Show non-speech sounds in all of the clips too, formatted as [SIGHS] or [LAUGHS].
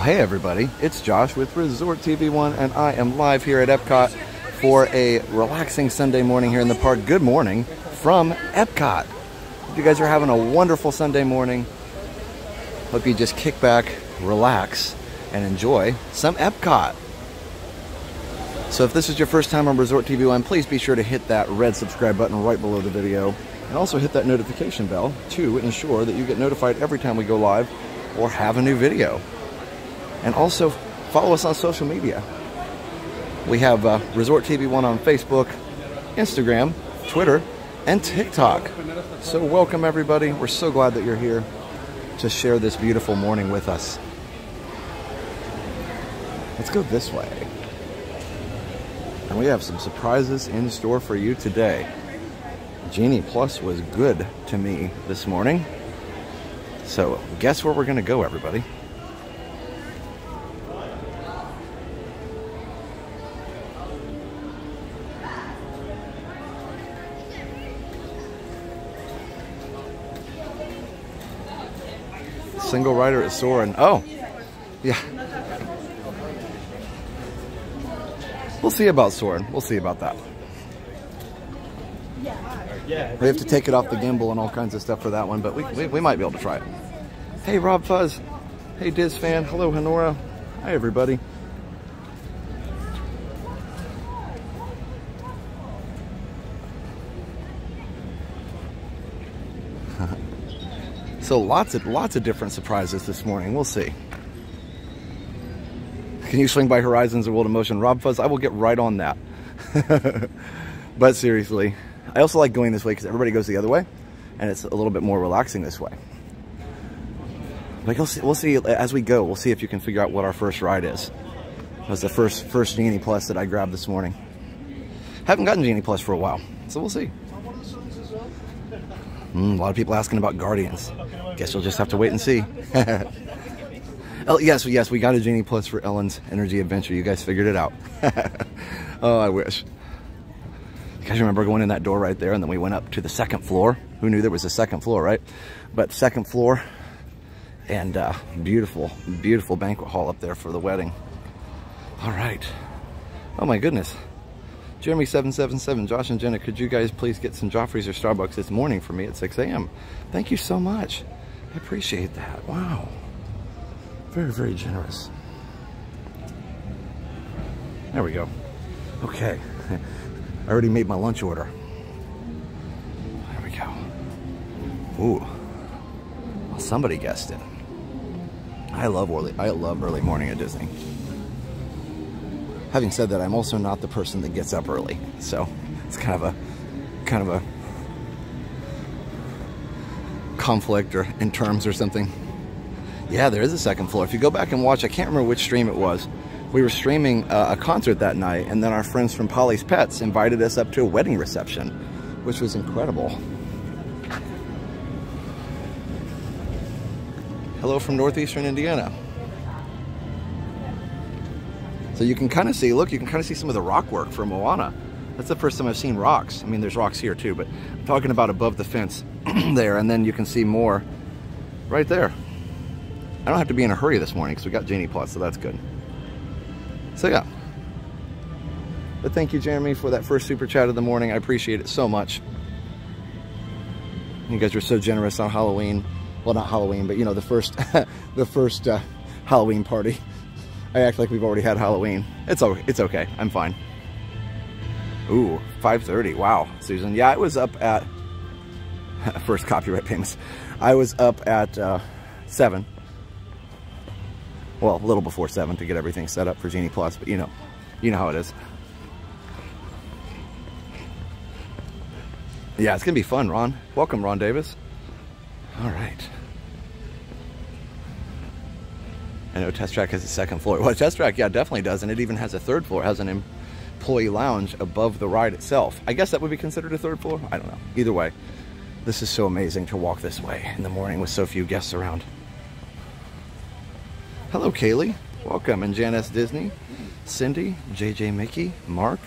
Well, hey everybody, it's Josh with Resort TV One, and I am live here at Epcot for a relaxing Sunday morning here in the park. Good morning from Epcot. Hope you guys are having a wonderful Sunday morning. Hope you just kick back, relax, and enjoy some Epcot. So if this is your first time on Resort TV One, please be sure to hit that red subscribe button right below the video, and also hit that notification bell to ensure that you get notified every time we go live or have a new video. And also follow us on social media. We have uh, Resort TV One on Facebook, Instagram, Twitter, and TikTok. So welcome everybody. We're so glad that you're here to share this beautiful morning with us. Let's go this way. And we have some surprises in store for you today. Genie Plus was good to me this morning. So guess where we're going to go, everybody? Single rider at Soarin'. Oh, yeah. We'll see about Soarin'. We'll see about that. We have to take it off the gimbal and all kinds of stuff for that one, but we, we, we might be able to try it. Hey, Rob Fuzz. Hey, Diz fan. Hello, Honora. Hi, everybody. So lots of lots of different surprises this morning. We'll see. Can you swing by Horizons of World of Motion? Rob Fuzz, I will get right on that. [LAUGHS] but seriously, I also like going this way because everybody goes the other way, and it's a little bit more relaxing this way. But we'll see, we'll see as we go. We'll see if you can figure out what our first ride is. It was the first first Genie Plus that I grabbed this morning. Haven't gotten Genie Plus for a while, so we'll see. Mm, a lot of people asking about Guardians. Guess you'll just have to wait and see. [LAUGHS] oh, yes, yes, we got a Genie Plus for Ellen's Energy Adventure. You guys figured it out. [LAUGHS] oh, I wish. You guys remember going in that door right there and then we went up to the second floor? Who knew there was a second floor, right? But second floor and uh, beautiful, beautiful banquet hall up there for the wedding. All right. Oh my goodness. Jeremy777, Josh and Jenna, could you guys please get some Joffrey's or Starbucks this morning for me at 6 a.m.? Thank you so much. I appreciate that. Wow. Very, very generous. There we go. Okay. [LAUGHS] I already made my lunch order. There we go. Ooh. Well, somebody guessed it. I love early. I love early morning at Disney. Having said that, I'm also not the person that gets up early. So it's kind of a, kind of a conflict or in terms or something. Yeah, there is a second floor. If you go back and watch, I can't remember which stream it was. We were streaming uh, a concert that night, and then our friends from Polly's Pets invited us up to a wedding reception, which was incredible. Hello from Northeastern Indiana. So you can kind of see, look, you can kind of see some of the rock work from Moana. That's the first time I've seen rocks. I mean, there's rocks here too, but I'm talking about above the fence [CLEARS THROAT] there, and then you can see more right there. I don't have to be in a hurry this morning because we got Genie Plus, so that's good. So yeah. But thank you, Jeremy, for that first super chat of the morning. I appreciate it so much. You guys were so generous on Halloween. Well, not Halloween, but you know, the first, [LAUGHS] the first uh, Halloween party. I act like we've already had Halloween. It's, it's okay. I'm fine. Ooh, 5.30. Wow, Susan. Yeah, I was up at, [LAUGHS] first copyright payments. I was up at uh, 7 well, a little before 7 to get everything set up for Genie Plus, but you know, you know how it is. Yeah, it's going to be fun, Ron. Welcome, Ron Davis. All right. I know Test Track has a second floor. Well, Test Track, yeah, definitely does, and it even has a third floor. It has an employee lounge above the ride itself. I guess that would be considered a third floor. I don't know. Either way, this is so amazing to walk this way in the morning with so few guests around. Hello, Kaylee. Welcome. And Janice Disney, Cindy, JJ Mickey, Mark,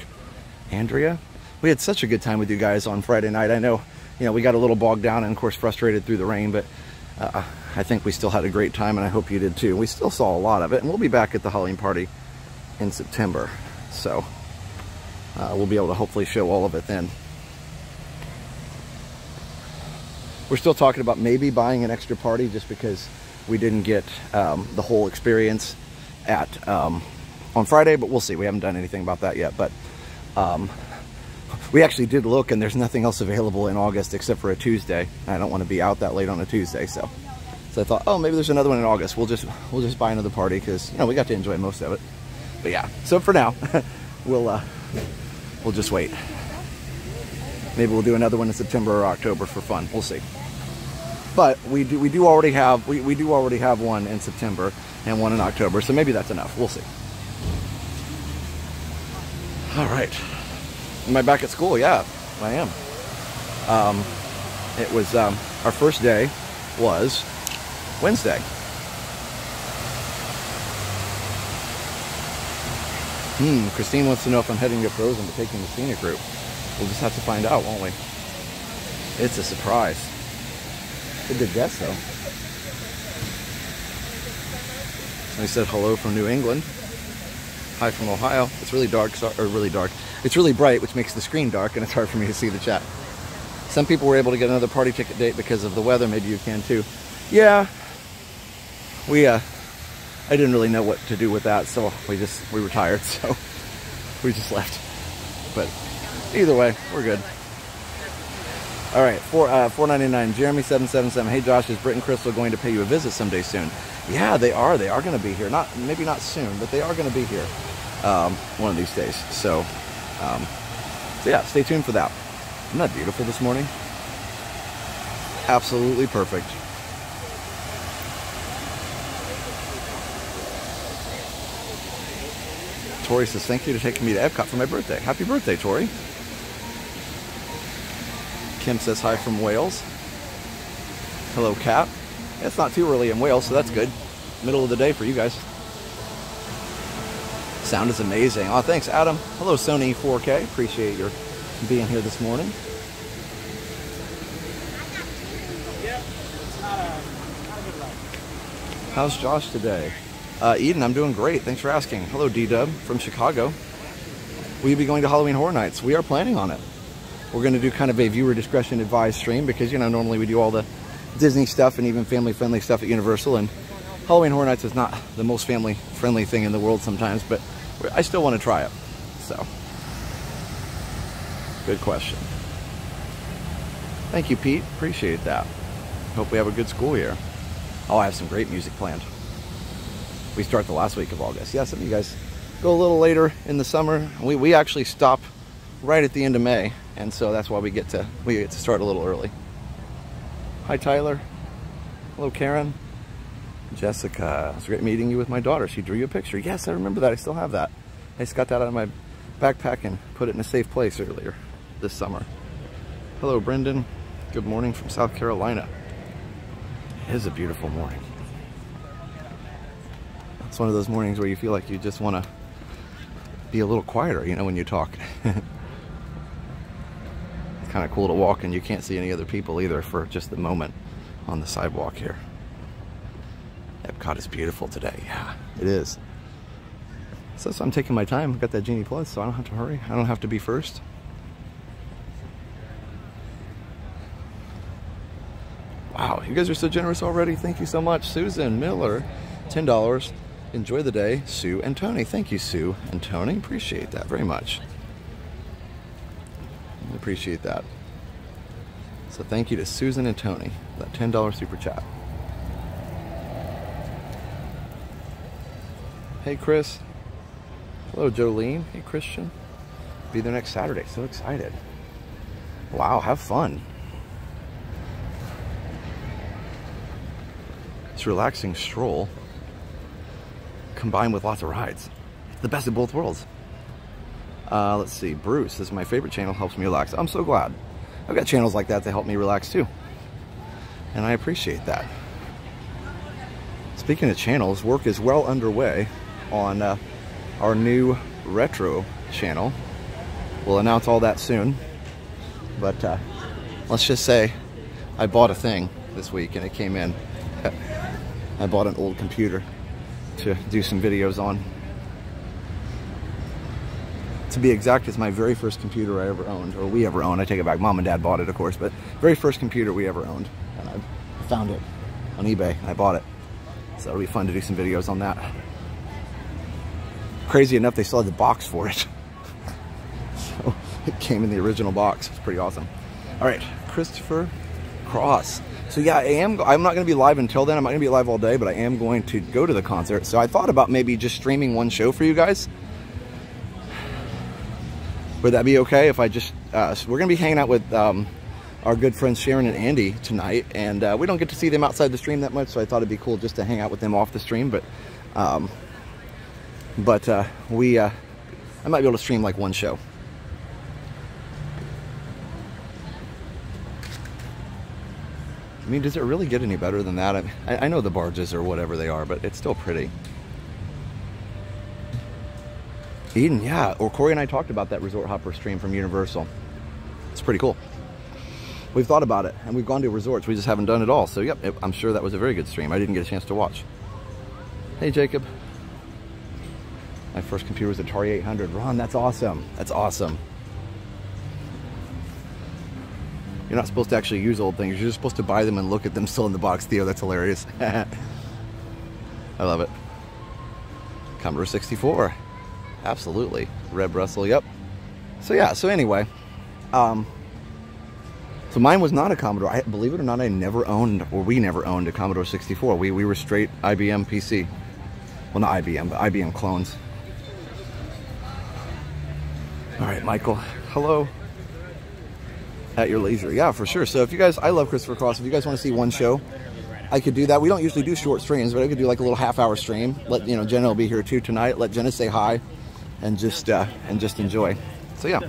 Andrea. We had such a good time with you guys on Friday night. I know, you know, we got a little bogged down and, of course, frustrated through the rain, but uh, I think we still had a great time, and I hope you did too. We still saw a lot of it, and we'll be back at the Halloween party in September. So uh, we'll be able to hopefully show all of it then. We're still talking about maybe buying an extra party just because we didn't get um, the whole experience at um, on Friday, but we'll see. We haven't done anything about that yet, but um, we actually did look and there's nothing else available in August except for a Tuesday. I don't want to be out that late on a Tuesday, so so I thought, oh, maybe there's another one in August. We'll just we'll just buy another party because you know we got to enjoy most of it. But yeah, so for now, [LAUGHS] we'll uh, we'll just wait. Maybe we'll do another one in September or October for fun. We'll see. But we do we do already have we, we do already have one in September and one in October, so maybe that's enough. We'll see. All right. Am I back at school? Yeah, I am. Um, it was um, our first day was Wednesday. Hmm, Christine wants to know if I'm heading to Frozen to taking the scenic route. We'll just have to find out, won't we? It's a surprise. Good guess, though. I said hello from New England. Hi from Ohio. It's really dark, or really dark. It's really bright, which makes the screen dark, and it's hard for me to see the chat. Some people were able to get another party ticket date because of the weather. Maybe you can too. Yeah, we uh, I didn't really know what to do with that, so we just we were tired, [LAUGHS] so we just left. But either way, we're good. All right, four uh, four ninety nine. Jeremy seven seven seven. Hey Josh, is Britt and Crystal going to pay you a visit someday soon? Yeah, they are. They are going to be here. Not maybe not soon, but they are going to be here um, one of these days. So, um, so yeah, stay tuned for that. Isn't that beautiful this morning? Absolutely perfect. Tori says, thank you for taking me to Epcot for my birthday. Happy birthday, Tori. Kim says hi from Wales. Hello, Cap. It's not too early in Wales, so that's good. Middle of the day for you guys. Sound is amazing. Oh, thanks, Adam. Hello, Sony 4K. Appreciate your being here this morning. How's Josh today? Uh, Eden, I'm doing great. Thanks for asking. Hello, D-Dub from Chicago. Will you be going to Halloween Horror Nights? We are planning on it. We're going to do kind of a viewer discretion advised stream because, you know, normally we do all the Disney stuff and even family-friendly stuff at Universal. And Halloween Horror Nights is not the most family-friendly thing in the world sometimes, but I still want to try it. So, good question. Thank you, Pete. Appreciate that. Hope we have a good school year. Oh, I have some great music planned. We start the last week of August. Yeah, some of you guys go a little later in the summer. We, we actually stop right at the end of May, and so that's why we get to we get to start a little early. Hi Tyler. Hello Karen. Jessica. It's great meeting you with my daughter. She drew you a picture. Yes, I remember that. I still have that. I just got that out of my backpack and put it in a safe place earlier this summer. Hello Brendan. Good morning from South Carolina. It is a beautiful morning. It's one of those mornings where you feel like you just want to be a little quieter, you know, when you talk. [LAUGHS] it's kind of cool to walk and you can't see any other people either for just the moment on the sidewalk here. Epcot is beautiful today. Yeah, it is. So, so I'm taking my time. I've got that Genie Plus, so I don't have to hurry. I don't have to be first. Wow, you guys are so generous already. Thank you so much. Susan Miller, $10. Enjoy the day, Sue and Tony. Thank you, Sue and Tony. Appreciate that very much. Appreciate that. So thank you to Susan and Tony, that $10 super chat. Hey, Chris. Hello, Jolene. Hey, Christian. Be there next Saturday. So excited. Wow, have fun. It's relaxing stroll combined with lots of rides. It's the best of both worlds. Uh, let's see, Bruce this is my favorite channel, helps me relax. I'm so glad. I've got channels like that to help me relax too. And I appreciate that. Speaking of channels, work is well underway on uh, our new retro channel. We'll announce all that soon. But uh, let's just say I bought a thing this week and it came in. [LAUGHS] I bought an old computer to do some videos on. To be exact, it's my very first computer I ever owned, or we ever owned. I take it back. Mom and Dad bought it, of course, but very first computer we ever owned. And I found it on eBay. I bought it. So it'll be fun to do some videos on that. Crazy enough, they still had the box for it. [LAUGHS] so it came in the original box. It's pretty awesome. All right, Christopher Cross. So yeah, I am. I'm not going to be live until then. I'm not going to be live all day, but I am going to go to the concert. So I thought about maybe just streaming one show for you guys. Would that be okay if I just? Uh, so we're going to be hanging out with um, our good friends Sharon and Andy tonight, and uh, we don't get to see them outside the stream that much. So I thought it'd be cool just to hang out with them off the stream. But, um, but uh, we, uh, I might be able to stream like one show. I mean, does it really get any better than that? I, I know the barges or whatever they are, but it's still pretty. Eden, yeah. Or Corey and I talked about that Resort Hopper stream from Universal. It's pretty cool. We've thought about it, and we've gone to resorts. We just haven't done it all. So, yep, I'm sure that was a very good stream. I didn't get a chance to watch. Hey, Jacob. My first computer was Atari 800. Ron, that's awesome. That's awesome. You're not supposed to actually use old things. You're just supposed to buy them and look at them still in the box. Theo, that's hilarious. [LAUGHS] I love it. Commodore 64. Absolutely. Red Russell, yep. So yeah, so anyway. Um, so mine was not a Commodore. I, believe it or not, I never owned, or we never owned a Commodore 64. We, we were straight IBM PC. Well, not IBM, but IBM clones. All right, Michael. Hello at your leisure. Yeah, for sure. So if you guys, I love Christopher Cross. If you guys want to see one show, I could do that. We don't usually do short streams, but I could do like a little half hour stream. Let you know Jenna will be here too tonight. Let Jenna say hi, and just uh, and just enjoy. So yeah.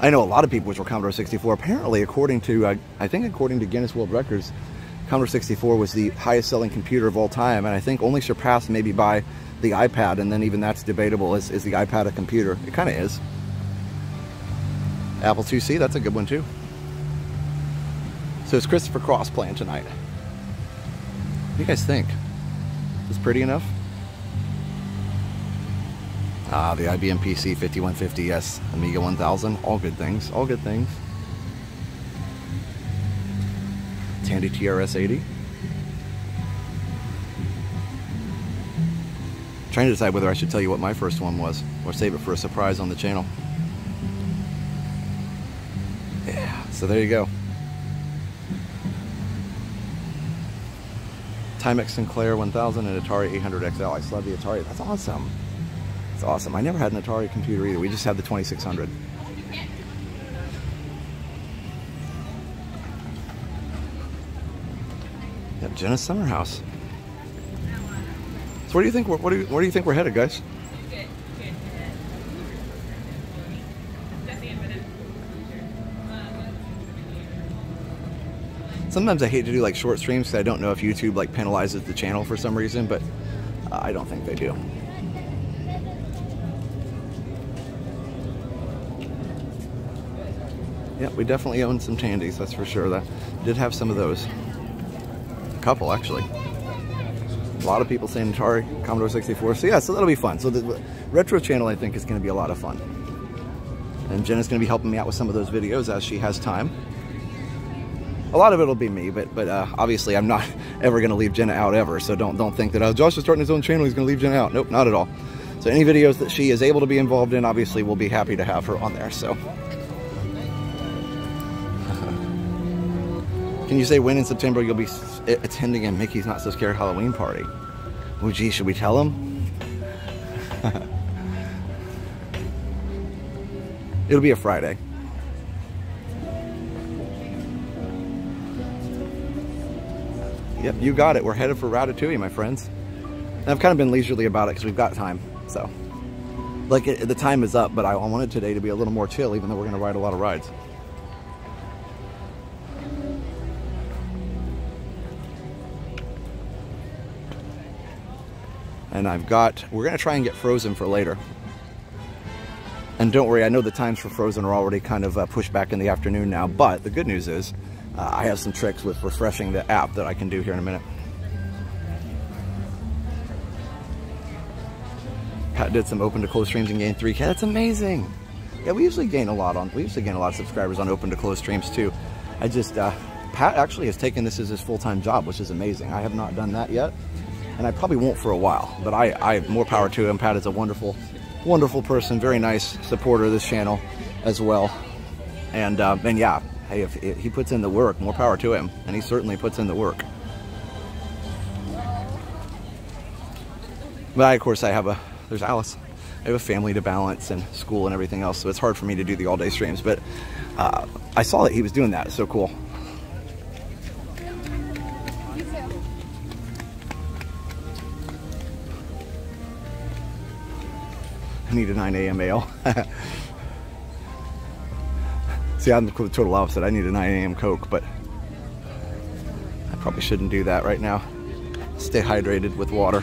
I know a lot of people which were Commodore 64. Apparently, according to, uh, I think according to Guinness World Records, Commodore 64 was the highest selling computer of all time, and I think only surpassed maybe by the iPad, and then even that's debatable. Is, is the iPad a computer? It kind of is. Apple IIc, that's a good one too. So it's Christopher Cross playing tonight. What do you guys think? Is pretty enough? Ah, the IBM PC 5150S, Amiga 1000, all good things, all good things. Tandy TRS-80. Trying to decide whether I should tell you what my first one was, or save it for a surprise on the channel. So there you go. Timex Sinclair 1000 and Atari 800 XL. I still have the Atari. That's awesome. That's awesome. I never had an Atari computer either. We just had the 2600. Yep, Jenna's summer house. So where do you think what do you, where do you think we're headed, guys? Sometimes I hate to do like short streams because I don't know if YouTube like penalizes the channel for some reason, but uh, I don't think they do. Yeah, we definitely own some Tandys, that's for sure. That did have some of those. A couple, actually. A lot of people saying Atari, Commodore 64. So yeah, so that'll be fun. So the retro channel, I think, is going to be a lot of fun. And Jenna's going to be helping me out with some of those videos as she has time. A lot of it will be me, but but uh, obviously I'm not [LAUGHS] ever going to leave Jenna out ever. So don't don't think that oh, Josh is starting his own channel, he's going to leave Jenna out. Nope, not at all. So any videos that she is able to be involved in, obviously we'll be happy to have her on there. So. [LAUGHS] Can you say when in September you'll be attending a Mickey's Not So Scary Halloween party? Oh gee, should we tell him? [LAUGHS] It'll be a Friday. Yep, you got it. We're headed for Ratatouille, my friends. And I've kind of been leisurely about it because we've got time. So, like, it, the time is up, but I wanted today to be a little more chill, even though we're going to ride a lot of rides. And I've got, we're going to try and get Frozen for later. And don't worry, I know the times for Frozen are already kind of uh, pushed back in the afternoon now, but the good news is uh, I have some tricks with refreshing the app that I can do here in a minute. Pat did some open to close streams and gained 3K. That's amazing. Yeah, we usually gain a lot on, we usually gain a lot of subscribers on open to close streams too. I just, uh, Pat actually has taken this as his full-time job, which is amazing. I have not done that yet and I probably won't for a while. But I, I more power to him. Pat is a wonderful, wonderful person, very nice supporter of this channel as well. And uh, and yeah, hey, if, he puts in the work, more power to him, and he certainly puts in the work. But I, of course, I have a there's Alice. I have a family to balance and school and everything else, so it's hard for me to do the all-day streams. But uh, I saw that he was doing that. It's so cool. I need a 9 a.m. ale. [LAUGHS] See, I'm the total opposite. I need a 9 a.m. Coke, but I probably shouldn't do that right now. Stay hydrated with water.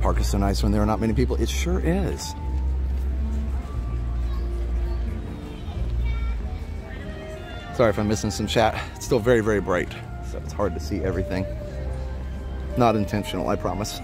Park is so nice when there are not many people. It sure is. Sorry if I'm missing some chat. It's still very, very bright, so it's hard to see everything. Not intentional, I promise.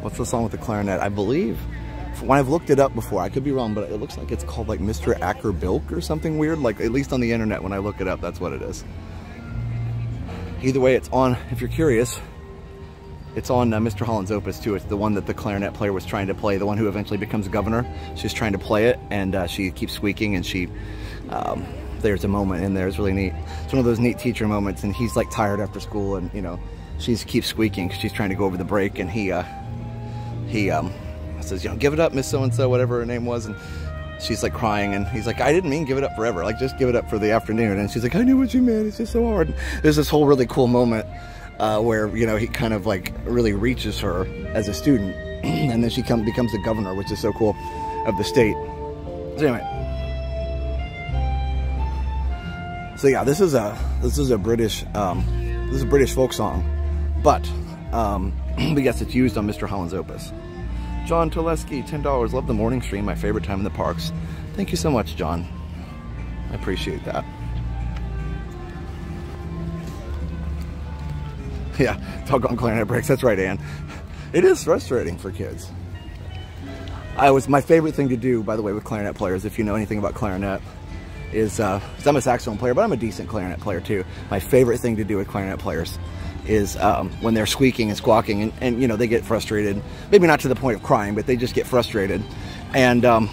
What's the song with the clarinet? I believe when I've looked it up before, I could be wrong, but it looks like it's called like Mr. Acker Bilk or something weird. Like at least on the internet, when I look it up, that's what it is. Either way, it's on, if you're curious, it's on uh, Mr. Holland's Opus too. It's the one that the clarinet player was trying to play, the one who eventually becomes governor. She's trying to play it and uh, she keeps squeaking and she, um, there's a moment in there, it's really neat. It's one of those neat teacher moments and he's like tired after school and you know, she keeps squeaking she's trying to go over the break and he, uh, he um, says, you know, give it up, Miss So-and-so, whatever her name was. And she's like crying and he's like, I didn't mean give it up forever. Like just give it up for the afternoon. And she's like, I knew what you meant. It's just so hard. And there's this whole really cool moment uh, where, you know, he kind of like really reaches her as a student. [CLEARS THROAT] and then she come, becomes the governor, which is so cool, of the state. So anyway. So yeah, this is a, this is a British, um, this is a British folk song. But, um, [CLEARS THROAT] but yes, it's used on Mr. Holland's Opus. John Tuleski, $10. Love the morning stream. My favorite time in the parks. Thank you so much, John. I appreciate that. [LAUGHS] Yeah, doggone clarinet breaks. That's right, Ann. it is frustrating for kids. I was my favorite thing to do, by the way, with clarinet players. If you know anything about clarinet, is uh, I'm a saxophone player, but I'm a decent clarinet player too. My favorite thing to do with clarinet players is um, when they're squeaking and squawking, and, and, you know they get frustrated. Maybe not to the point of crying, but they just get frustrated, and um,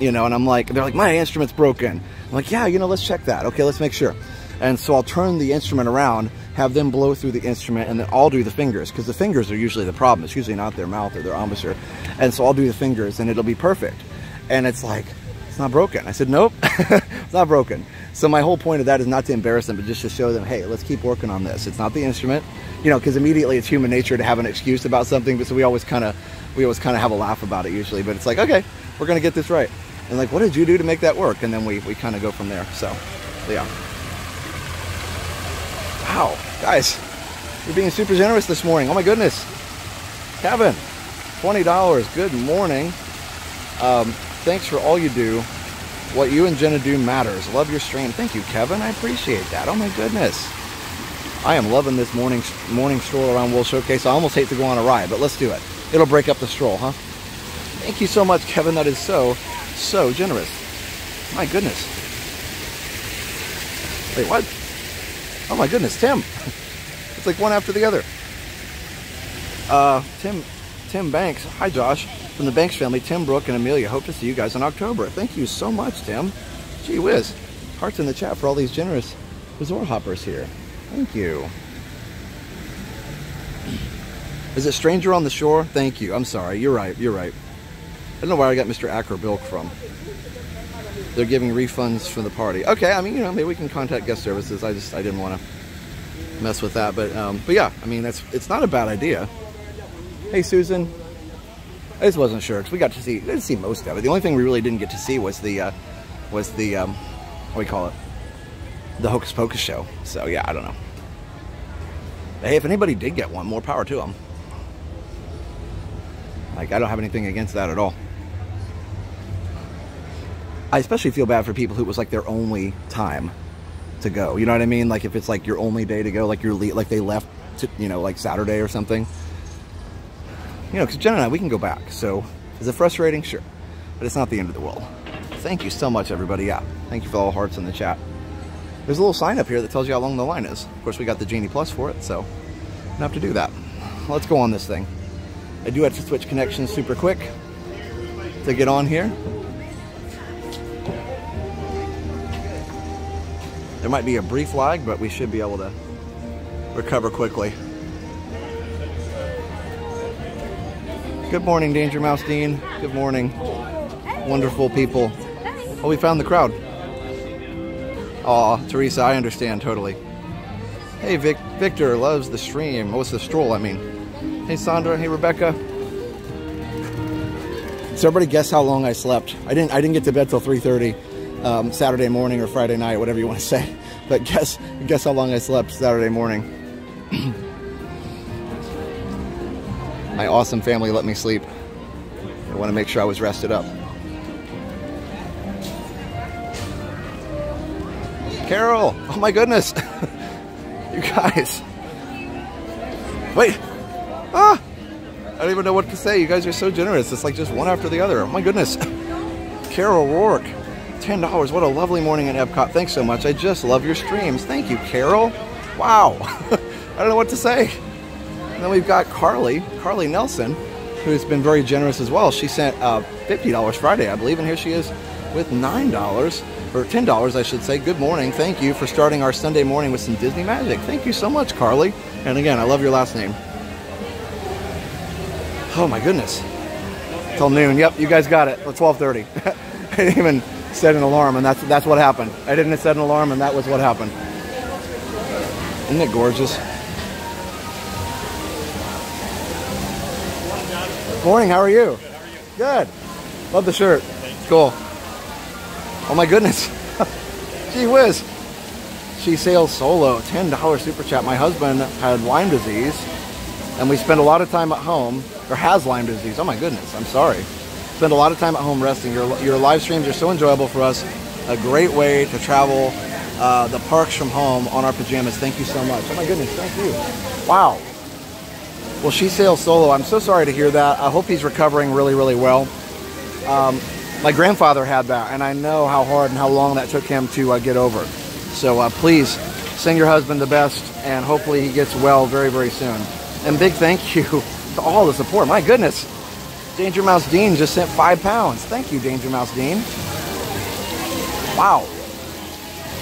you know, and I'm like, they're like, my instrument's broken. I'm like, yeah, you know, let's check that. Okay, let's make sure. And so I'll turn the instrument around, have them blow through the instrument, and then I'll do the fingers, because the fingers are usually the problem. It's usually not their mouth or their embouchure. And so I'll do the fingers, and it'll be perfect. And it's like, it's not broken. I said, nope, [LAUGHS] it's not broken. So my whole point of that is not to embarrass them, but just to show them, hey, let's keep working on this. It's not the instrument, you know, because immediately it's human nature to have an excuse about something, but so we always kind of, we always kind of have a laugh about it usually, but it's like, okay, we're to get this right. And like, what did you do to make that work? And then we, we kind of go from there. So, yeah. Wow, guys, you're being super generous this morning. Oh my goodness. Kevin, $20. Good morning. Um, Thanks for all you do. What you and Jenna do matters. Love your stream. Thank you, Kevin. I appreciate that. Oh my goodness. I am loving this morning morning stroll around World Showcase. I almost hate to go on a ride, but let's do it. It'll break up the stroll, huh? Thank you so much, Kevin. That is so, so generous. My goodness. Wait, what? Oh my goodness, Tim. [LAUGHS] It's like one after the other. Uh, Tim, Tim Banks. Hi, Josh. From the Banks family, Tim, Brooke, and Amelia. Hope to see you guys in October. Thank you so much, Tim. Gee whiz. Hearts in the chat for all these generous resort hoppers here. Thank you. Is it Stranger on the Shore? Thank you. I'm sorry. You're right. You're right. I don't know where I got Mr. Acker Bilk from. They're giving refunds from the party. Okay, I mean, you know, maybe we can contact guest services. I just, I didn't want to mess with that. But, um, but yeah, I mean, that's, it's not a bad idea. Hey, Susan. I just wasn't sure because we got to see, didn't see most of it. The only thing we really didn't get to see was the, uh, was the, um, what do we call it? The Hocus Pocus show. So yeah, I don't know. Hey, if anybody did get one, more power to them. Like, I don't have anything against that at all. I especially feel bad for people who it was like their only time to go. You know what I mean? Like if it's like your only day to go, like you're like they left, to, you know, like Saturday or something you know, because Jen and I, we can go back. So is it frustrating? Sure. But it's not the end of the world. Thank you so much, everybody. Yeah, thank you for all the hearts in the chat. There's a little sign up here that tells you how long the line is. Of course, we got the Genie Plus for it, so don't have to do that. Let's go on this thing. I do have to switch connections super quick to get on here. There might be a brief lag, but we should be able to recover quickly. Good morning, Danger Mouse Dean. Good morning. Wonderful people. Oh, we found the crowd. Aw, Teresa, I understand totally. Hey, Vic Victor loves the stream. What's the stroll, I mean. Hey, Sandra. Hey, Rebecca. So everybody guess how long I slept. I didn't I didn't get to bed till 3.30 um, Saturday morning or Friday night, whatever you want to [LAUGHS] say. But guess guess how long I slept Saturday morning. [CLEARS THROAT] my awesome family let me sleep. I want to make sure I was rested up. Carol! Oh my goodness! [LAUGHS] you guys! Wait! Ah! I don't even know what to say. You guys are so generous. It's like just one after the other. Oh my goodness. [LAUGHS] Carol Rourke. $10. What a lovely morning in Epcot. Thanks so much. I just love your streams. Thank you, Carol. Wow. [LAUGHS] I don't know what to say. And then we've got Carly, Carly Nelson, who's been very generous as well. She sent uh, $50 Friday, I believe, and here she is with $9, or $10, I should say. Good morning. Thank you for starting our Sunday morning with some Disney magic. Thank you so much, Carly. And again, I love your last name. Oh my goodness. Till noon. Yep, you guys got it. It's [LAUGHS] 12:30. I didn't even set an alarm, and that's that's what happened. I didn't set an alarm, and that was what happened. Isn't it gorgeous? Morning, how are you? Good. Love the shirt. Cool. Oh my goodness. [LAUGHS] Gee whiz. She sails solo. $10 super chat. My husband had Lyme disease and we spend a lot of time at home, or has Lyme disease. Oh my goodness, I'm sorry. Spend a lot of time at home resting. Your, your live streams are so enjoyable for us. A great way to travel uh, the parks from home on our pajamas. Thank you so much. Oh my goodness, thank you. Wow. Well, she sails solo. I'm so sorry to hear that. I hope he's recovering really, really well. Um, my grandfather had that, and I know how hard and how long that took him to uh, get over. So uh, please send your husband the best, and hopefully he gets well very, very soon. And big thank [LAUGHS] you to all the support. My goodness, Danger Mouse Dean just sent five pounds. Thank you, Danger Mouse Dean. Wow.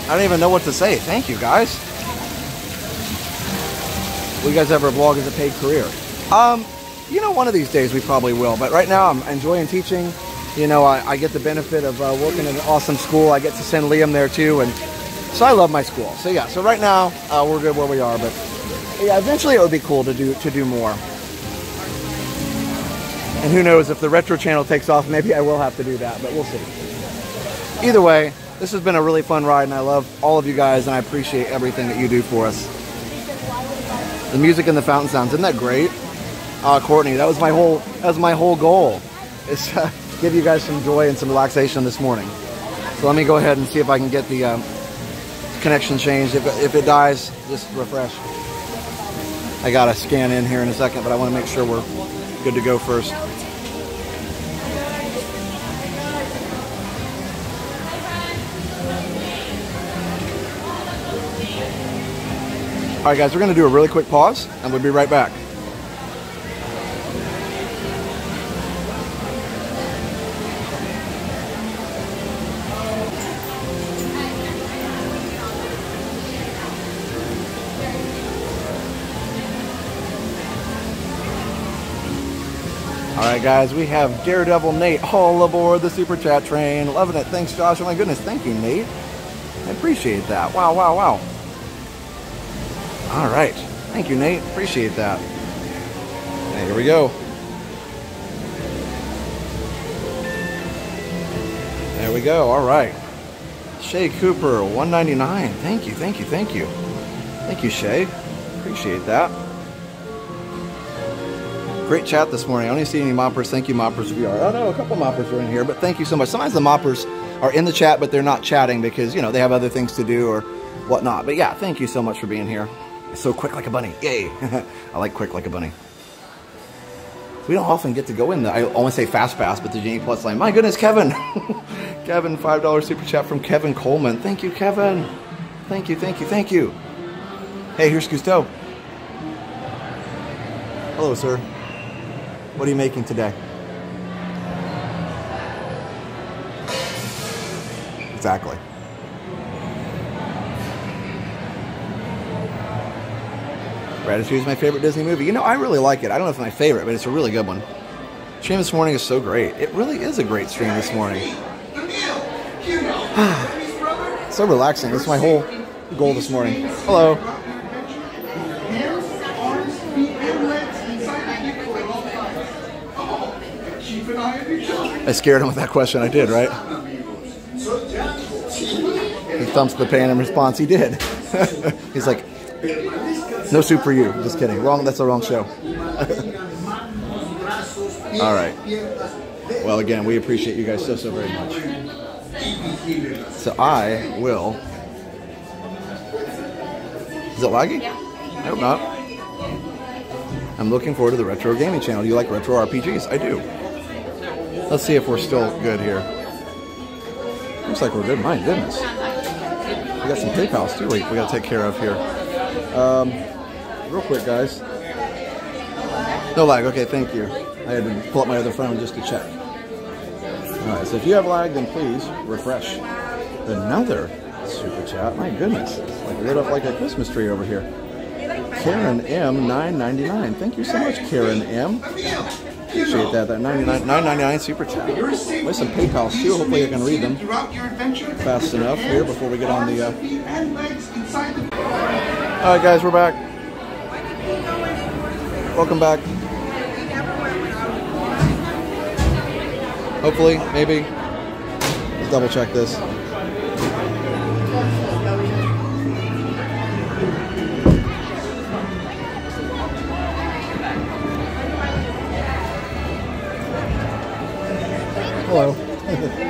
I don't even know what to say. Thank you, guys. Will you guys ever vlog as a paid career? Um, you know, one of these days we probably will. But right now I'm enjoying teaching. You know, I, I get the benefit of uh, working in an awesome school. I get to send Liam there too. And so I love my school. So yeah, so right now uh, we're good where we are. But yeah, eventually it would be cool to do, to do more. And who knows, if the retro channel takes off, maybe I will have to do that, but we'll see. Either way, this has been a really fun ride, and I love all of you guys, and I appreciate everything that you do for us. The music and the fountain sounds, isn't that great? Uh, Courtney, that was my whole that was my whole goal, is to [LAUGHS] give you guys some joy and some relaxation this morning. So let me go ahead and see if I can get the um, connection changed. If, if it dies, just refresh. I gotta scan in here in a second, but I want to make sure we're good to go first. All right, guys, we're going to do a really quick pause, and we'll be right back. All right, guys, we have Daredevil Nate all aboard the Super Chat train. Loving it. Thanks, Josh. Oh, my goodness. Thank you, Nate. I appreciate that. Wow, wow, wow. All right. Thank you, Nate. Appreciate that. Here we go. There we go. All right. Shay Cooper, 199. Thank you, thank you, thank you. Thank you, Shay. Appreciate that. Great chat this morning. I only see any moppers. Thank you, moppers. We are. Oh no, a couple moppers are in here, but thank you so much. Sometimes the moppers are in the chat, but they're not chatting because you know they have other things to do or whatnot. But yeah, thank you so much for being here. So quick like a bunny. Yay. [LAUGHS] I like quick like a bunny. We don't often get to go in the, I always say fast pass, but the Genie Plus line. My goodness, Kevin. [LAUGHS] Kevin, $5 super chat from Kevin Coleman. Thank you, Kevin. Thank you, thank you, thank you. Hey, here's Gusteau. Hello, sir. What are you making today? Exactly. Ratatouille is my favorite Disney movie. You know, I really like it. I don't know if it's my favorite, but it's a really good one. Stream this morning is so great. It really is a great stream this morning. [SIGHS] so relaxing. That's my whole goal this morning. Hello. I scared him with that question. I did, right? He thumps the pan in response. He did. [LAUGHS] He's like, no soup for you. Just kidding. Wrong. That's the wrong show. [LAUGHS] All right. Well, again, we appreciate you guys so, so very much. So I will. Is it laggy? I hope not. I'm looking forward to the Retro Gaming Channel. Do you like retro RPGs? I do. Let's see if we're still good here. Looks like we're good. My goodness. We got some PayPals too. We, we got to take care of here. Um, real quick, guys. No lag. Okay, thank you. I had to pull up my other phone just to check. All right, so if you have lag, then please refresh. Another super chat. My goodness, it's like lit up like a Christmas tree over here. Karen M, 9.99. Thank you so much, Karen M. Appreciate that. That 99, 9.99 super chat. With some PayPal too. Hopefully I can read them fast enough here before we get on the. Uh... All right, guys, we're back. Welcome back. Hopefully, maybe. Let's double check this. Hello. [LAUGHS]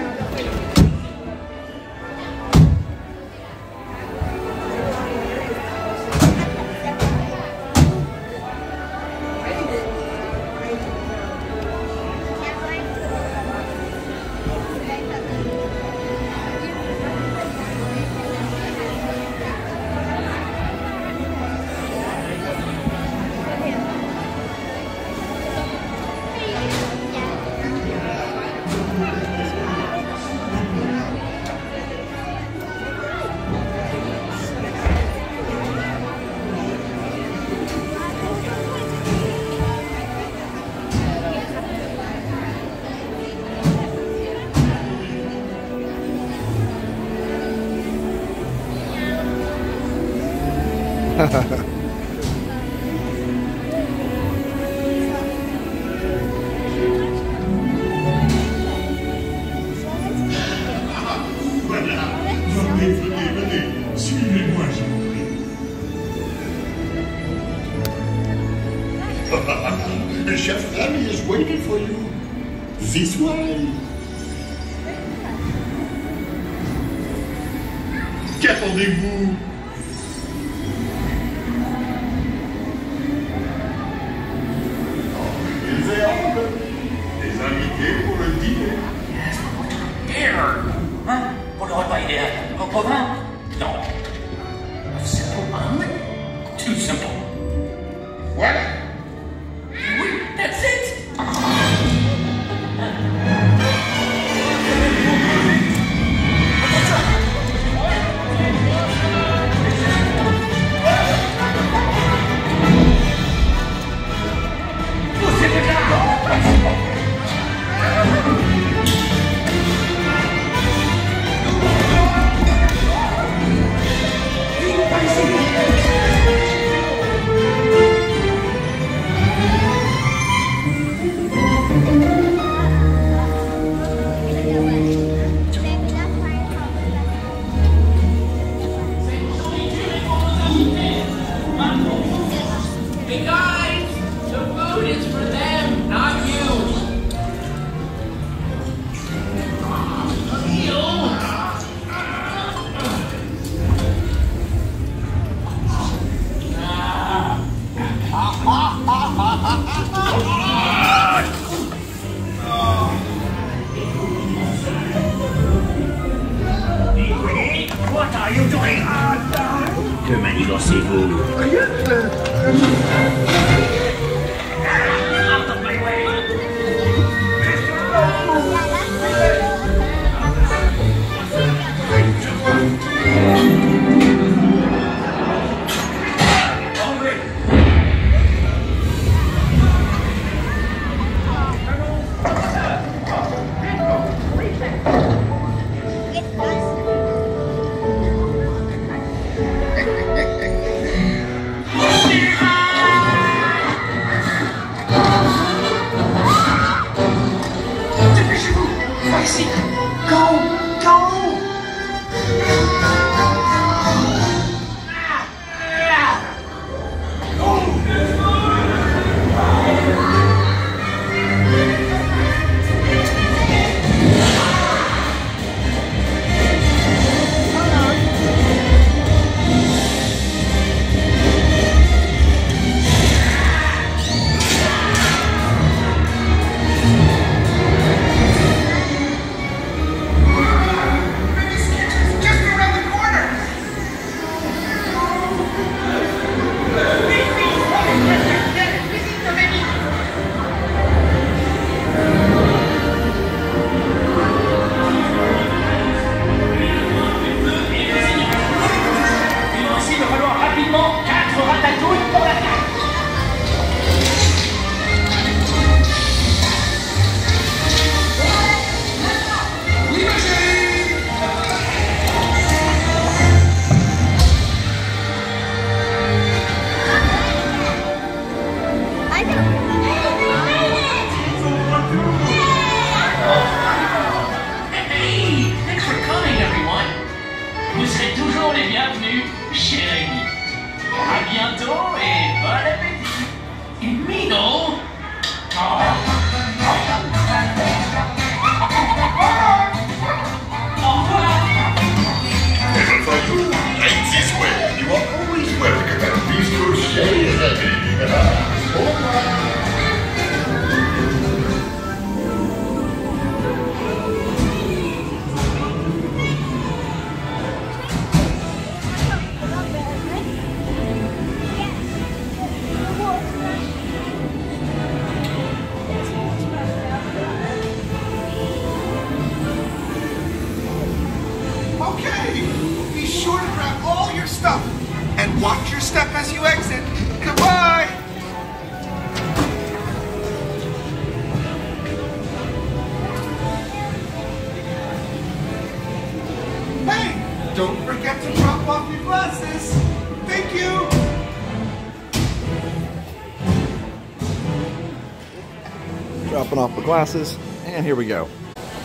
glasses, and here we go.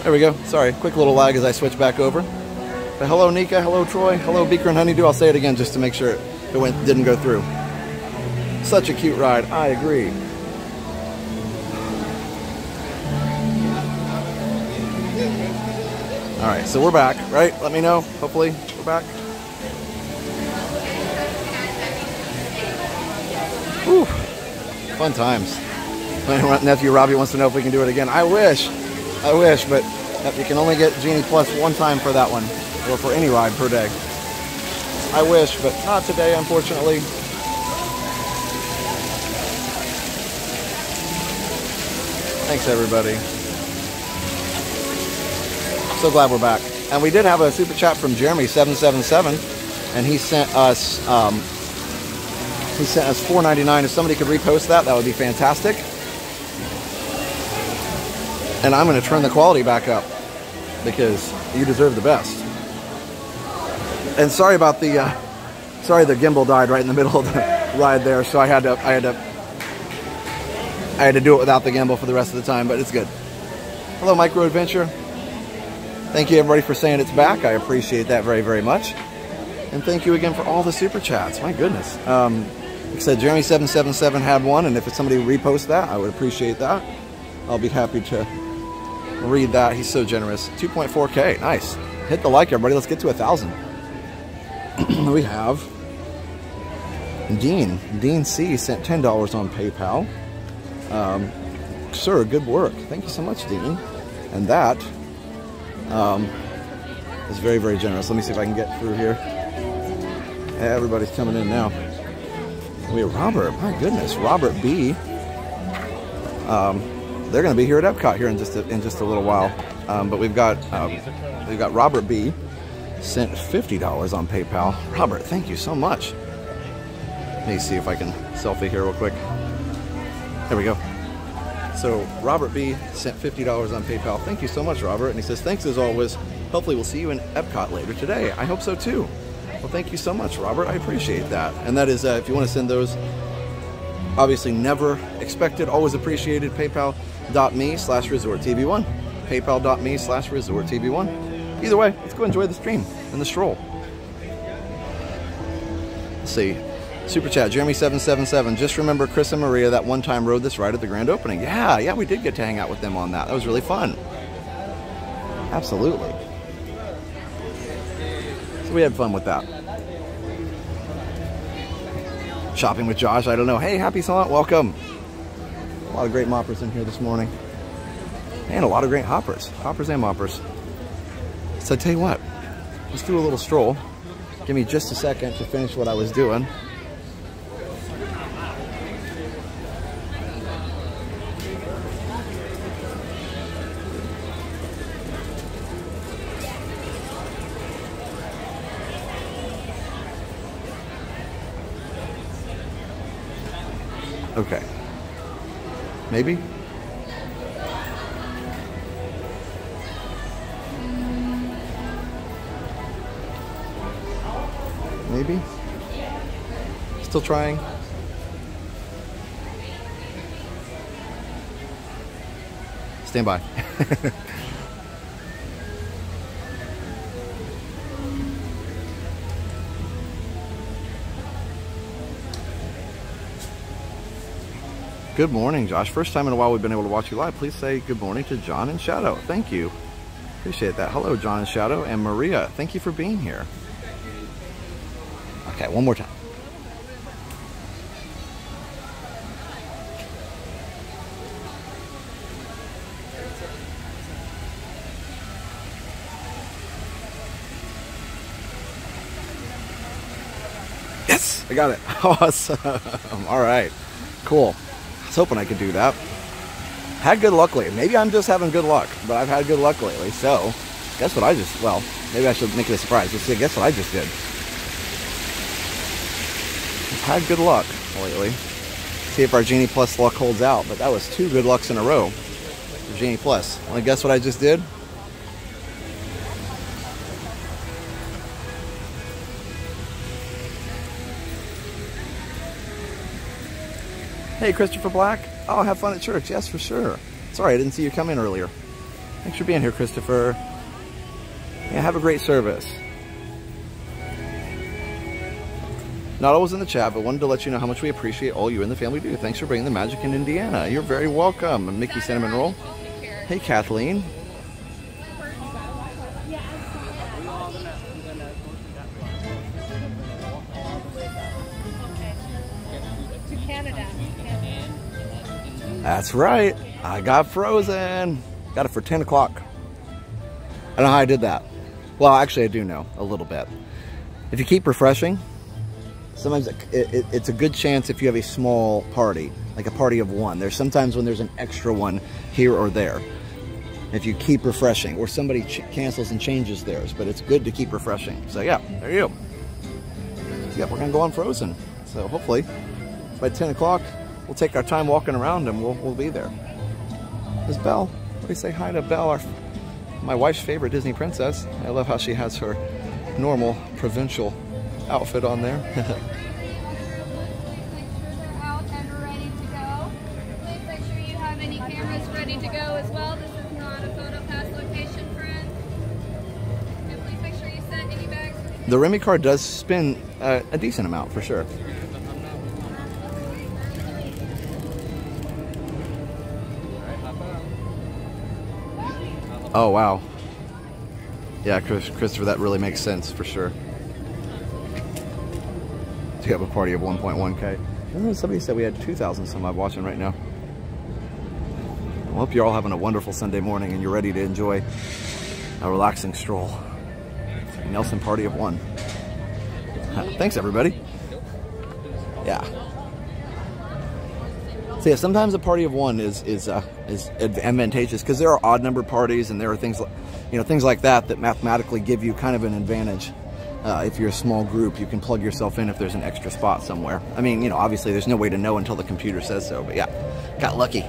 There we go. Sorry, quick little lag as I switch back over. But hello, Nika. Hello, Troy. Hello, Beaker and Honeydew. I'll say it again just to make sure it went didn't go through. Such a cute ride. I agree. All right, so we're back, right? Let me know. Hopefully, we're back. Whew. Fun times. My nephew Robbie wants to know if we can do it again. I wish. I wish, but you can only get Genie Plus one time for that one, or for any ride per day. I wish, but not today, unfortunately. Thanks, everybody. So glad we're back. And we did have a super chat from Jeremy777, and he sent us um, he sent us $4.99. If somebody could repost that, that would be fantastic. And I'm going to turn the quality back up because you deserve the best. And sorry about the uh, sorry the gimbal died right in the middle of the [LAUGHS] ride there, so I had to I had to I had to do it without the gimbal for the rest of the time, but it's good. Hello, Micro Adventure. Thank you everybody for saying it's back. I appreciate that very, very much. And thank you again for all the super chats. My goodness. Um, like I said, Jeremy777 had one, and if it's somebody reposts that, I would appreciate that. I'll be happy to read that. He's so generous. 2.4K. Nice. Hit the like, everybody. Let's get to a 1,000. [CLEARS THROAT] we have Dean. Dean C sent $10 on PayPal. Um, sir, good work. Thank you so much, Dean. And that um, is very, very generous. Let me see if I can get through here. Everybody's coming in now. We have Robert. My goodness, Robert B. Um, they're going to be here at Epcot here in just a, in just a little while. Um, but we've got um, we've got Robert B. sent fifty dollars on PayPal. Robert, thank you so much. Let me see if I can selfie here real quick. There we go. So Robert B sent $50 on PayPal. Thank you so much, Robert. And he says, thanks as always. Hopefully we'll see you in Epcot later today. I hope so too. Well, thank you so much, Robert. I appreciate that. And that is, uh, if you want to send those, obviously never expected, always appreciated, paypal.me slash resort TV1. Paypal.me slash resort TV1. Either way, let's go enjoy the stream and the stroll. Let's see. Super chat, Jeremy777. Just remember Chris and Maria that one time rode this ride at the grand opening. Yeah, yeah, we did get to hang out with them on that. That was really fun. Absolutely. So we had fun with that. Shopping with Josh, I don't know. Hey, happy silent, welcome. A lot of great moppers in here this morning. And a lot of great hoppers. Hoppers and moppers. So I tell you what, let's do a little stroll. Give me just a second to finish what I was doing. Okay. Maybe? Maybe? Still trying? Stand by. [LAUGHS] Good morning, Josh. First time in a while we've been able to watch you live. Please say good morning to John and Shadow. Thank you. Appreciate that. Hello, John and Shadow. And Maria, thank you for being here. Okay, one more time. Yes, I got it. [LAUGHS] Awesome. All right, cool. Was hoping I could do that. Had good luck lately. Maybe I'm just having good luck, but I've had good luck lately. So, guess what I just, well, maybe I should make it a surprise. Let's see, guess what I just did. I've had good luck lately. See if our Genie Plus luck holds out, but that was two good lucks in a row Genie Plus. To guess what I just did? Hey, Christopher Black. Oh, have fun at church. Yes, for sure. Sorry, I didn't see you come in earlier. Thanks for being here, Christopher. Yeah, have a great service. Not always in the chat, but wanted to let you know how much we appreciate all you and the family do. Thanks for bringing the magic in Indiana. You're very welcome. Mickey Cinnamon Roll. Hey, Kathleen. That's right. I got frozen. Got it for 10 o'clock. I don't know how I did that. Well, actually, I do know a little bit. If you keep refreshing, sometimes it, it, it's a good chance if you have a small party, like a party of one. There's sometimes when there's an extra one here or there. If you keep refreshing, or somebody cancels and changes theirs, but it's good to keep refreshing. So yeah, there you go. Yep, we're gonna go on Frozen. So hopefully by 10 o'clock, we'll take our time walking around and we'll, we'll be there. there. Is Belle? Do you say hi to Belle, our, my wife's favorite Disney princess. I love how she has her normal provincial outfit on there. [LAUGHS] out and ready to go. Please make sure you have any cameras ready to go as well. This is not a photo pass location, friends. And please make sure you set any bags. the Remy car does spin uh, a decent amount for sure. Oh wow. Yeah, Chris, Christopher, that really makes sense for sure. To have a party of 1.1k. Oh, Somebody said we had 2,000 some odd watching right now. I hope you're all having a wonderful Sunday morning and you're ready to enjoy a relaxing stroll. Nelson Party of One. [LAUGHS] Thanks, everybody. Yeah. So yeah, sometimes a party of one is is uh, is advantageous because there are odd number parties and there are things, like, you know, things like that that mathematically give you kind of an advantage. Uh, if you're a small group, you can plug yourself in if there's an extra spot somewhere. I mean, you know, obviously there's no way to know until the computer says so, but yeah, got lucky.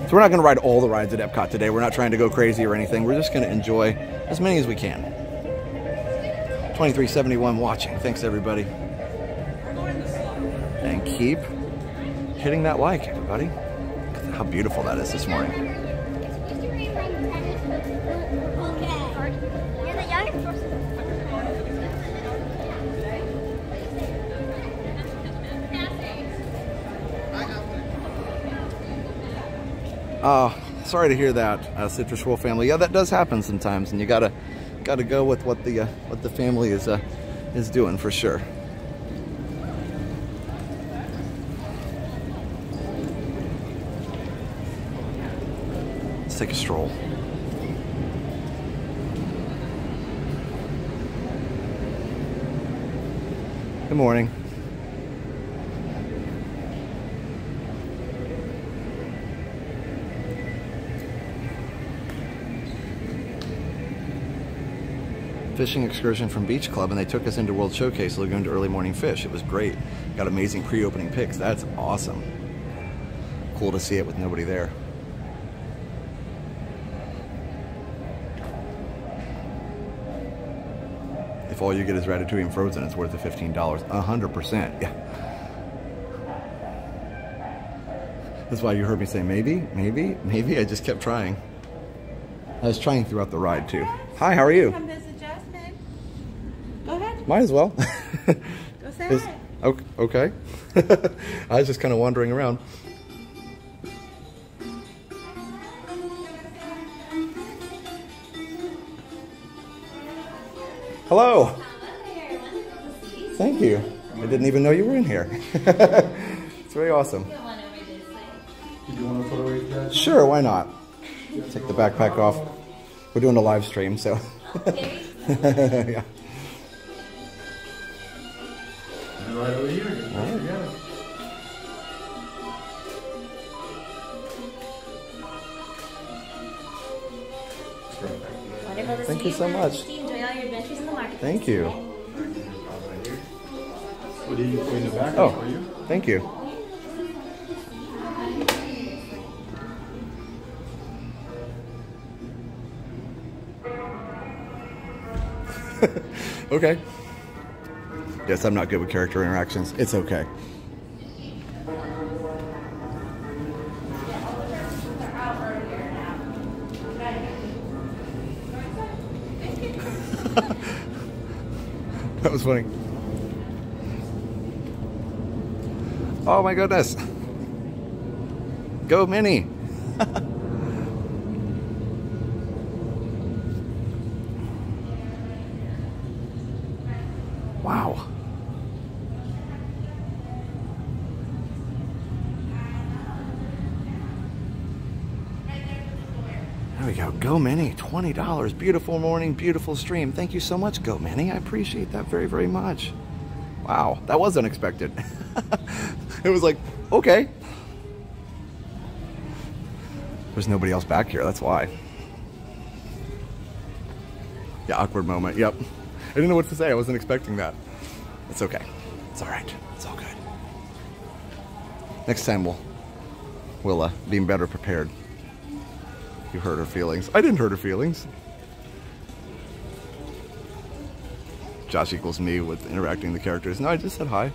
So we're not going to ride all the rides at Epcot today. We're not trying to go crazy or anything. We're just going to enjoy as many as we can. 2371 watching. Thanks, everybody. Keep hitting that like, everybody. How beautiful that is this morning. Oh, sorry to hear that, uh, Citrus Roll family. Yeah, that does happen sometimes, and you gotta gotta go with what the uh, what the family is uh, is doing for sure. Take a stroll. Good morning. fishing excursion from Beach Club and they took us into World Showcase Lagoon to early morning fish. It was great. Got amazing pre-opening pics. That's awesome. Cool to see it with nobody there. If all you get is Ratatouille and Frozen, it's worth the $15. 100%. Yeah. That's why you heard me say maybe, maybe, maybe. I just kept trying. I was trying throughout the ride too. Hi, how are you? Come visit Jasmine. Go ahead. Might as well. [LAUGHS] Go say Is- hi. okay. [LAUGHS] I was just kind of wandering around. Hello. Thank you. I didn't even know you were in here. [LAUGHS] it's very awesome. You want to photo with that? Sure, why not? Take the backpack off. We're doing a live stream, so. [LAUGHS] yeah. Right over here. Yeah. Thank you so much. Thank you. What do you put in the back Oh, for you? thank you. [LAUGHS] okay. Yes, I'm not good with character interactions. It's okay. Was funny. Oh my goodness. Go Minnie. wow. There we go. Go Minnie, $20. Beautiful morning, beautiful stream. Thank you so much, Go Minnie. I appreciate that very, very much. Wow, that was unexpected. [LAUGHS] it was like, okay. There's nobody else back here, that's why. Yeah, awkward moment, yep. I didn't know what to say, I wasn't expecting that. It's okay. It's all right. It's all good. Next time we'll, we'll uh, be better prepared. You hurt her feelings. I didn't hurt her feelings. Josh equals me with interacting the characters. No, I just said hi.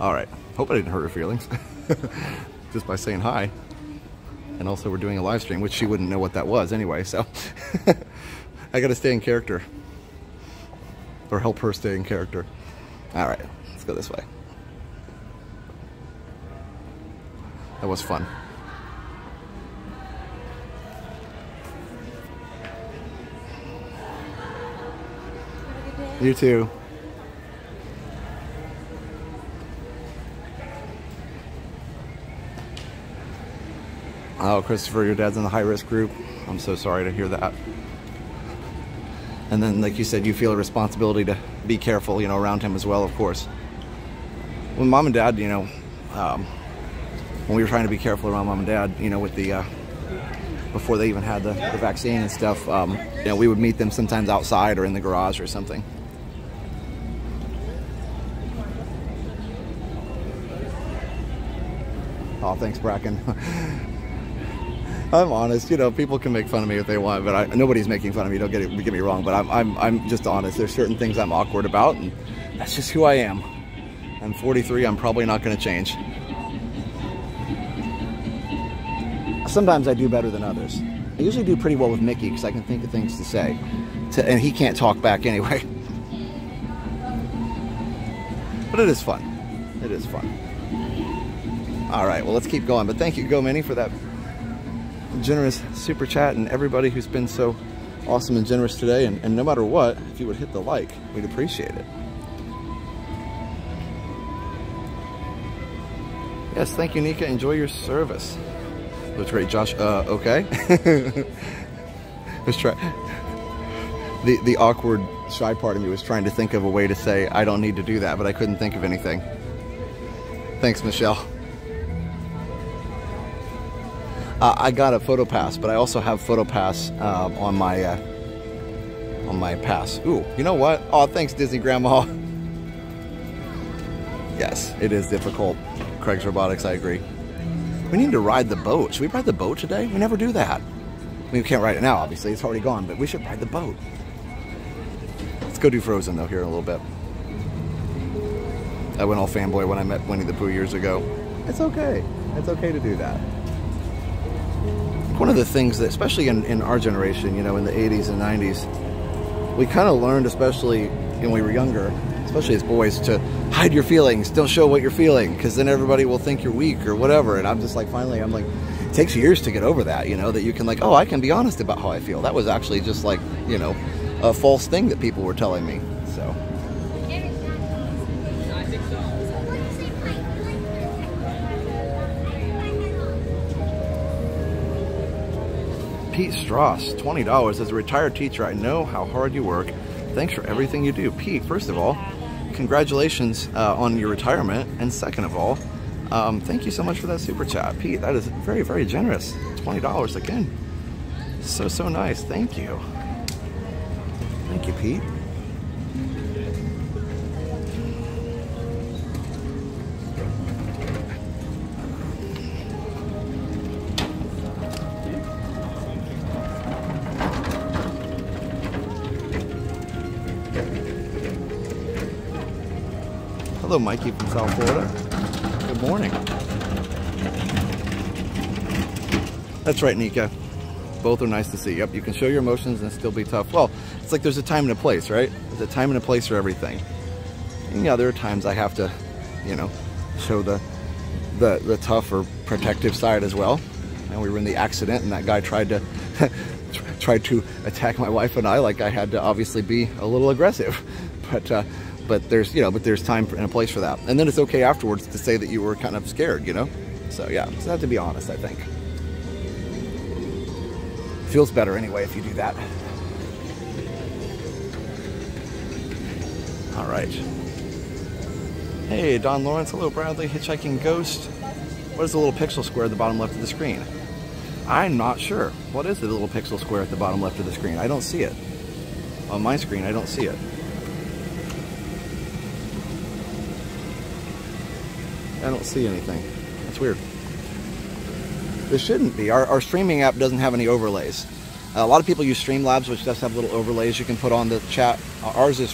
All right. Hope I didn't hurt her feelings. [LAUGHS] just by saying hi. And also we're doing a live stream, which she wouldn't know what that was anyway, so. [LAUGHS] I gotta stay in character. Or help her stay in character. All right, let's go this way. That was fun. You too. Oh, Christopher, your dad's in the high risk group. I'm so sorry to hear that. And then, like you said, you feel a responsibility to be careful, you know, around him as well, of course. When mom and dad, you know, um, when we were trying to be careful around mom and dad, you know, with the, uh, before they even had the, the vaccine and stuff, um, you know, we would meet them sometimes outside or in the garage or something. Oh, thanks, Bracken. I'm honest. You know, people can make fun of me if they want, but I, nobody's making fun of me. Don't get, it, get me wrong, but I'm, I'm, I'm just honest. There's certain things I'm awkward about, and that's just who I am. I'm 43. I'm probably not going to change. Sometimes I do better than others. I usually do pretty well with Mickey because I can think of things to say, to, and he can't talk back anyway. [LAUGHS] but it is fun. It is fun. All right, well, let's keep going. But thank you, Go Minnie, for that generous super chat and everybody who's been so awesome and generous today. And, and no matter what, if you would hit the like, we'd appreciate it. Yes, thank you, Nika. Enjoy your service. Looks great, Josh. Uh, okay. [LAUGHS] Let's try. The, the awkward, shy part of me was trying to think of a way to say, I don't need to do that, but I couldn't think of anything. Thanks, Michelle. Uh, I got a photo pass, but I also have photo pass uh, on my uh, on my pass. Ooh, you know what? Oh, thanks, Disney Grandma. [LAUGHS] Yes, it is difficult. Craig's Robotics, I agree. We need to ride the boat. Should we ride the boat today? We never do that. I mean, we can't ride it now, obviously. It's already gone, but we should ride the boat. Let's go do Frozen, though, here in a little bit. I went all fanboy when I met Winnie the Pooh years ago. It's okay. It's okay to do that one of the things that, especially in, in our generation, you know, in the 80s and 90s, we kind of learned, especially when we were younger, especially as boys, to hide your feelings, don't show what you're feeling, because then everybody will think you're weak or whatever. And I'm just like, finally, I'm like, it takes years to get over that, you know, that you can like, oh, I can be honest about how I feel. That was actually just like, you know, a false thing that people were telling me. So. Pete Strauss, $20. As a retired teacher, I know how hard you work. Thanks for everything you do. Pete, first of all, congratulations uh, on your retirement. And second of all, um, thank you so much for that super chat. Pete, that is very, very generous. $20 again. So, so nice. Thank you. Thank you, Pete. Mikey from South Florida. Good morning. That's right, Nika. Both are nice to see. Yep, you can show your emotions and still be tough. Well, it's like there's a time and a place, right? There's a time and a place for everything. And yeah, there are times I have to, you know, show the the, the tough or protective side as well. And we were in the accident and that guy tried to [LAUGHS] tried to attack my wife and I like I had to obviously be a little aggressive. [LAUGHS] But uh, but there's you know but there's time and a place for that. And then it's okay afterwards to say that you were kind of scared, you know? So yeah, so have to be honest, I think. Feels better anyway if you do that. All right. Hey, Don Lawrence. Hello, Bradley. Hitchhiking Ghost. What is the little pixel square at the bottom left of the screen? I'm not sure. What is the little pixel square at the bottom left of the screen? I don't see it. On my screen, I don't see it. I don't see anything. That's weird. This shouldn't be. Our, our streaming app doesn't have any overlays. Uh, a lot of people use Streamlabs, which does have little overlays you can put on the chat. Ours is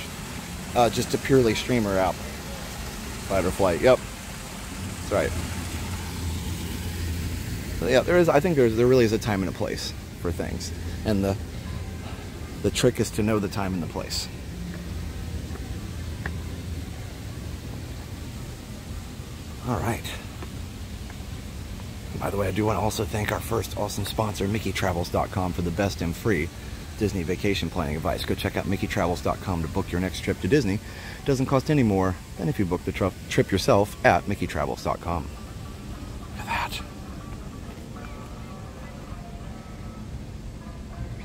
uh, just a purely streamer app. Fight or flight. Yep. That's right. Yeah, there is. I think there's there really is a time and a place for things, and the the trick is to know the time and the place. All right. By the way, I do want to also thank our first awesome sponsor, MickeyTravels.com, for the best and free Disney vacation planning advice. Go check out MickeyTravels.com to book your next trip to Disney. It doesn't cost any more than if you book the trip yourself at MickeyTravels.com. Look at that.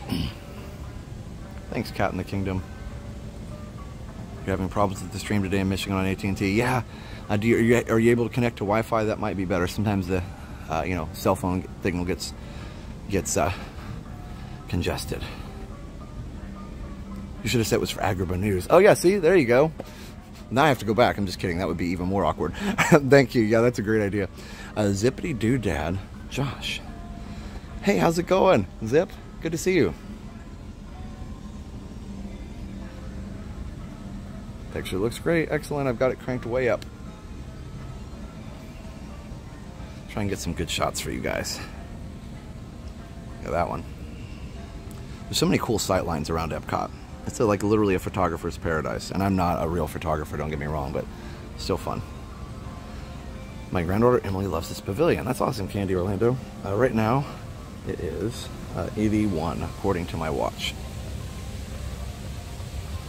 [CLEARS THROAT] Thanks, Cat in the Kingdom. You're having problems with the stream today in Michigan on AT&T. Yeah. Uh, do you, are, you, able to connect to Wi-Fi? That might be better. Sometimes the uh, you know cell phone signal gets gets uh, congested. You should have said it was for Agrabah News. Oh yeah, see, there you go. Now I have to go back. I'm just kidding. That would be even more awkward. [LAUGHS] Thank you. Yeah, that's a great idea. Uh, Zippity Doo Dad, Josh. Hey, how's it going, Zip? Good to see you. Picture looks great. Excellent. I've got it cranked way up. Try and get some good shots for you guys. Look at that one. There's so many cool sight lines around Epcot. It's a, like literally a photographer's paradise. And I'm not a real photographer, don't get me wrong, but still fun. My granddaughter Emily loves this pavilion. That's awesome, Candy Orlando. Uh, right now, it is uh, 81 according to my watch.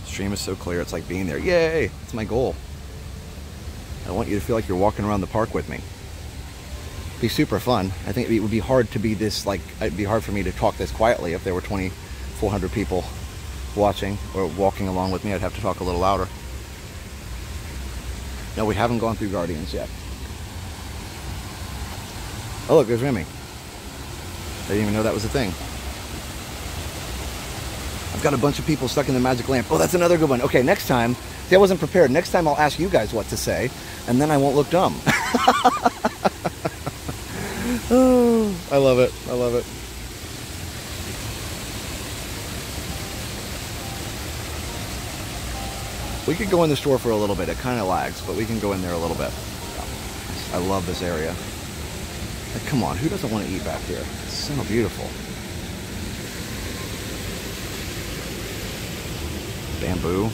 Stream is so clear, it's like being there. Yay! It's my goal. I want you to feel like you're walking around the park with me. Be super fun. I think it would be hard to be this, like, it'd be hard for me to talk this quietly if there were 2,400 people watching or walking along with me. I'd have to talk a little louder. No, we haven't gone through Guardians yet. Oh, look, there's Remy. I didn't even know that was a thing. I've got a bunch of people stuck in the magic lamp. Oh, that's another good one. Okay, next time, see, I wasn't prepared. Next time I'll ask you guys what to say, and then I won't look dumb. [LAUGHS] oh, [SIGHS] I love it. I love it. We could go in the store for a little bit. It kind of lags, but we can go in there a little bit. I love this area. Like, come on, who doesn't want to eat back here? It's so beautiful. Bamboo.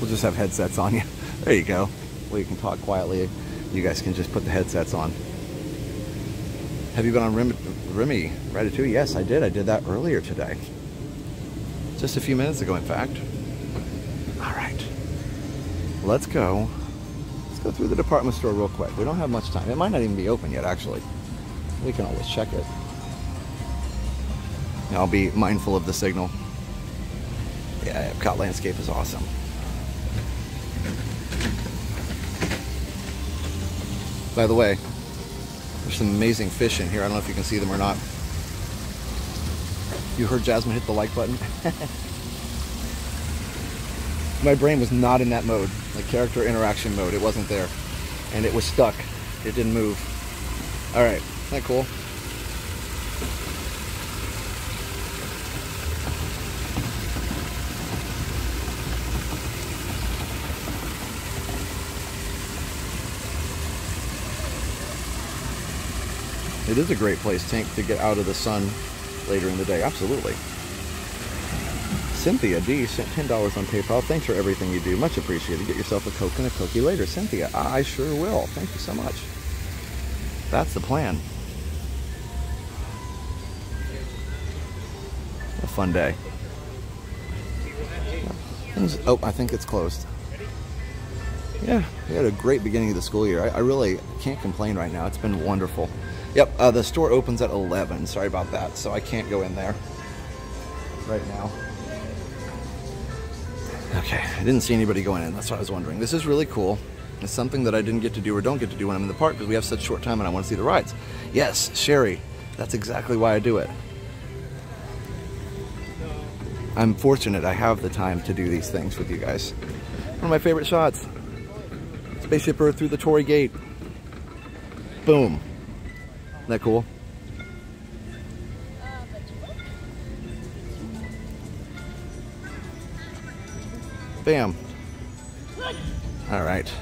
We'll just have headsets on you. [LAUGHS] There you go. Well, you can talk quietly. You guys can just put the headsets on. Have you been on Rim Remy Ratatouille? Yes, I did. I did that earlier today. Just a few minutes ago, in fact. All right. Let's go. Let's go through the department store real quick. We don't have much time. It might not even be open yet, actually. We can always check it. I'll be mindful of the signal. Yeah, Epcot landscape is awesome. By the way, there's some amazing fish in here. I don't know if you can see them or not. You heard Jasmine hit the like button? [LAUGHS] My brain was not in that mode, like character interaction mode. It wasn't there. And it was stuck. It didn't move. All right, isn't that cool? It is a great place, Tank, to get out of the sun later in the day. Absolutely. Cynthia D sent $10 on PayPal. Thanks for everything you do. Much appreciated. Get yourself a Coke and a cookie later. Cynthia, I sure will. Thank you so much. That's the plan. A fun day. Oh, I think it's closed. Yeah, we had a great beginning of the school year. I, I really can't complain right now. It's been wonderful. Yep, uh, the store opens at 11. Sorry about that. So I can't go in there right now. Okay, I didn't see anybody going in. That's what I was wondering. This is really cool. It's something that I didn't get to do or don't get to do when I'm in the park because we have such short time and I want to see the rides. Yes, Sherry, that's exactly why I do it. I'm fortunate I have the time to do these things with you guys. One of my favorite shots. Spaceship Earth through the Torii Gate. Boom. Isn't that cool? Bam. All right. [LAUGHS]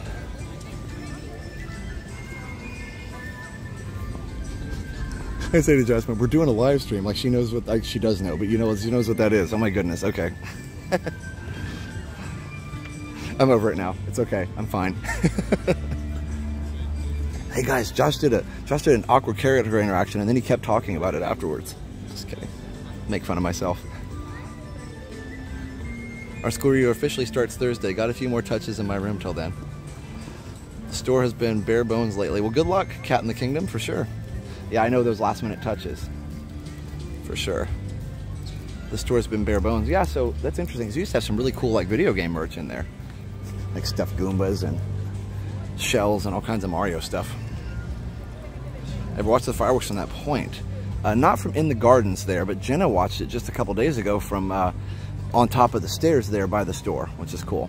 I say to Jasmine, we're doing a live stream. Like she knows what, like she does know, but you know, she knows what that is. Oh my goodness. Okay. [LAUGHS] I'm over it now. It's okay. I'm fine. [LAUGHS] hey guys, Josh did a Josh did an awkward character interaction, and then he kept talking about it afterwards. Just kidding. Make fun of myself. Our school year officially starts Thursday. Got a few more touches in my room till then. The store has been bare bones lately. Well, good luck, Cat in the Kingdom, for sure. Yeah, I know those last minute touches. For sure. The store's been bare bones. Yeah, so that's interesting. You used to have some really cool like video game merch in there. Like stuffed Goombas and shells and all kinds of Mario stuff. Ever watched the fireworks from that point? Uh, not from in the gardens there, but Jenna watched it just a couple days ago from uh, on top of the stairs there by the store, which is cool.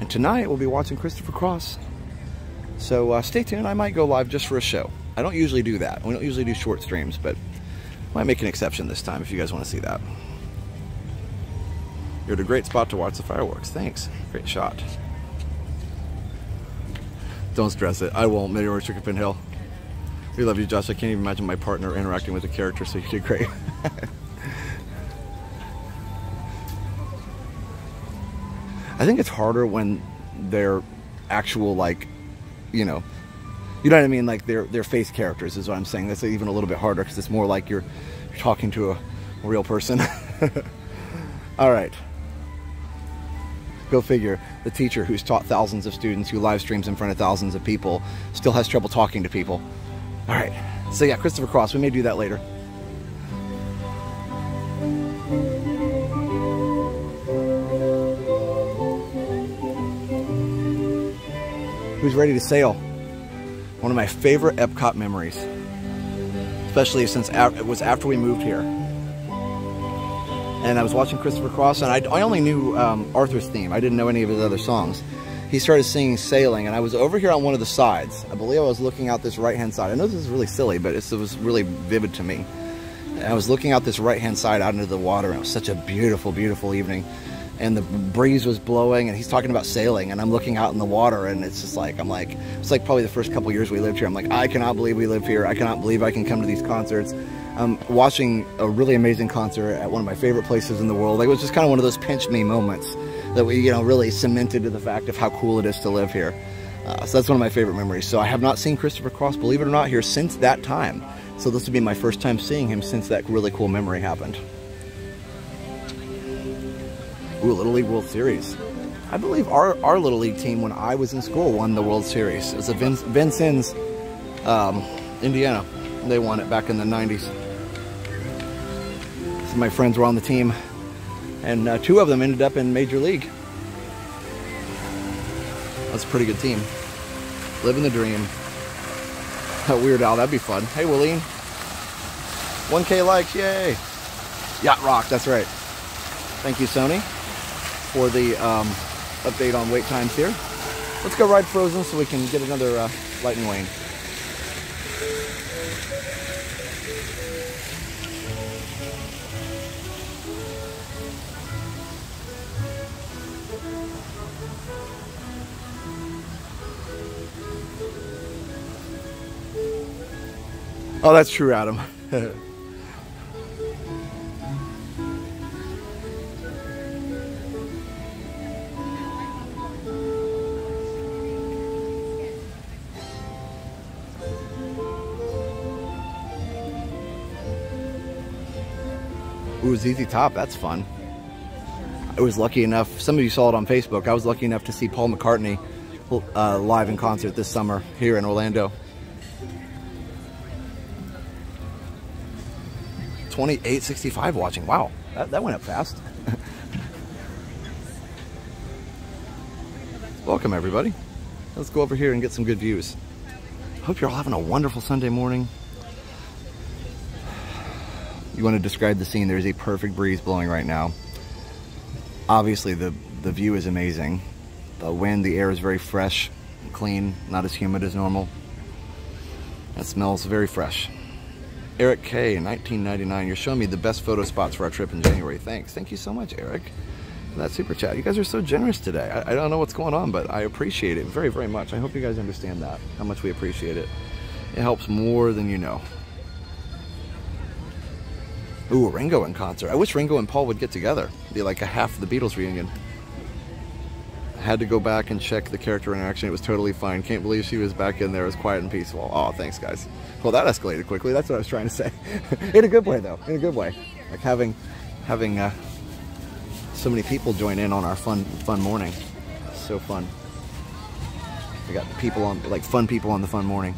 And tonight we'll be watching Christopher Cross. So uh, stay tuned. I might go live just for a show. I don't usually do that. We don't usually do short streams, but might make an exception this time if you guys want to see that. You're at a great spot to watch the fireworks. Thanks. Great shot. Don't stress it. I won't. Meteor Chicken Hill. We love you, Josh. I can't even imagine my partner interacting with the character, so you did great. [LAUGHS] I think it's harder when they're actual like, you know, you know what I mean? Like they're they're face characters is what I'm saying. That's even a little bit harder because it's more like you're, you're talking to a, a real person. [LAUGHS] All right. Go figure. The teacher who's taught thousands of students, who live streams in front of thousands of people, still has trouble talking to people. All right. So yeah, Christopher Cross. We may do that later. Who's ready to sail? One of my favorite Epcot memories, especially since it was after we moved here. And I was watching Christopher Cross, and I, I only knew um, Arthur's theme. I didn't know any of his other songs. He started singing Sailing, and I was over here on one of the sides. I believe I was looking out this right-hand side. I know this is really silly, but it was really vivid to me. And I was looking out this right-hand side out into the water, and it was such a beautiful, beautiful evening and the breeze was blowing and he's talking about sailing and I'm looking out in the water and it's just like I'm like it's like probably the first couple years we lived here I'm like I cannot believe we live here I cannot believe I can come to these concerts I'm watching a really amazing concert at one of my favorite places in the world like, it was just kind of one of those pinch me moments that we you know really cemented to the fact of how cool it is to live here uh, so that's one of my favorite memories so I have not seen Christopher Cross believe it or not here since that time so this would be my first time seeing him since that really cool memory happened Ooh, Little League World Series. I believe our, our Little League team, when I was in school, won the World Series. It was a Vince, Vincennes, um, Indiana. They won it back in the 90s. So my friends were on the team, and uh, two of them ended up in Major League. That's a pretty good team. Living the dream. That Weird Al, that'd be fun. Hey, Willeen. 1K likes, yay. Yacht Rock, that's right. Thank you, Sony for the um, update on wait times here. Let's go ride Frozen so we can get another uh, Lightning Lane. Oh, that's true, Adam. [LAUGHS] Ooh, ZZ Top, that's fun. I was lucky enough, some of you saw it on Facebook, I was lucky enough to see Paul McCartney uh, live in concert this summer here in Orlando. 2865 watching. Wow, that, that went up fast. Welcome, everybody. Let's go over here and get some good views. Hope you're all having a wonderful Sunday morning. You want to describe the scene, there's a perfect breeze blowing right now. Obviously, the, the view is amazing. The wind, the air is very fresh, clean, not as humid as normal. It smells very fresh. Eric K, 1999, you're showing me the best photo spots for our trip in January. Thanks. Thank you so much, Eric, for that super chat. You guys are so generous today. I, I don't know what's going on, but I appreciate it very, very much. I hope you guys understand that, how much we appreciate it. It helps more than you know. Ooh, Ringo in concert. I wish Ringo and Paul would get together. Be like a half of the Beatles reunion. Had to go back and check the character interaction. It was totally fine. Can't believe she was back in there. It was quiet and peaceful. Oh, thanks, guys. Well, that escalated quickly. That's what I was trying to say. [LAUGHS] in a good way, though. In a good way. Like having, having uh, so many people join in on our fun, fun morning. So fun. We got people on, like fun people on the fun morning.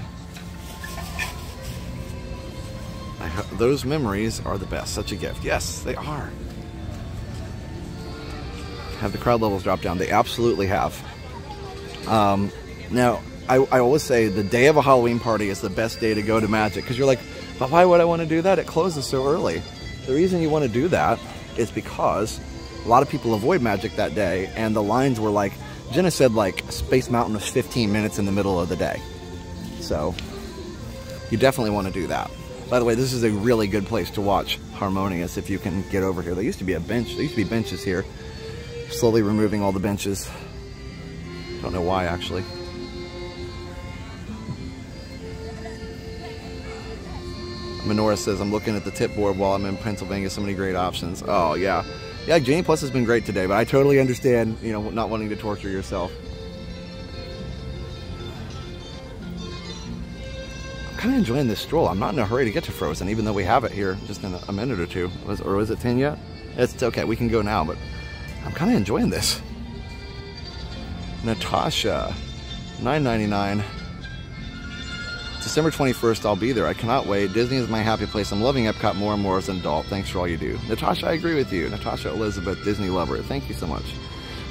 those memories are the best. Such a gift. Yes, they are. Have the crowd levels drop down? They absolutely have. Um, now, I, I, always say the day of a Halloween party is the best day to go to Magic because you're like, but why would I want to do that? It closes so early. The reason you want to do that is because a lot of people avoid Magic that day and the lines were like, Jenna said like Space Mountain was 15 minutes in the middle of the day. So you definitely want to do that. By the way, this is a really good place to watch Harmonious if you can get over here. There used to be a bench, there used to be benches here. Slowly removing all the benches. Don't know why actually. Menorah says, I'm looking at the tip board while I'm in Pennsylvania. So many great options. Oh, yeah. Yeah, Genie Plus has been great today, but I totally understand, you know, not wanting to torture yourself. I'm kind of enjoying this stroll. I'm not in a hurry to get to Frozen, even though we have it here just in a minute or two. Was, or was it 10 yet? It's okay, we can go now, but I'm kind of enjoying this. Natasha, 9.99. December 21st, I'll be there. I cannot wait. Disney is my happy place. I'm loving Epcot more and more as an adult. Thanks for all you do. Natasha, I agree with you. Natasha Elizabeth, Disney lover. Thank you so much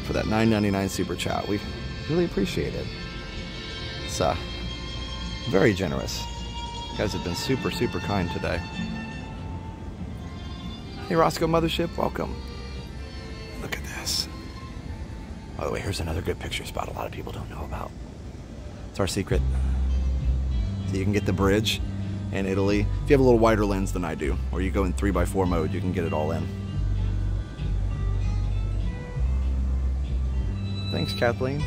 for that 9.99 super chat. We really appreciate it. It's uh, very generous guys have been super, super kind today. Hey, Roscoe Mothership, welcome. By the way, here's another good picture spot a lot of people don't know about. It's our secret. So you can get the bridge in Italy. If you have a little wider lens than I do, or you go in 3x4 mode, you can get it all in. Thanks, Kathleen.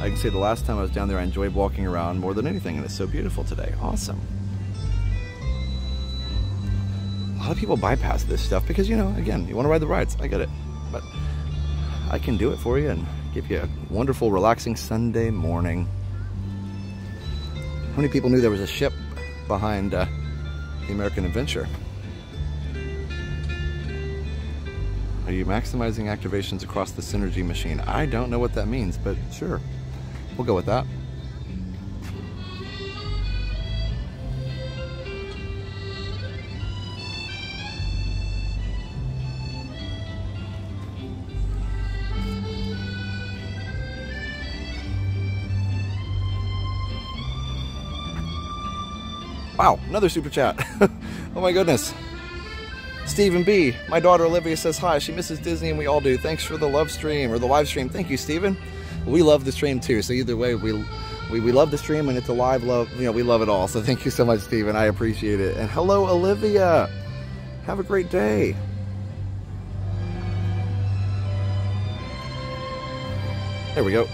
I can say the last time I was down there, I enjoyed walking around more than anything, and it's so beautiful today. Awesome. A lot of people bypass this stuff because, you know, again, you want to ride the rides. I get it. But I can do it for you and give you a wonderful, relaxing Sunday morning. How many people knew there was a ship behind uh, the American Adventure? Are you maximizing activations across the Synergy machine? I don't know what that means, but sure. We'll go with that. Wow, another super chat. [LAUGHS] oh my goodness. Stephen B, my daughter Olivia says hi. She misses Disney and we all do. Thanks for the love stream or the live stream. Thank you, Stephen we love the stream too. So either way, we, we, we love the stream and it's a live love. You know, we love it all. So thank you so much, Stephen. I appreciate it. And hello, Olivia. Have a great day. There we go.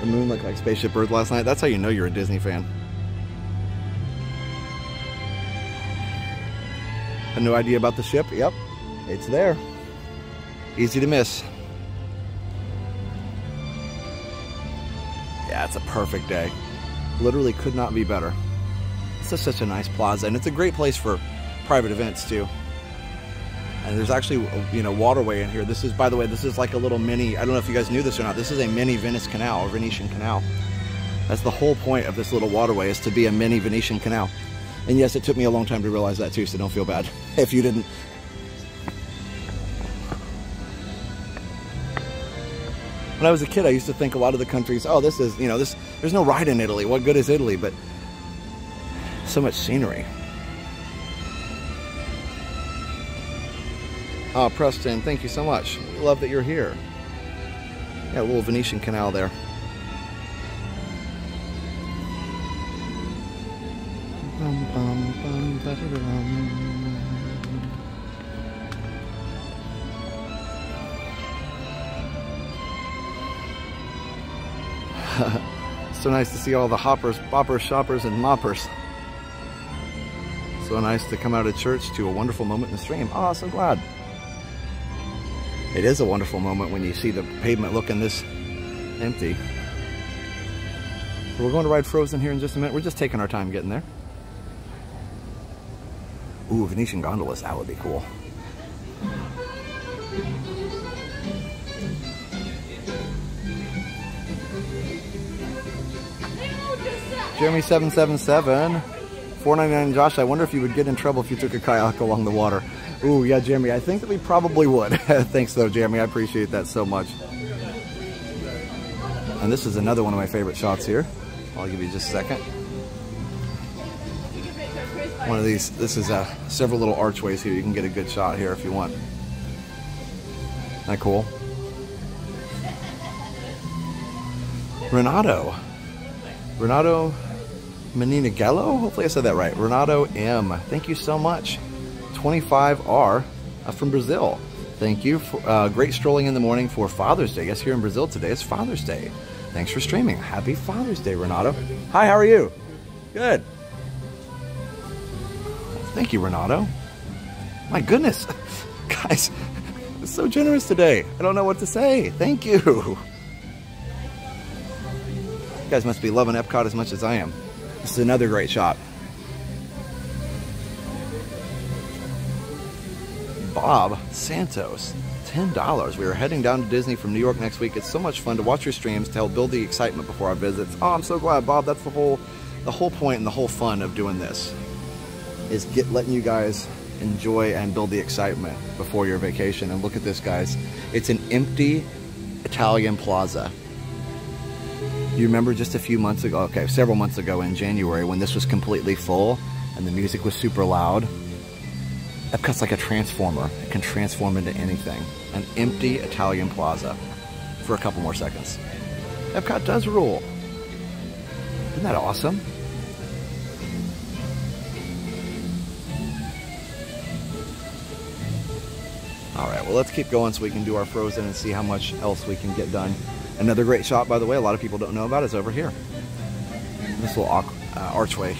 The moon looked like Spaceship Earth last night. That's how you know you're a Disney fan. Had no idea about the ship. Yep, it's there. Easy to miss. Yeah, it's a perfect day. Literally could not be better. It's just such a nice plaza, and it's a great place for private events too. And there's actually, you know, waterway in here. This is, by the way, this is like a little mini, I don't know if you guys knew this or not, this is a mini Venice canal, or Venetian canal. That's the whole point of this little waterway, is to be a mini Venetian canal. And yes, it took me a long time to realize that too, so don't feel bad [LAUGHS] if you didn't. When I was a kid, I used to think a lot of the countries, oh, this is, you know, this, there's no ride in Italy. What good is Italy? But so much scenery. Oh, Preston, thank you so much. Love that you're here. Yeah, a little Venetian canal there. [LAUGHS] So nice to see all the hoppers, boppers, shoppers, and moppers. So nice to come out of church to a wonderful moment in the stream. Oh, so glad. It is a wonderful moment when you see the pavement looking this empty. We're going to ride Frozen here in just a minute. We're just taking our time getting there. Ooh, Venetian gondolas, that would be cool. Jeremy777, 499 Josh, I wonder if you would get in trouble if you took a kayak along the water. Ooh, yeah, Jeremy, I think that we probably would. [LAUGHS] Thanks, though, Jeremy. I appreciate that so much. And this is another one of my favorite shots here. I'll give you just a second. One of these, this is uh, several little archways here. You can get a good shot here if you want. Isn't that cool? Renato. Renato Meninagello? Hopefully I said that right. Renato M. Thank you so much. 25R uh, from Brazil. Thank you. For, uh, great strolling in the morning for Father's Day. Yes, here in Brazil today it's Father's Day. Thanks for streaming. Happy Father's Day, Renato. Hi, how are you? Good. Thank you, Renato. My goodness. [LAUGHS] Guys, it's [LAUGHS] so generous today. I don't know what to say. Thank you. You guys must be loving Epcot as much as I am. This is another great shot. Bob Santos, $10. We are heading down to Disney from New York next week. It's so much fun to watch your streams to help build the excitement before our visits. Oh, I'm so glad, Bob. That's the whole the whole point and the whole fun of doing this is get letting you guys enjoy and build the excitement before your vacation. And look at this, guys. It's an empty Italian plaza. You remember just a few months ago, okay, several months ago in January when this was completely full and the music was super loud? Epcot's like a transformer. It can transform into anything. An empty Italian plaza for a couple more seconds. Epcot does rule. Isn't that awesome? All right, well, let's keep going so we can do our Frozen and see how much else we can get done. Another great shot, by the way, a lot of people don't know about is over here. This little uh, archway.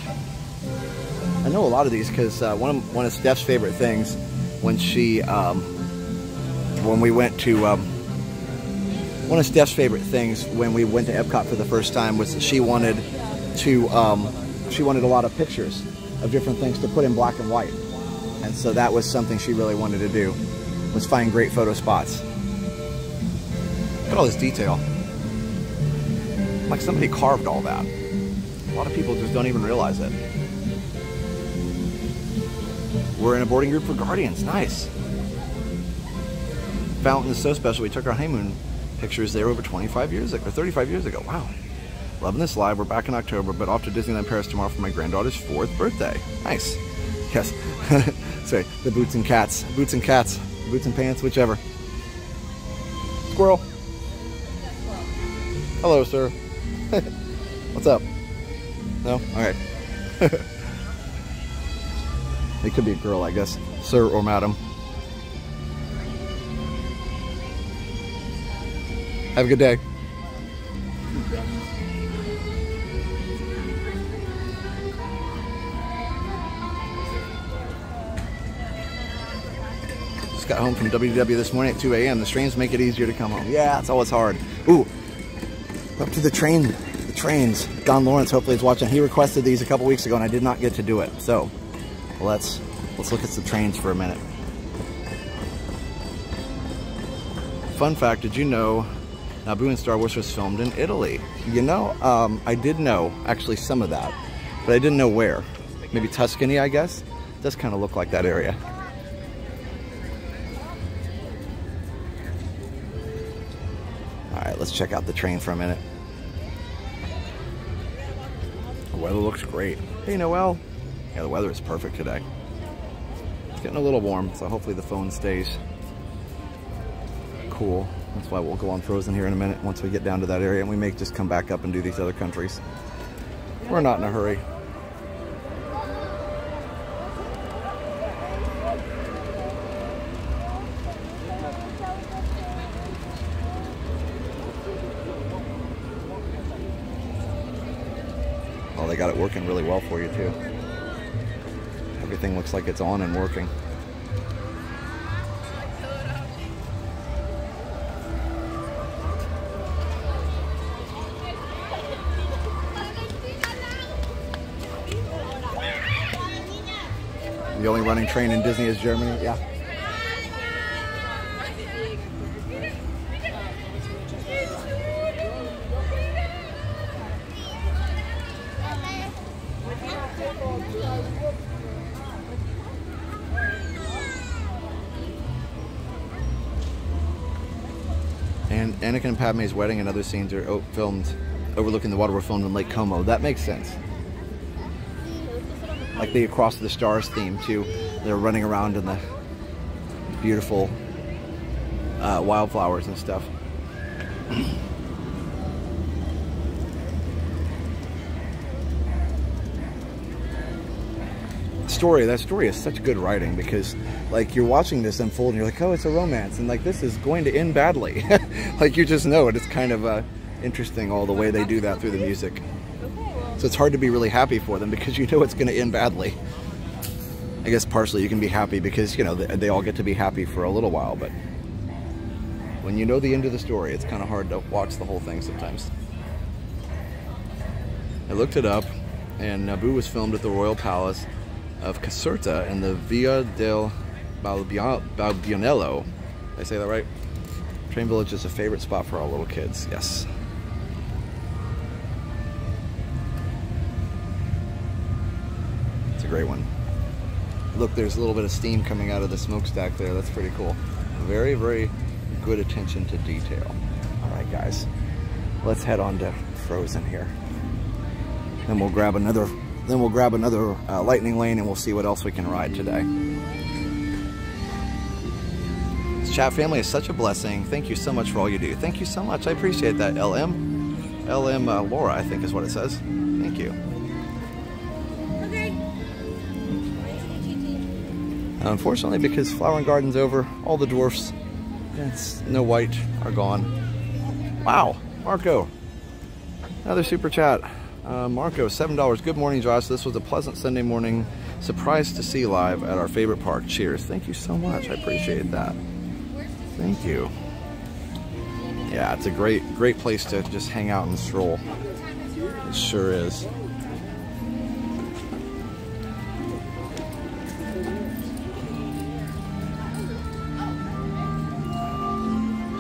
I know a lot of these because uh, one, of, one of Steph's favorite things when she, um, when we went to, um, one of Steph's favorite things when we went to Epcot for the first time was that she wanted to, um, she wanted a lot of pictures of different things to put in black and white. And so that was something she really wanted to do, was find great photo spots. Look at all this detail. Like somebody carved all that. A lot of people just don't even realize it. We're in a boarding group for Guardians. Nice. Fountain is so special. We took our honeymoon pictures there over 25 years ago, or 35 years ago. Wow. Loving this live. We're back in October, but off to Disneyland Paris tomorrow for my granddaughter's fourth birthday. Nice. Yes. [LAUGHS] Sorry, the boots and cats. Boots and cats. Boots and pants, whichever. Squirrel. Hello, sir. [LAUGHS] What's up? No? Alright. [LAUGHS] it could be a girl, I guess. Sir or madam. Have a good day. Just got home from WW this morning at 2 a.m. The trains make it easier to come home. Yeah, it's always hard. Ooh, up to the train, the trains. Don Lawrence hopefully is watching. He requested these a couple weeks ago and I did not get to do it. So let's let's look at the trains for a minute. Fun fact, did you know Naboo and Star Wars was filmed in Italy? You know, um, I did know actually some of that, but I didn't know where. Maybe Tuscany, I guess. It does kind of look like that area. All right, let's check out the train for a minute. The weather looks great. Hey, Noel. Yeah, the weather is perfect today. It's getting a little warm, so hopefully the phone stays cool. That's why we'll go on Frozen here in a minute once we get down to that area, and we may just come back up and do these other countries. We're not in a hurry. Oh, they got it working really well for you too. Everything looks like it's on and working. The only running train in Disney is Germany. Yeah. Padme's wedding and other scenes are filmed overlooking the water were filmed in Lake Como. That makes sense. Like the Across the Stars theme too. They're running around in the beautiful uh, wildflowers and stuff. [CLEARS THROAT] story that story is such good writing because like you're watching this unfold and you're like oh it's a romance and like this is going to end badly. [LAUGHS] Like you just know it. It's kind of uh, interesting all the way they do that through the music. So it's hard to be really happy for them because you know it's going to end badly. I guess partially you can be happy because you know they, they all get to be happy for a little while but when you know the end of the story it's kind of hard to watch the whole thing sometimes. I looked it up and Naboo was filmed at the Royal Palace of Caserta and the Via del Balbionello. Did I say that right? Train Village is a favorite spot for all little kids. Yes. It's a great one. Look, there's a little bit of steam coming out of the smokestack there. That's pretty cool. Very, very good attention to detail. All right, guys. Let's head on to Frozen here. Then we'll grab another then we'll grab another uh, lightning lane and we'll see what else we can ride today. This chat family is such a blessing. Thank you so much for all you do. Thank you so much. I appreciate that, LM. LM uh, Laura, I think is what it says. Thank you. Okay. Unfortunately, because Flower and Garden's over, all the dwarfs, and Snow White are gone. Wow, Marco. Another super chat. Uh, Marco, $7. Good morning, Josh. This was a pleasant Sunday morning. Surprised to see live at our favorite park. Cheers. Thank you so much. I appreciate that. Thank you. Yeah, it's a great, great place to just hang out and stroll. It sure is.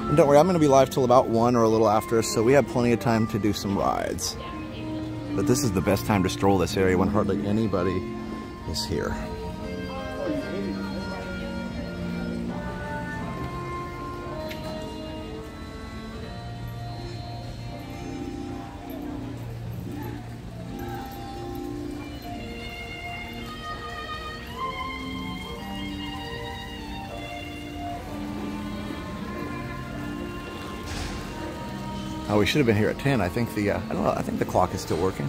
And don't worry, I'm going to be live till about 1 or a little after, so we have plenty of time to do some rides. But this is the best time to stroll this area when hardly anybody is here. We should have been here at 10. I think the, uh, I don't know, I think the clock is still working.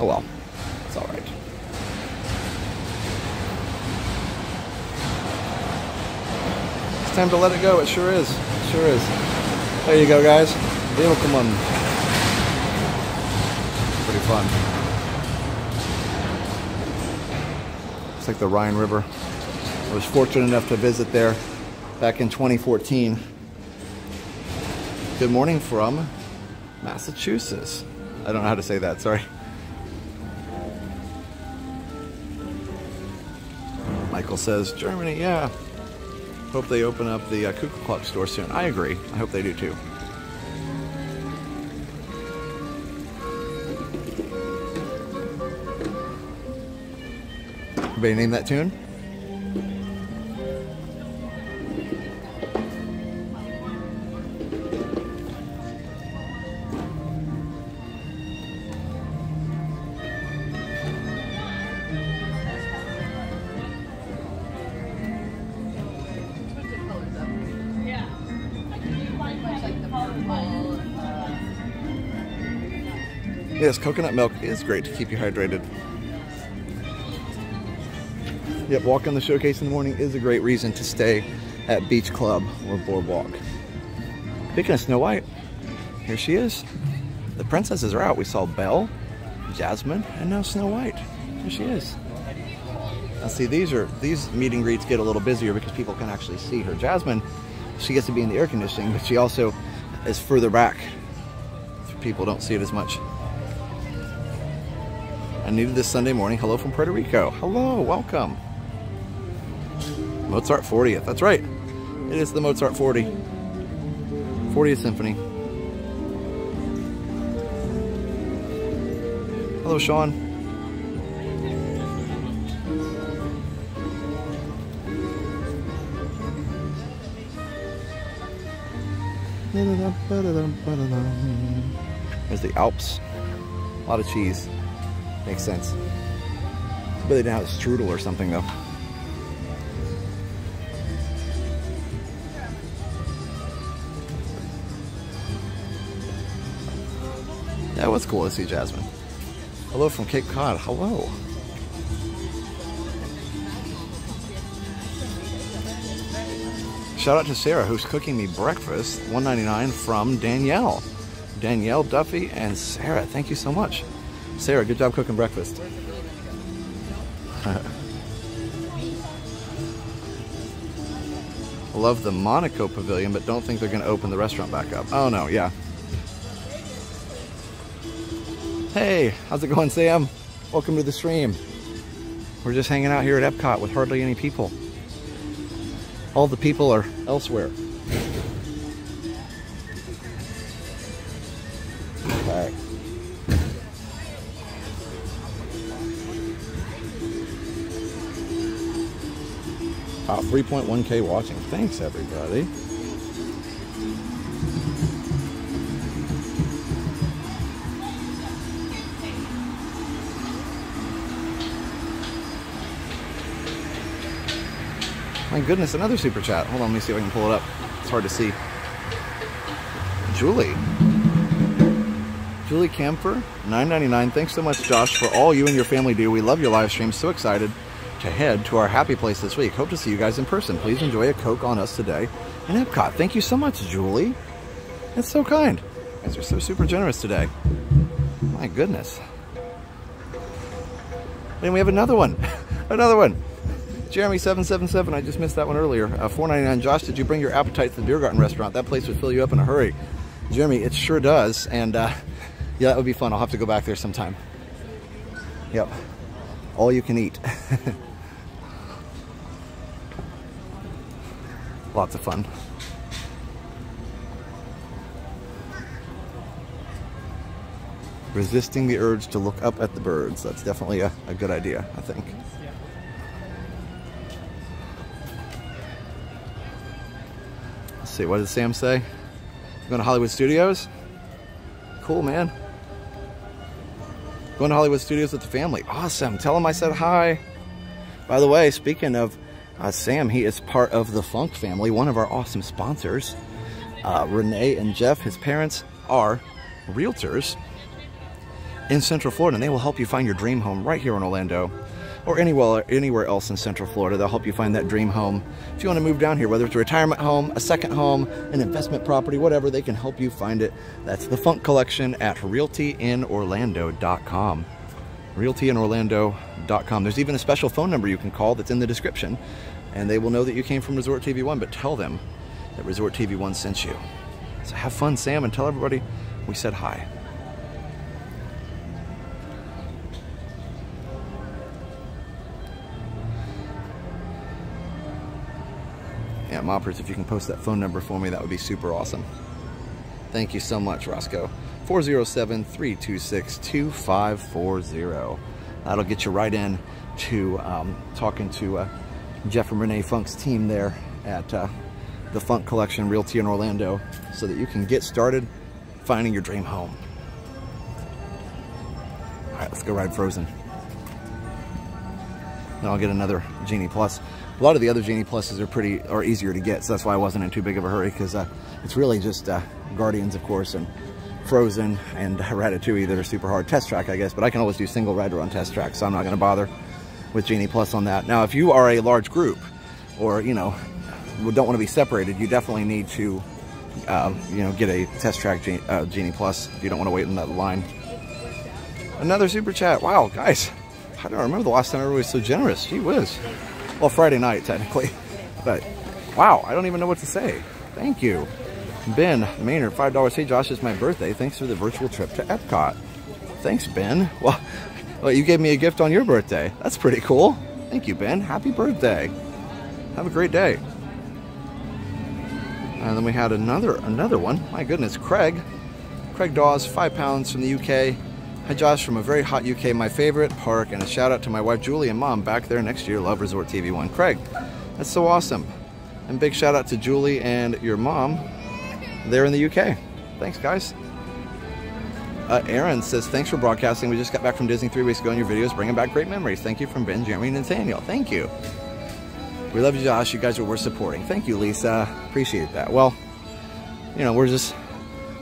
Oh well, it's all right. It's time to let it go. It sure is. It sure is. There you go, guys. Welcome on. Pretty fun. It's like the Rhine River. I was fortunate enough to visit there back in 2014. Good morning from Massachusetts. I don't know how to say that, sorry. Michael says, Germany, yeah. Hope they open up the uh, Kuka Club store soon. I agree. I hope they do too. Anybody name that tune? Yes, coconut milk is great to keep you hydrated. Yep, walking the showcase in the morning is a great reason to stay at Beach Club or Boardwalk. Speaking of Snow White, here she is. The princesses are out. We saw Belle, Jasmine, and now Snow White. Here she is. Now see, these are these meet and greets get a little busier because people can actually see her. Jasmine, she gets to be in the air conditioning, but she also is further back. People don't see it as much. I needed this Sunday morning. Hello from Puerto Rico. Hello, welcome. Mozart 40th. That's right. It is the Mozart 40. 40th Symphony. Hello, Sean. There's the Alps. A lot of cheese. Makes sense. But they didn't have a strudel or something though. That was cool to see Jasmine. Hello from Cape Cod. Hello. Shout out to Sarah who's cooking me breakfast. 199 from Danielle. Danielle Duffy and Sarah. Thank you so much. Sarah, good job cooking breakfast. [LAUGHS] Love the Monaco Pavilion, but don't think they're going to open the restaurant back up. Oh no, yeah. Hey, how's it going, Sam? Welcome to the stream. We're just hanging out here at Epcot with hardly any people. All the people are elsewhere. 3.1k watching. Thanks, everybody. My goodness, another super chat. Hold on, let me see if I can pull it up. It's hard to see. Julie. Julie Camper, 9.99. Thanks so much, Josh, for all you and your family do. We love your live stream. So excited to head to our happy place this week. Hope to see you guys in person. Please enjoy a Coke on us today in Epcot. Thank you so much, Julie. That's so kind. You guys are so super generous today. My goodness. And we have another one. [LAUGHS] another one. Jeremy777, I just missed that one earlier. Uh, 4.99. Josh, did you bring your appetite to the Beer Garden restaurant? That place would fill you up in a hurry. Jeremy, it sure does. And uh, [LAUGHS] yeah, that would be fun. I'll have to go back there sometime. Yep. All you can eat. [LAUGHS] Lots of fun. Resisting the urge to look up at the birds. That's definitely a, a good idea, I think. Let's see, what does Sam say? Going to Hollywood Studios? Cool, man. Going to Hollywood Studios with the family. Awesome. Tell him I said hi. By the way, speaking of uh, Sam, he is part of the Funk family, one of our awesome sponsors. Uh, Renee and Jeff, his parents, are realtors in Central Florida, and they will help you find your dream home right here in Orlando. or anywhere, anywhere else in Central Florida. They'll help you find that dream home. If you want to move down here, whether it's a retirement home, a second home, an investment property, whatever, they can help you find it. That's the Funk Collection at realtyinorlando.com. Realtyinorlando.com. There's even a special phone number you can call that's in the description, and they will know that you came from Resort TV One, but tell them that Resort TV One sent you. So have fun, Sam, and tell everybody we said hi. Yeah, Moppers, if you can post that phone number for me, that would be super awesome. Thank you so much, Roscoe. 407-326-2540. That'll get you right in to um, talking to uh, Jeff and Renee Funk's team there at uh, the Funk Collection Realty in Orlando so that you can get started finding your dream home. All right, let's go ride Frozen. Then I'll get another Genie Plus. A lot of the other Genie Pluses are pretty, are easier to get, so that's why I wasn't in too big of a hurry, because uh, it's really just uh, Guardians, of course, and Frozen and Ratatouille that are super hard. Test track, I guess, but I can always do single rider on test track, so I'm not going to bother with Genie Plus on that. Now, if you are a large group, or, you know, don't want to be separated, you definitely need to, um, you know, get a test track Genie, uh, Genie Plus if you don't want to wait in that line. Another super chat. Wow, guys, I don't remember the last time everybody was so generous. Gee whiz. Well, Friday night, technically. [LAUGHS] But, wow, I don't even know what to say. Thank you. Ben Maynard, $5. Hey, Josh, it's my birthday. Thanks for the virtual trip to Epcot. Thanks, Ben. [LAUGHS] Well, well, you gave me a gift on your birthday. That's pretty cool. Thank you, Ben. Happy birthday. Have a great day. And then we had another another one. My goodness, Craig. Craig Dawes, five pounds from the UK. Hi Josh from a very hot UK, my favorite park, and a shout out to my wife Julie and mom back there next year, Love Resort TV One. Craig, that's so awesome. And big shout out to Julie and your mom there in the UK. Thanks guys. Uh, Aaron says, thanks for broadcasting. We just got back from Disney three weeks ago and your videos bringing back great memories. Thank you from Ben, Jeremy, and Nathaniel. Thank you. We love you, Josh. You guys are worth supporting. Thank you, Lisa. Appreciate that. Well, you know, we're just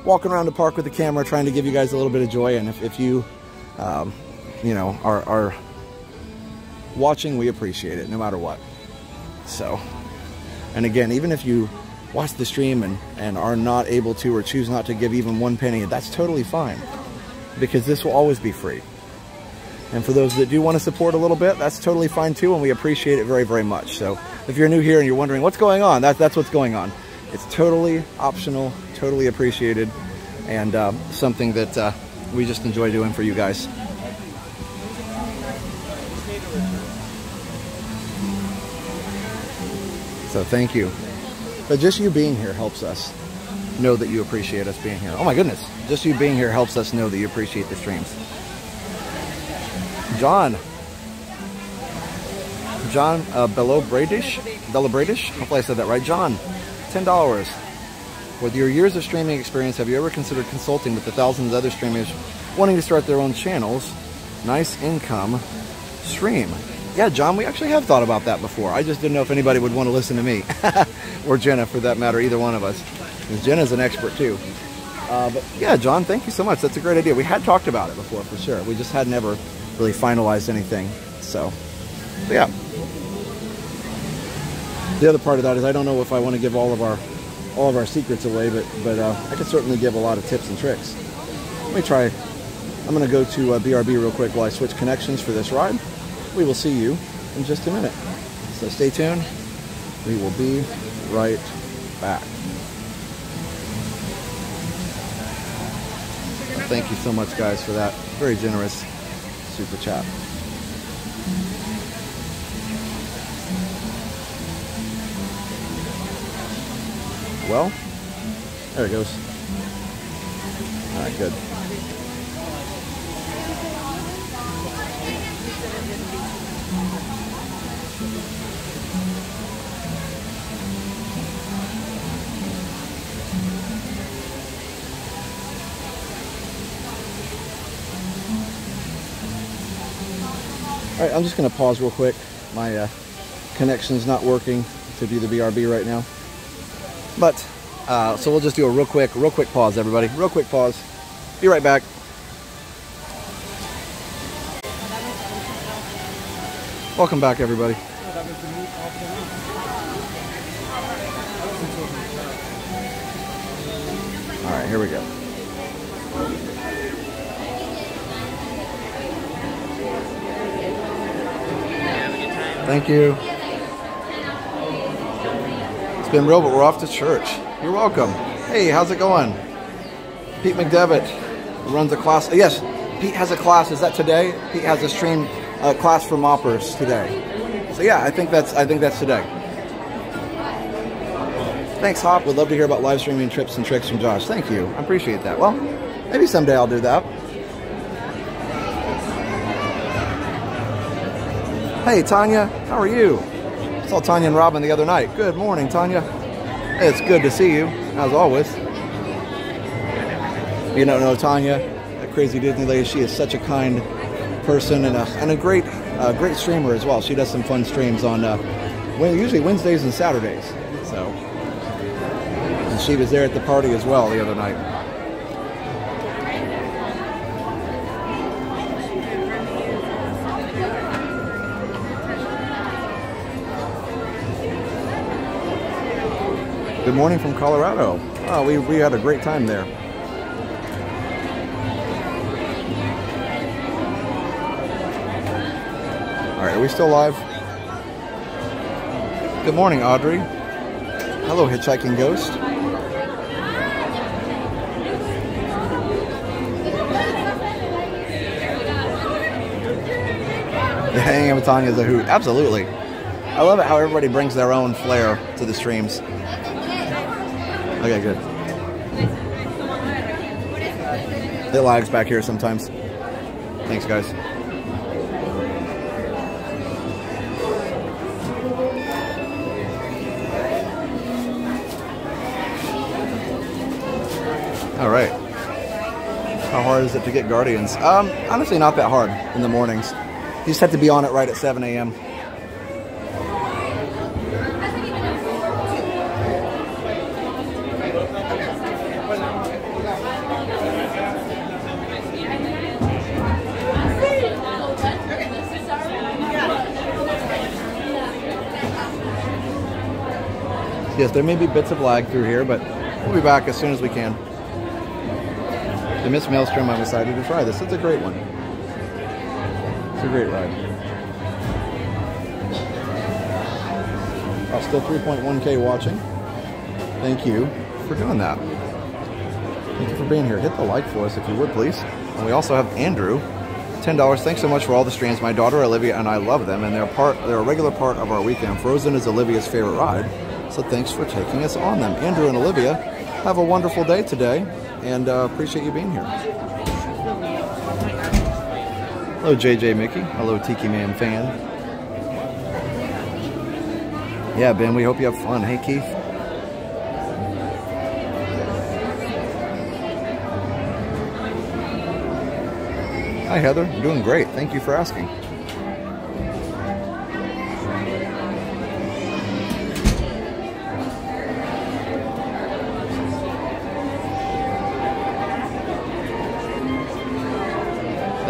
walking around the park with the camera trying to give you guys a little bit of joy. And if, if you, um, you know, are, are watching, we appreciate it no matter what. So, and again, even if you watch the stream and, and are not able to or choose not to give even one penny, that's totally fine because this will always be free. And for those that do want to support a little bit, that's totally fine too, and we appreciate it very, very much. So if you're new here and you're wondering what's going on, that, that's what's going on. It's totally optional, totally appreciated, and uh, something that uh, we just enjoy doing for you guys. So thank you. But just you being here helps us know that you appreciate us being here. Oh my goodness, just you being here helps us know that you appreciate the streams. John. John uh, Bello Bradish. Bello Bradish. Hopefully I said that right. John, $10. With your years of streaming experience, have you ever considered consulting with the thousands of other streamers wanting to start their own channels? Nice income stream. Yeah, John, we actually have thought about that before. I just didn't know if anybody would want to listen to me. [LAUGHS] or Jenna, for that matter, either one of us. Because Jenna's an expert, too. Uh, but yeah, John, thank you so much. That's a great idea. We had talked about it before, for sure. We just had never really finalized anything. So, yeah. The other part of that is I don't know if I want to give all of our all of our secrets away, but but uh, I can certainly give a lot of tips and tricks. Let me try. I'm going to go to uh, BRB real quick while I switch connections for this ride. We will see you in just a minute. So stay tuned. We will be right back. Thank you so much, guys, for that very generous super chat. Well, there it goes. All right, good. All right, I'm just going to pause real quick. My uh, connection's not working to do the BRB right now. But, uh, so we'll just do a real quick, real quick pause, everybody. Real quick pause. Be right back. Welcome back, everybody. All right, here we go. Thank you. It's been real, but we're off to church. You're welcome. Hey, how's it going? Pete McDevitt runs a class. Yes, Pete has a class. Is that today? Pete has a stream uh, class for moppers today. So yeah, I think that's I think that's today. Thanks, Hop. Would love to hear about live streaming trips and tricks from Josh. Thank you. I appreciate that. Well, maybe someday I'll do that. Hey, Tanya, how are you? I Saw Tanya and Robin the other night. Good morning, Tanya. It's good to see you, as always. You don't know Tanya, that crazy Disney lady. She is such a kind person and a, and a great uh, great streamer as well. She does some fun streams on uh, usually Wednesdays and Saturdays. So, and she was there at the party as well the other night. Good morning from Colorado. Oh, we, we had a great time there. All right, are we still live? Good morning, Audrey. Hello, Hitchhiking Ghost. The hanging out with a hoot. Absolutely. I love it how everybody brings their own flair to the streams. Okay, good. It lags back here sometimes. Thanks, guys. All right. How hard is it to get Guardians? Um, honestly, not that hard in the mornings. You just have to be on it right at 7 a.m. There may be bits of lag through here, but we'll be back as soon as we can. The Miss Maelstrom, I'm excited to try this. It's a great one. It's a great ride. Oh, still 3.1k watching. Thank you for doing that. Thank you for being here. Hit the like for us if you would, please. And we also have Andrew. $10. Thanks so much for all the streams. My daughter Olivia and I love them, and they're part they're a regular part of our weekend. Frozen is Olivia's favorite ride. So thanks for taking us on them. Andrew and Olivia, have a wonderful day today and uh, appreciate you being here. Hello, JJ Mickey. Hello, Tiki Man fan. Yeah, Ben, we hope you have fun. Hey, Keith. Hi, Heather. Doing great. Thank you for asking.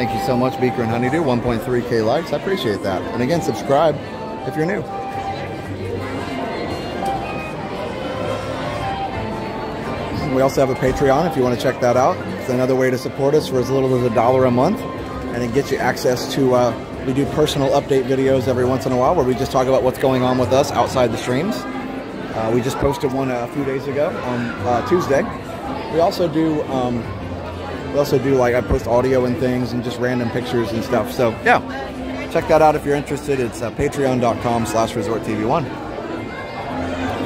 Thank you so much, Beaker and Honeydew. 1.3k likes. I appreciate that. And again, subscribe if you're new. We also have a Patreon if you want to check that out. It's another way to support us for as little as a dollar a month. And it gets you access to, uh, we do personal update videos every once in a while where we just talk about what's going on with us outside the streams. Uh, we just posted one a few days ago on uh, Tuesday. We also do um, we also do like I post audio and things and just random pictures and stuff. So yeah, check that out if you're interested. It's uh, patreon.com slash resorttv1.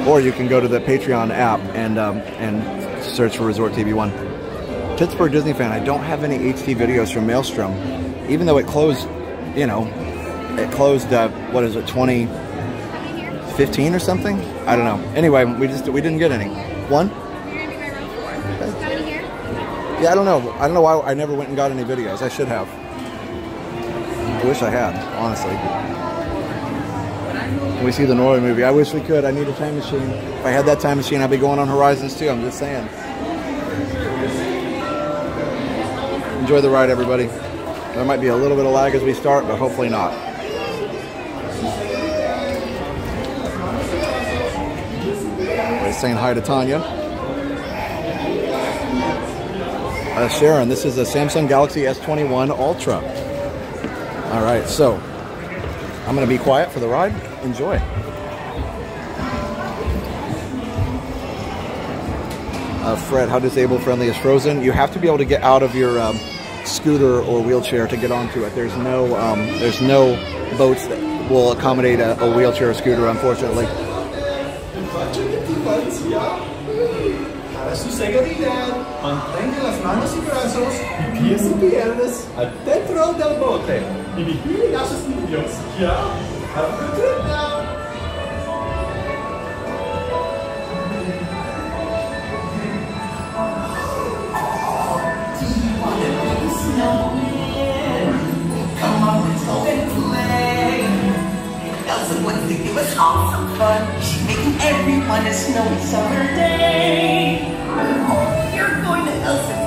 Or you can go to the Patreon app and um, and search for Resort TV One. Pittsburgh Disney fan. I don't have any HD videos from Maelstrom, even though it closed. You know, it closed. Uh, what is it? 2015 or something? I don't know. Anyway, we just we didn't get any. One. Yeah, I don't know. I don't know why I never went and got any videos. I should have. I wish I had, honestly. We see the Norway movie. I wish we could. I need a time machine. If I had that time machine, I'd be going on Horizons too. I'm just saying. Enjoy the ride, everybody. There might be a little bit of lag as we start, but hopefully not. Saying hi to Tanya. Uh, Sharon, this is a Samsung Galaxy S21 Ultra. All right, so I'm going to be quiet for the ride. Enjoy. Uh, Fred, how disabled friendly is Frozen? You have to be able to get out of your um, scooter or wheelchair to get onto it. There's no um, there's no boats that will accommodate a, a wheelchair or scooter, unfortunately. Para su seguridad, mantenga las manos y brazos y pies y piernas adentro del bote y vigile a sus niños. ¿Ya? Have a good trip now. Come on, let's play. Elsa wants to give us all some fun. She's making everyone a snowy summer day. Oh, you're going to Elsa's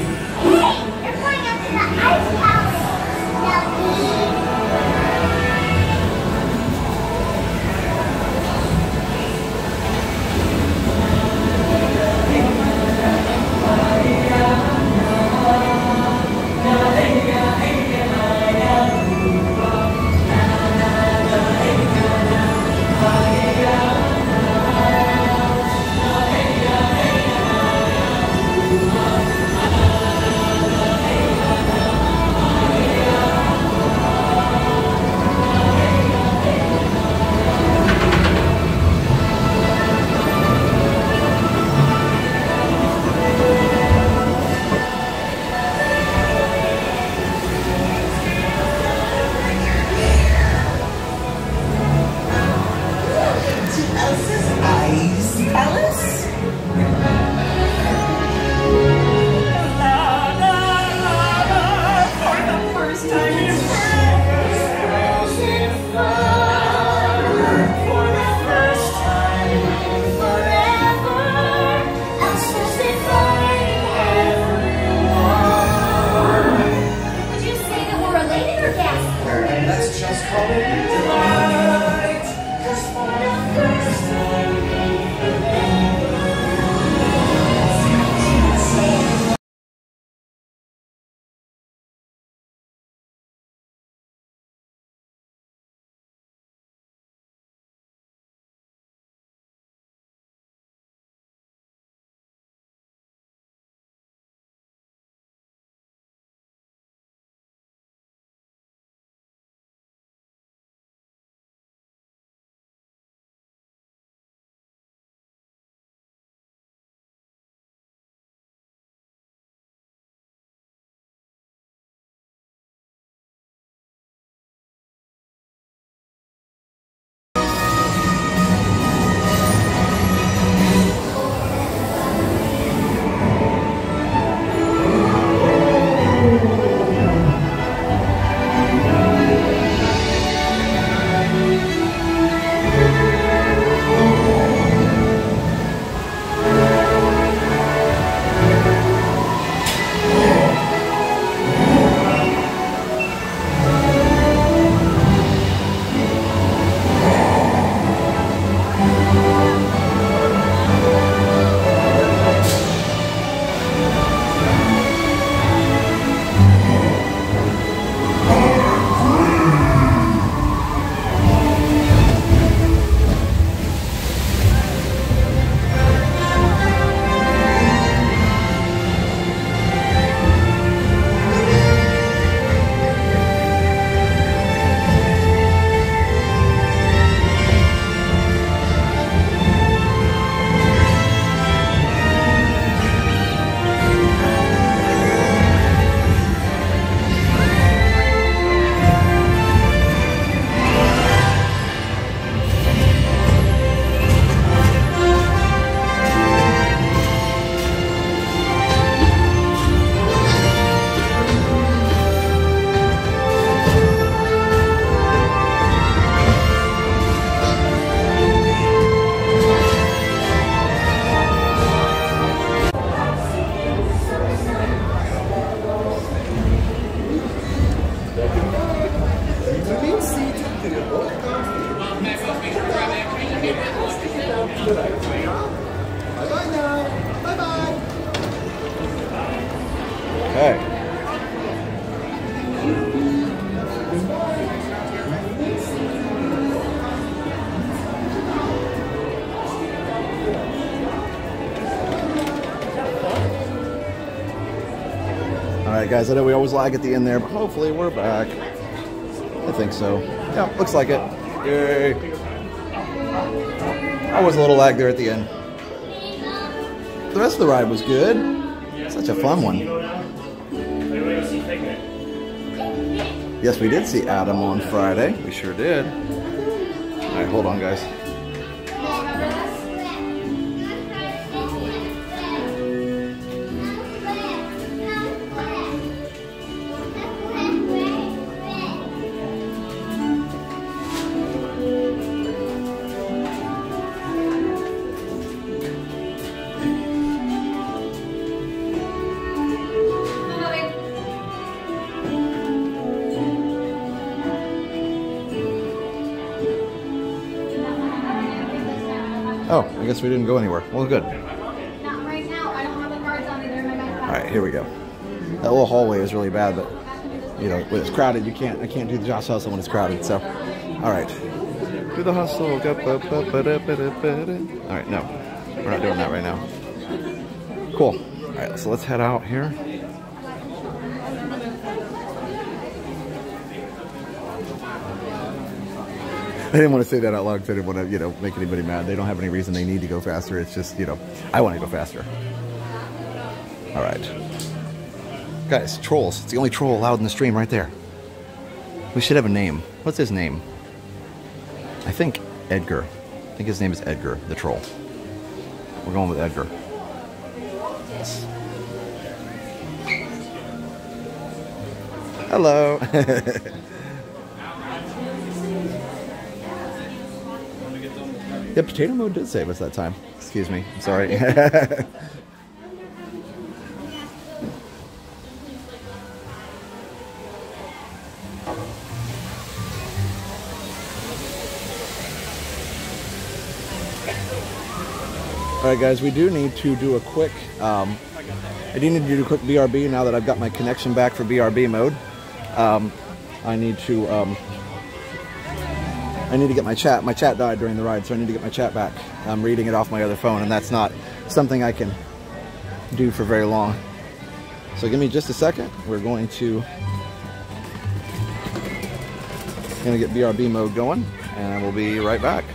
up guys, I know we always lag at the end there, but hopefully we're back. I think so. Yeah, looks like it. Yay. I was a little lag there at the end. The rest of the ride was good. Such a fun one. Yes, we did see Adam on Friday. We sure did. All right, hold on, guys. Guess we didn't go anywhere. Well, good. Not right now. I don't have the cards on me. They're in my backpack. All right, here we go. That little hallway is really bad, but you know, when it's crowded, you can't. I can't do the Josh Hustle when it's crowded. So, all right, do the hustle. All right, no, we're not doing that right now. Cool. All right, so let's head out here. I didn't want to say that out loud because I didn't want to, you know, make anybody mad. They don't have any reason they need to go faster. It's just, you know, I want to go faster. All right. Guys, trolls. It's the only troll allowed in the stream right there. We should have a name. What's his name? I think Edgar. I think his name is Edgar, the troll. We're going with Edgar. Yes. Hello. [LAUGHS] yeah, potato mode did save us that time. Excuse me. I'm sorry. [LAUGHS] All right, guys, we do need to do a quick. Um, I do need to do a quick BRB now that I've got my connection back for BRB mode. Um, I need to. Um, I need to get my chat. My chat died during the ride, so I need to get my chat back. I'm reading it off my other phone, and that's not something I can do for very long. So give me just a second. We're going to to get BRB mode going, and we'll be right back.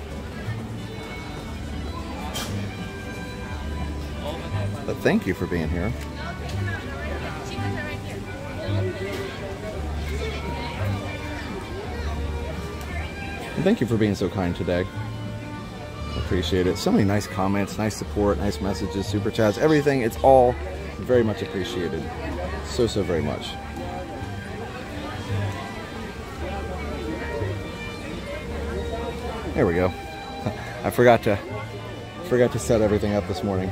But thank you for being here. Thank you for being so kind today. Appreciate it. So many nice comments, nice support, nice messages, super chats, everything. It's all very much appreciated. So, so very much. There we go. [LAUGHS] I forgot to forgot to set everything up this morning.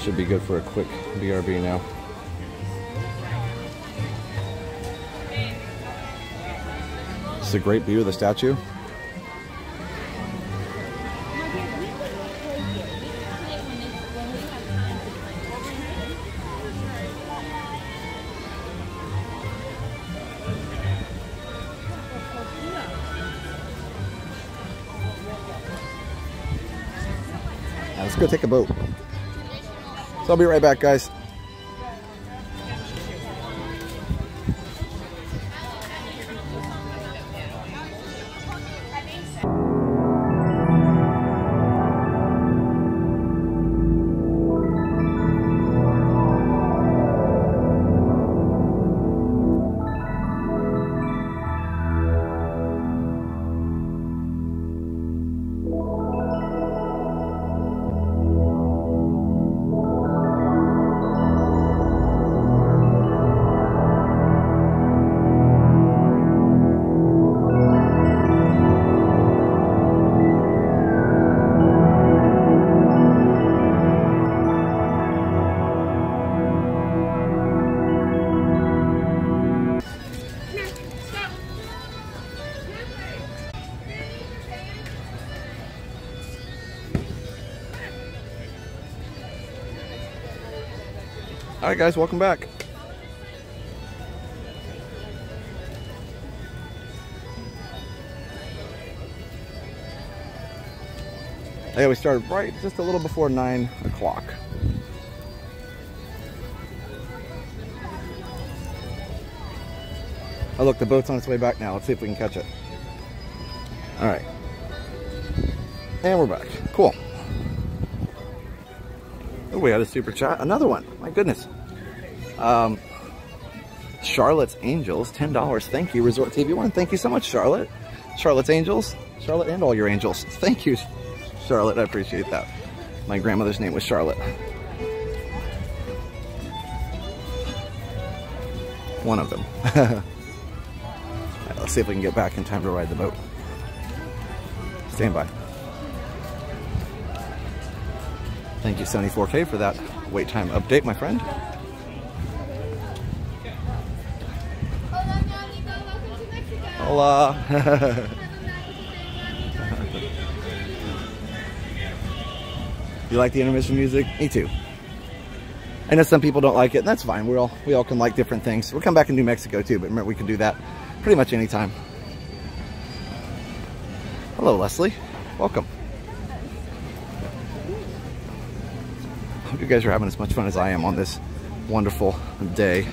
Should be good for a quick BRB now. It's a great view of the statue. Take a boat. So I'll be right back, guys. guys, welcome back. Yeah, we started right just a little before 9 o'clock. Oh look, the boat's on its way back now. Let's see if we can catch it. All right. And we're back. Cool. Oh, we had a super chat. Another one. My goodness. Um, Charlotte's Angels, $10. Thank you, Resort TV One. Thank you so much, Charlotte. Charlotte's Angels. Charlotte and all your angels. Thank you, Charlotte. I appreciate that. My grandmother's name was Charlotte. One of them. [LAUGHS] Right, let's see if we can get back in time to ride the boat. Stand by. Thank you, Sony 4K, for that wait time update, my friend. Hola, Monica. Welcome to You like the intermission music? Me too. I know some people don't like it, and that's fine. We all we all can like different things. We'll come back in New Mexico too, but remember we can do that pretty much anytime. Hello, Leslie. Welcome. Hope you guys are having as much fun as I am on this wonderful day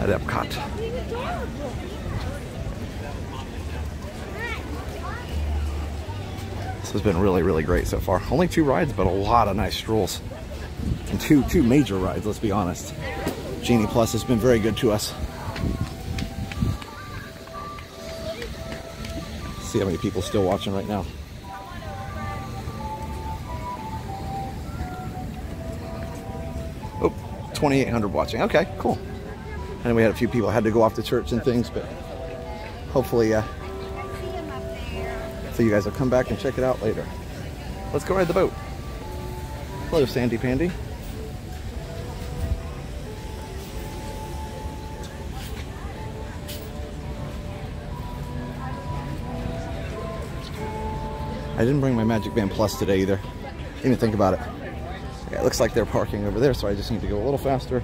at Epcot. This has been really, really great so far. Only two rides, but a lot of nice strolls. And two two major rides, let's be honest. Genie Plus has been very good to us. See how many people still watching right now. Oh, 2,800 watching. Okay, cool. And we had a few people had to go off to church and things, but hopefully, uh, so you guys will come back and check it out later. Let's go ride the boat. Hello, Sandy Pandy. I didn't bring my Magic Band Plus today either. Didn't even think about it. It looks like they're parking over there, so I just need to go a little faster.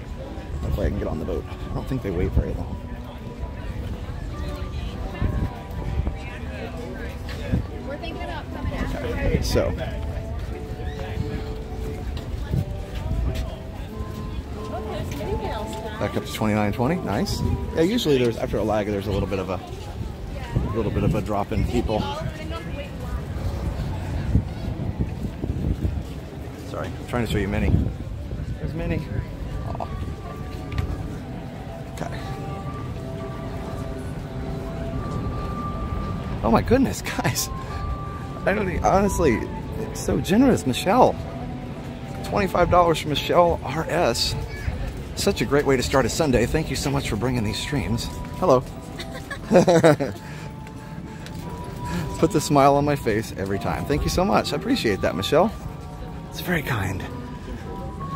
I can get on the boat. I don't think they wait very long. So, back up to 29.20. Nice. Yeah, usually there's after a lag there's a little bit of a, a little bit of a drop in people. Sorry, I'm trying to show you Minnie. There's Minnie. Oh my goodness, [LAUGHS] guys. I don't e- honestly, so generous, Michelle. $25 for Michelle RS. Such a great way to start a Sunday. Thank you so much for bringing these streams. Hello. [LAUGHS] Puts a smile on my face every time. Thank you so much. I appreciate that, Michelle. It's very kind.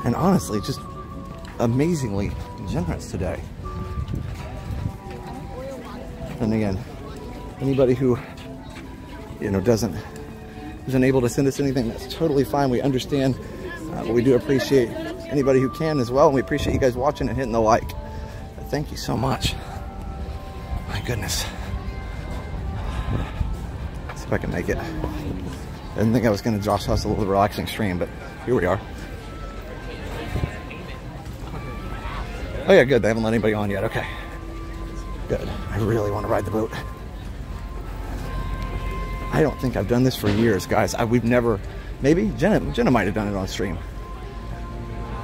And honestly, just amazingly generous today. And again, anybody who you know doesn't isn't able to send us anything, that's totally fine. We understand, uh, but we do appreciate anybody who can as well. And we appreciate you guys watching and hitting the like. But thank you so much. My goodness. Let's See if I can make it. I didn't think I was going to Josh a little relaxing stream, but here we are. Oh yeah, good. They haven't let anybody on yet. Okay. Good. I really want to ride the boat. I don't think I've done this for years, guys. I, we've never, maybe Jenna, Jenna might have done it on stream.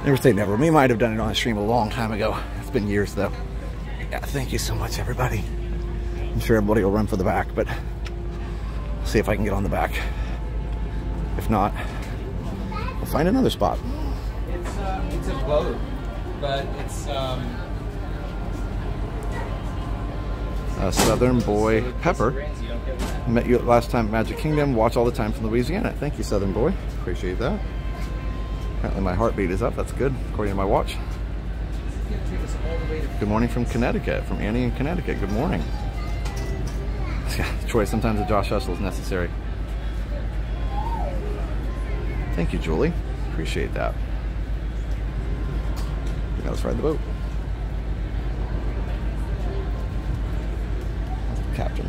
Never say never. We might have done it on stream a long time ago. It's been years though. Yeah, thank you so much, everybody. I'm sure everybody will run for the back, but see if I can get on the back. If not, we'll find another spot. It's uh, it's a boat, but it's um. Uh, Southern Boy Pepper. Met you last time Magic Kingdom. Watch all the time from Louisiana. Thank you, Southern Boy. Appreciate that. Apparently my heartbeat is up. That's good, according to my watch. Good morning from Connecticut, from Annie in Connecticut. Good morning. [LAUGHS] Troy, sometimes a Josh Hustle is necessary. Thank you, Julie. Appreciate that. Let's ride the boat.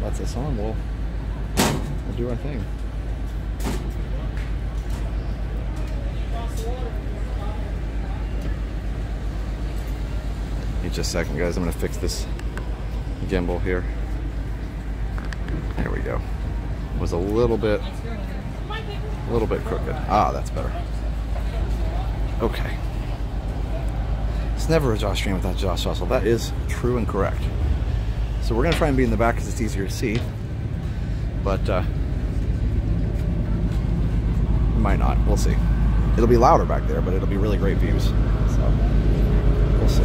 that's us on, we'll, we'll do our thing. Need just a second, guys. I'm going to fix this gimbal here. There we go. It was a little bit, a little bit crooked. Ah, that's better. Okay. It's never a Josh stream without Josh Hustle. That is true and correct. So we're gonna try and be in the back because it's easier to see. But uh, might not. We'll see. It'll be louder back there, but it'll be really great views. So we'll see.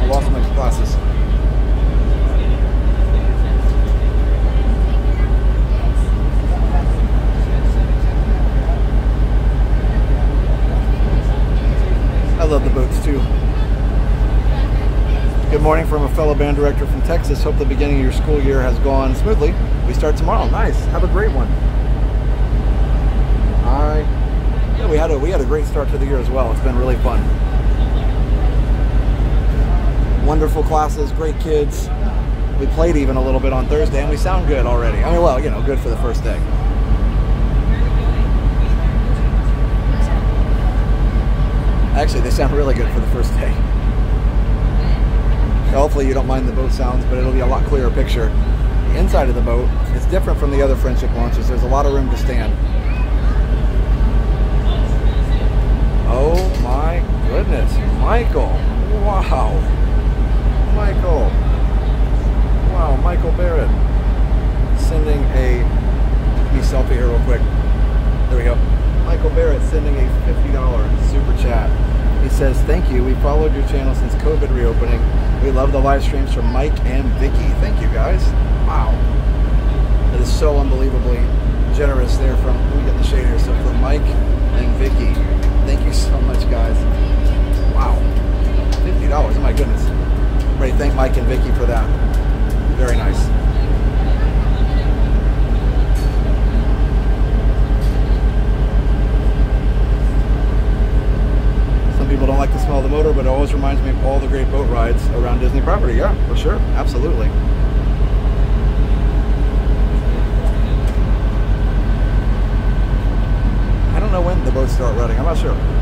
I lost my glasses. I love the boats too. Good morning from a fellow band Texas. Hope the beginning of your school year has gone smoothly. We start tomorrow. Nice. Have a great one. I yeah, we had a we had a great start to the year as well. It's been really fun wonderful classes, great kids. We played even a little bit on Thursday, and we sound good already. I mean, well, you know, good for the first day. Actually, they sound really good for the first day. Hopefully, you don't mind the boat sounds, but it'll be a lot clearer picture. The inside of the boat is different from the other friendship launches. There's a lot of room to stand. Oh my goodness, Michael! Wow. Michael. Wow, Michael Barrett. Sending a me selfie here real quick. There we go. Michael Barrett sending a $50 super chat. He says, Thank you. We followed your channel since COVID reopening. We love the live streams from Mike and Vicky. Thank you guys. Wow. That is so unbelievably generous there from me get the shade here. So from Mike and Vicky. Thank you so much guys. Wow. $50. Oh my goodness. Ready thank Mike and Vicky for that. Very nice. Some people don't like the smell of the motor, but it always reminds me of all the great boat rides around Disney property. Yeah, for sure. Absolutely. I don't know when the boats start running. I'm not sure.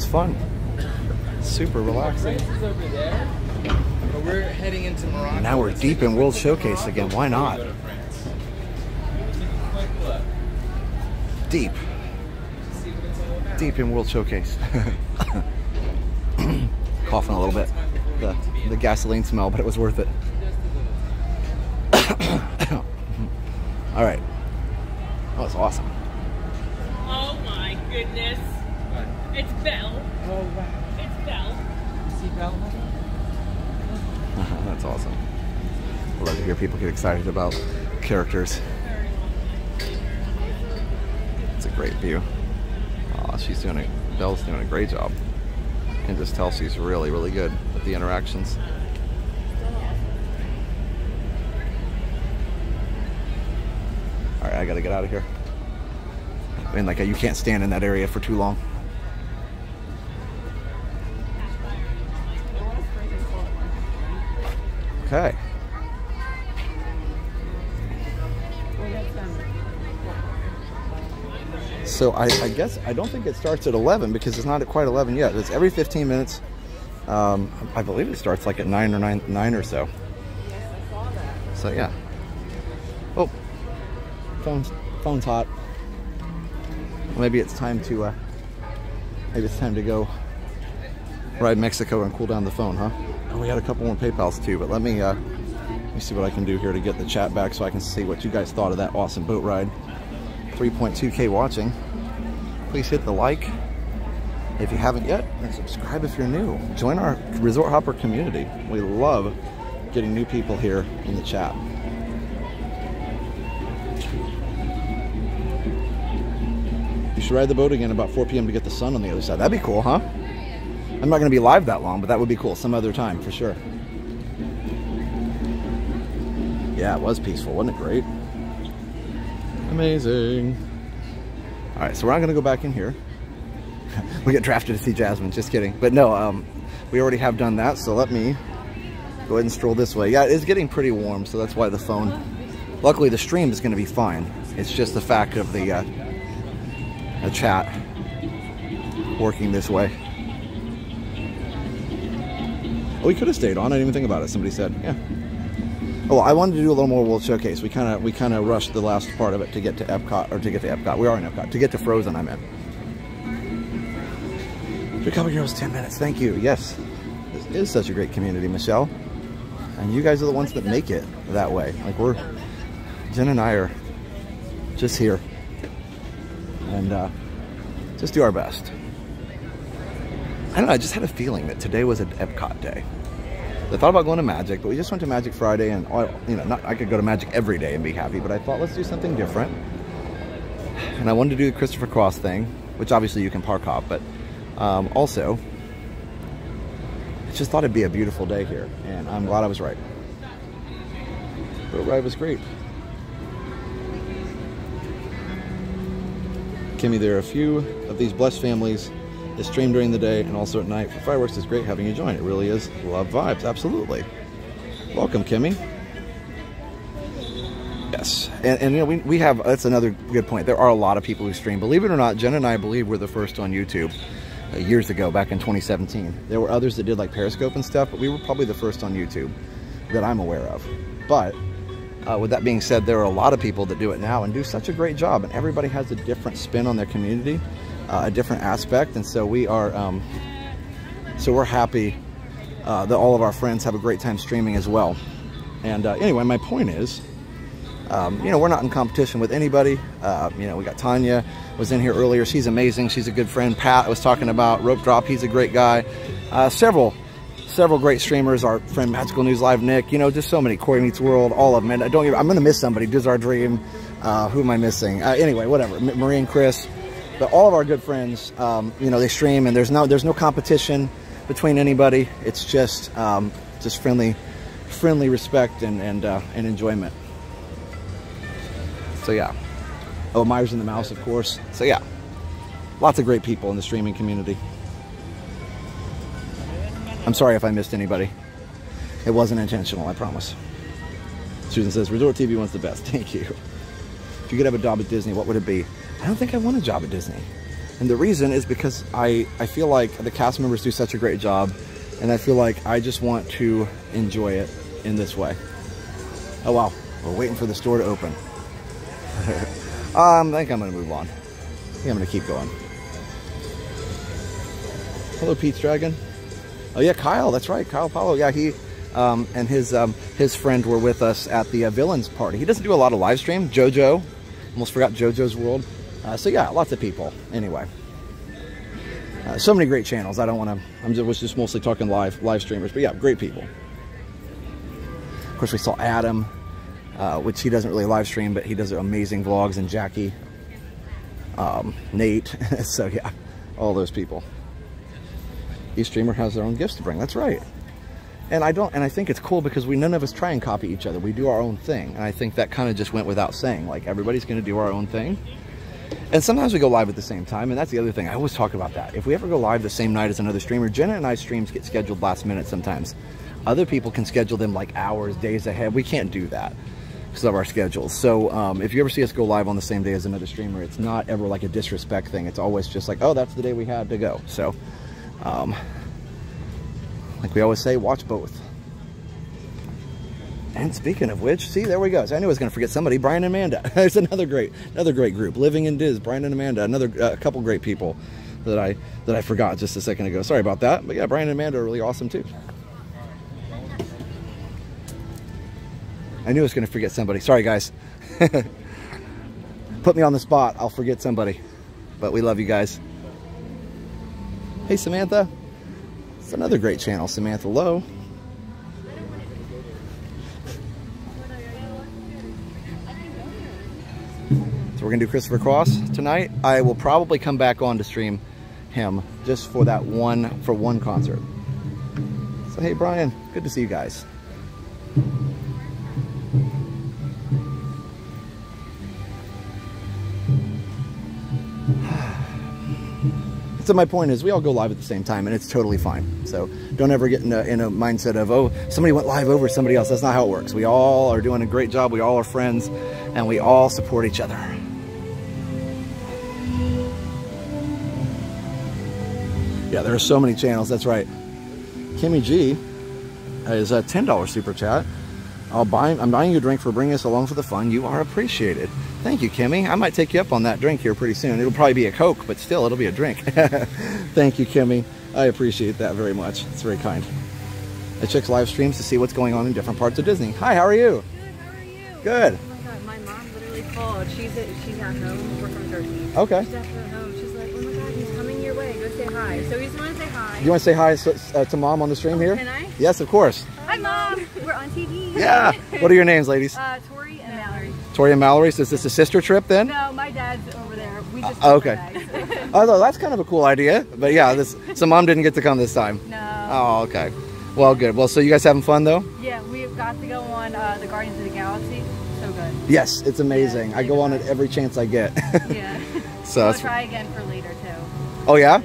Was fun. Super relaxing. France is over there. But we're heading into Morocco. Now we're deep in World Showcase again. Why not? go to France. Take a quick look. Deep, See what it's all about. deep in World Showcase. [LAUGHS] Coughing a little bit. The, the gasoline smell, but it was worth it. All right. That was awesome. Oh my goodness. It's Belle. Oh wow. It's Belle. You see Bella? That's awesome. I love to hear people get excited about characters. It's a great view. Aw, she's doing a Belle's doing a great job. Can just tell she's really, really good with the interactions. All right, I gotta get out of here. I mean, like you can't stand in that area for too long. So I, I guess I don't think it starts at 11 because it's not at quite 11 yet. It's every 15 minutes. Um, I believe it starts like at nine or nine, nine or so. So yeah. Oh, phone's phone's hot. Maybe it's time to. Uh, maybe it's time to go ride Mexico and cool down the phone, huh? Oh, we had a couple more PayPal's too, but let me uh, let me see what I can do here to get the chat back so I can see what you guys thought of that awesome boat ride. 3.2k watching. Please hit the like if you haven't yet, and subscribe if you're new. Join our Resort Hopper community. We love getting new people here in the chat. You should ride the boat again about 4 p.m. to get the sun on the other side. That'd be cool, huh? I'm not going to be live that long, but that would be cool. Some other time, for sure. Yeah, it was peaceful. Wasn't it great? Amazing. All right, so we're not to go back in here. [LAUGHS] we get drafted to see Jasmine. Just kidding. But no, um, we already have done that. So let me go ahead and stroll this way. Yeah, it is getting pretty warm, so that's why the phone. Luckily, the stream is to be fine. It's just the fact of the uh, the chat working this way. Oh, we could have stayed on. I didn't even think about it. Somebody said, yeah. Oh, I wanted to do a little more World Showcase. We kind of we kind of rushed the last part of it to get to Epcot or to get to Epcot. We are in Epcot to get to Frozen. I'm in. Your Recover Girls, ten minutes. Thank you. Yes, this is such a great community, Michelle, and you guys are the ones that make it that way. Like we're Jen and I are just here and uh, just do our best. I don't know. I just had a feeling that today was an Epcot day. I thought about going to Magic, but we just went to Magic Friday, and all, you know, not I could go to Magic every day and be happy, but I thought let's do something different. And I wanted to do the Christopher Cross thing, which obviously you can park hop, but um, also, I just thought it'd be a beautiful day here, and I'm glad I was right. Boat ride was great. Kimmy, there are a few of these blessed families stream during the day and also at night. For fireworks, it's great having you join. It really is love vibes. Absolutely. Welcome, Kimmy. Yes, and, and you know we, we have that's another good point. There are a lot of people who stream. Believe it or not, Jen and I believe we're the first on YouTube uh, years ago, back in 2017. There were others that did like Periscope and stuff, but we were probably the first on YouTube that I'm aware of. But uh, with that being said, there are a lot of people that do it now and do such a great job, and everybody has a different spin on their community, uh, a different aspect, and so we are, um, so we're happy uh, that all of our friends have a great time streaming as well. And uh, anyway, my point is, um, you know, we're not in competition with anybody. Uh, you know, we got Tanya was in here earlier. She's amazing. She's a good friend. Pat was talking about Rope Drop. He's a great guy. Uh, several, several great streamers. Our friend Magical News Live, Nick. You know, just so many. Corey Meets World, all of them. And I don't. Even, I'm gonna miss somebody. Does our dream? Uh, who am I missing? Uh, anyway, whatever. Marie and Chris. But all of our good friends, um, you know, they stream, and there's no, there's no competition between anybody. It's just, um, just friendly, friendly respect and and uh, and enjoyment. So yeah. Oh, Myers and the Mouse, of course. So yeah, lots of great people in the streaming community. I'm sorry if I missed anybody. It wasn't intentional, I promise. Susan says, Resort TV One's the best. [LAUGHS] Thank you. If you could have a job at Disney, what would it be? I don't think I want a job at Disney. And the reason is because I, I feel like the cast members do such a great job and I feel like I just want to enjoy it in this way. Oh wow, we're waiting for the store to open. [LAUGHS] um, I think I'm gonna move on. I think I'm gonna keep going. Hello, Pete's Dragon. Oh yeah, Kyle. That's right, Kyle Paulo. Yeah, he um, and his um, his friend were with us at the uh, villains party. He doesn't do a lot of live stream. JoJo, almost forgot JoJo's World. Uh, so yeah, lots of people. Anyway, uh, so many great channels. I don't want to. I'm just, was just mostly talking live live streamers, but yeah, great people. Of course, we saw Adam, uh, which he doesn't really live stream, but he does amazing vlogs, and Jackie, um, Nate. [LAUGHS] so yeah, all those people. Each streamer has their own gifts to bring. That's right. And I don't, and I think it's cool because we none of us try and copy each other. We do our own thing, and I think that kind of just went without saying. Like everybody's going to do our own thing. And sometimes we go live at the same time, and that's the other thing. I always talk about that. If we ever go live the same night as another streamer, Jenna and I streams get scheduled last minute sometimes. Other people can schedule them like hours, days ahead. We can't do that because of our schedules. So um, if you ever see us go live on the same day as another streamer, it's not ever like a disrespect thing. It's always just like, oh, that's the day we had to go. So, um, like we always say, watch both. And speaking of which, see, there we go. So I knew I was going to forget somebody. Brian and Amanda. [LAUGHS] There's another great, another great group. Living in Diz. Brian and Amanda. Another uh, couple great people that I that I forgot just a second ago. Sorry about that. But yeah, Brian and Amanda are really awesome too. I knew I was going to forget somebody. Sorry, guys. [LAUGHS] Put me on the spot. I'll forget somebody. But we love you guys. Hey, Samantha. It's another great channel, Samantha Lowe. So we're gonna do Christopher Cross tonight. I will probably come back on to stream him just for that one, for one concert. So hey Brian, good to see you guys. [SIGHS] So my point is we all go live at the same time and it's totally fine. So don't ever get in a, in a mindset of, oh, somebody went live over somebody else. That's not how it works. We all are doing a great job. We all are friends and we all support each other. Yeah, there are so many channels. That's right. Kimmy G is a $10 super chat. I'll buy, I'm buying you a drink for bringing us along for the fun. You are appreciated. Thank you, Kimmy. I might take you up on that drink here pretty soon. It'll probably be a Coke, but still, it'll be a drink. [LAUGHS] Thank you, Kimmy. I appreciate that very much. It's very kind. I check live streams to see what's going on in different parts of Disney. Hi, how are you? Good. how are you? Good. Oh my god, my mom literally called. She's at, she's at home. We're from Turkey. Okay. She's at her home. She's like, oh my god, he's coming your way. Go say hi. So we just want to say hi. Do you want to say hi to, uh, to mom on the stream here? can I? Yes, of course. Hi, mom. We're on TV. Yeah. What are your names, ladies? Uh, Tori and Mallory. Tori and Mallory. So is this a sister trip then? No, my dad's over there. We just. Uh, okay. [LAUGHS] Although that's kind of a cool idea. But yeah, this so mom didn't get to come this time. No. Oh, okay. Well, good. Well, so you guys having fun though? Yeah, we've got to go on uh, the Guardians of the Galaxy. So good. Yes, it's amazing. I go on it every chance I get. [LAUGHS] Yeah. so we'll try again for later too. oh yeah,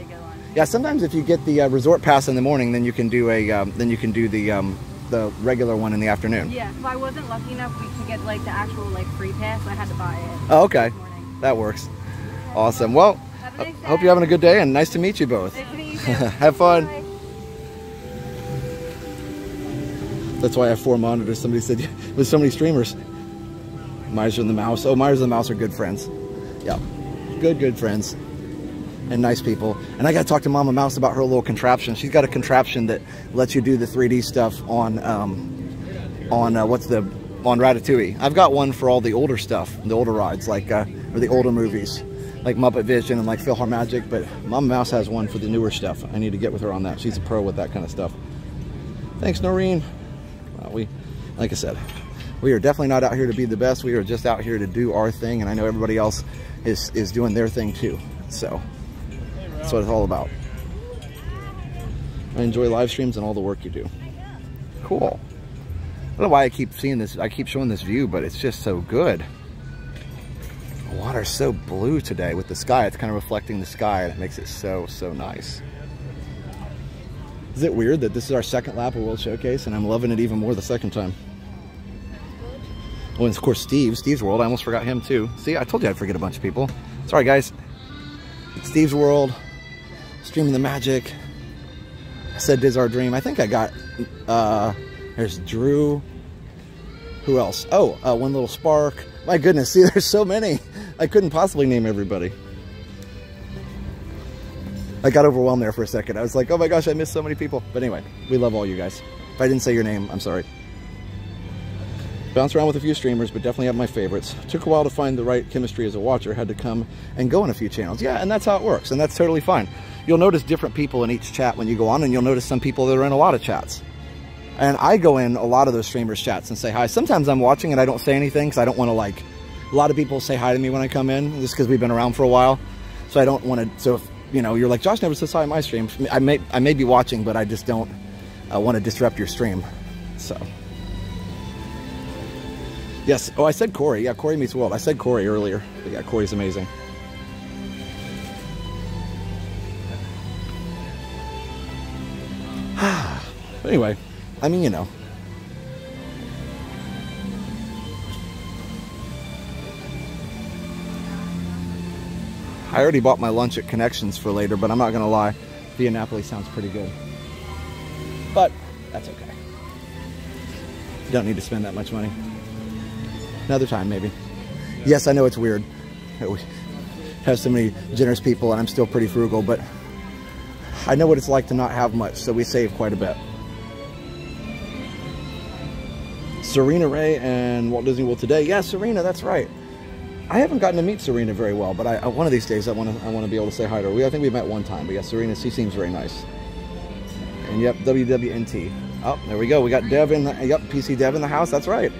yeah. Sometimes if you get the uh, resort pass in the morning, then you can do a um, then you can do the um, the regular one in the afternoon. Yeah, well, I wasn't lucky enough to get like the actual like free pass. So I had to buy it. Oh, okay, that works. Awesome. Well, nice I hope you're having a good day and nice to meet you both. Nice meet you. [LAUGHS] Have fun. That's why I have four monitors. Somebody said [LAUGHS] with so many streamers. Miser and the Mouse. Oh, Myers and the Mouse are good friends. Yeah, good, good friends. And nice people. And I got to talk to Mama Mouse about her little contraption. She's got a contraption that lets you do the 3D stuff on, um, on uh, what's the, on Ratatouille. I've got one for all the older stuff, the older rides, like, uh, or the older movies, like Muppet Vision and like PhilharMagic. But Mama Mouse has one for the newer stuff. I need to get with her on that. She's a pro with that kind of stuff. Thanks, Noreen. Well, we, like I said, we are definitely not out here to be the best. We are just out here to do our thing, and I know everybody else is is doing their thing too. So that's what it's all about. I enjoy live streams and all the work you do. Cool. I don't know why I keep seeing this. I keep showing this view, but it's just so good. The water's so blue today with the sky. It's kind of reflecting the sky, and it makes it so so nice. Is it weird that this is our second lap of World Showcase and I'm loving it even more the second time? Oh, and of course Steve, Steve's World, I almost forgot him too. See, I told you I'd forget a bunch of people. Sorry, guys. Steve's World, Streaming the Magic. I said Our Dream. I think I got, uh, there's Drew. Who else? Oh, uh, One Little Spark. My goodness, [LAUGHS] see, there's so many. I couldn't possibly name everybody. I got overwhelmed there for a second. I was like, oh my gosh, I missed so many people. But anyway, we love all you guys. If I didn't say your name, I'm sorry. Bounced around with a few streamers, but definitely have my favorites. Took a while to find the right chemistry as a watcher. Had to come and go in a few channels. Yeah, and that's how it works, and that's totally fine. You'll notice different people in each chat when you go on, and you'll notice some people that are in a lot of chats. And I go in a lot of those streamers' chats and say hi. Sometimes I'm watching and I don't say anything because I don't want to like, a lot of people say hi to me when I come in just because we've been around for a while. So I don't want to, so if, you know, you're like, Josh never says hi in my stream. I may, I may be watching, but I just don't uh, want to disrupt your stream. So. Yes. Oh, I said Corey. Yeah, Corey meets world. I said Corey earlier. But yeah, Corey's amazing. Anyway, I mean, you know. I already bought my lunch at Connections for later, but I'm not to lie. Via Napoli sounds pretty good. But that's okay. Don't need to spend that much money. Another time, maybe. Yes, I know it's weird. We have so many generous people, and I'm still pretty frugal, but I know what it's like to not have much, so we save quite a bit. Serena Ray and Walt Disney World today. Yeah, Serena, that's right. I haven't gotten to meet Serena very well, but I, one of these days I want to I want to be able to say hi to her. We I think we met one time, but yeah, Serena, she seems very nice. And yep, WWNT. Oh, there we go. We got Dev in the yep PC Dev in the house. That's right.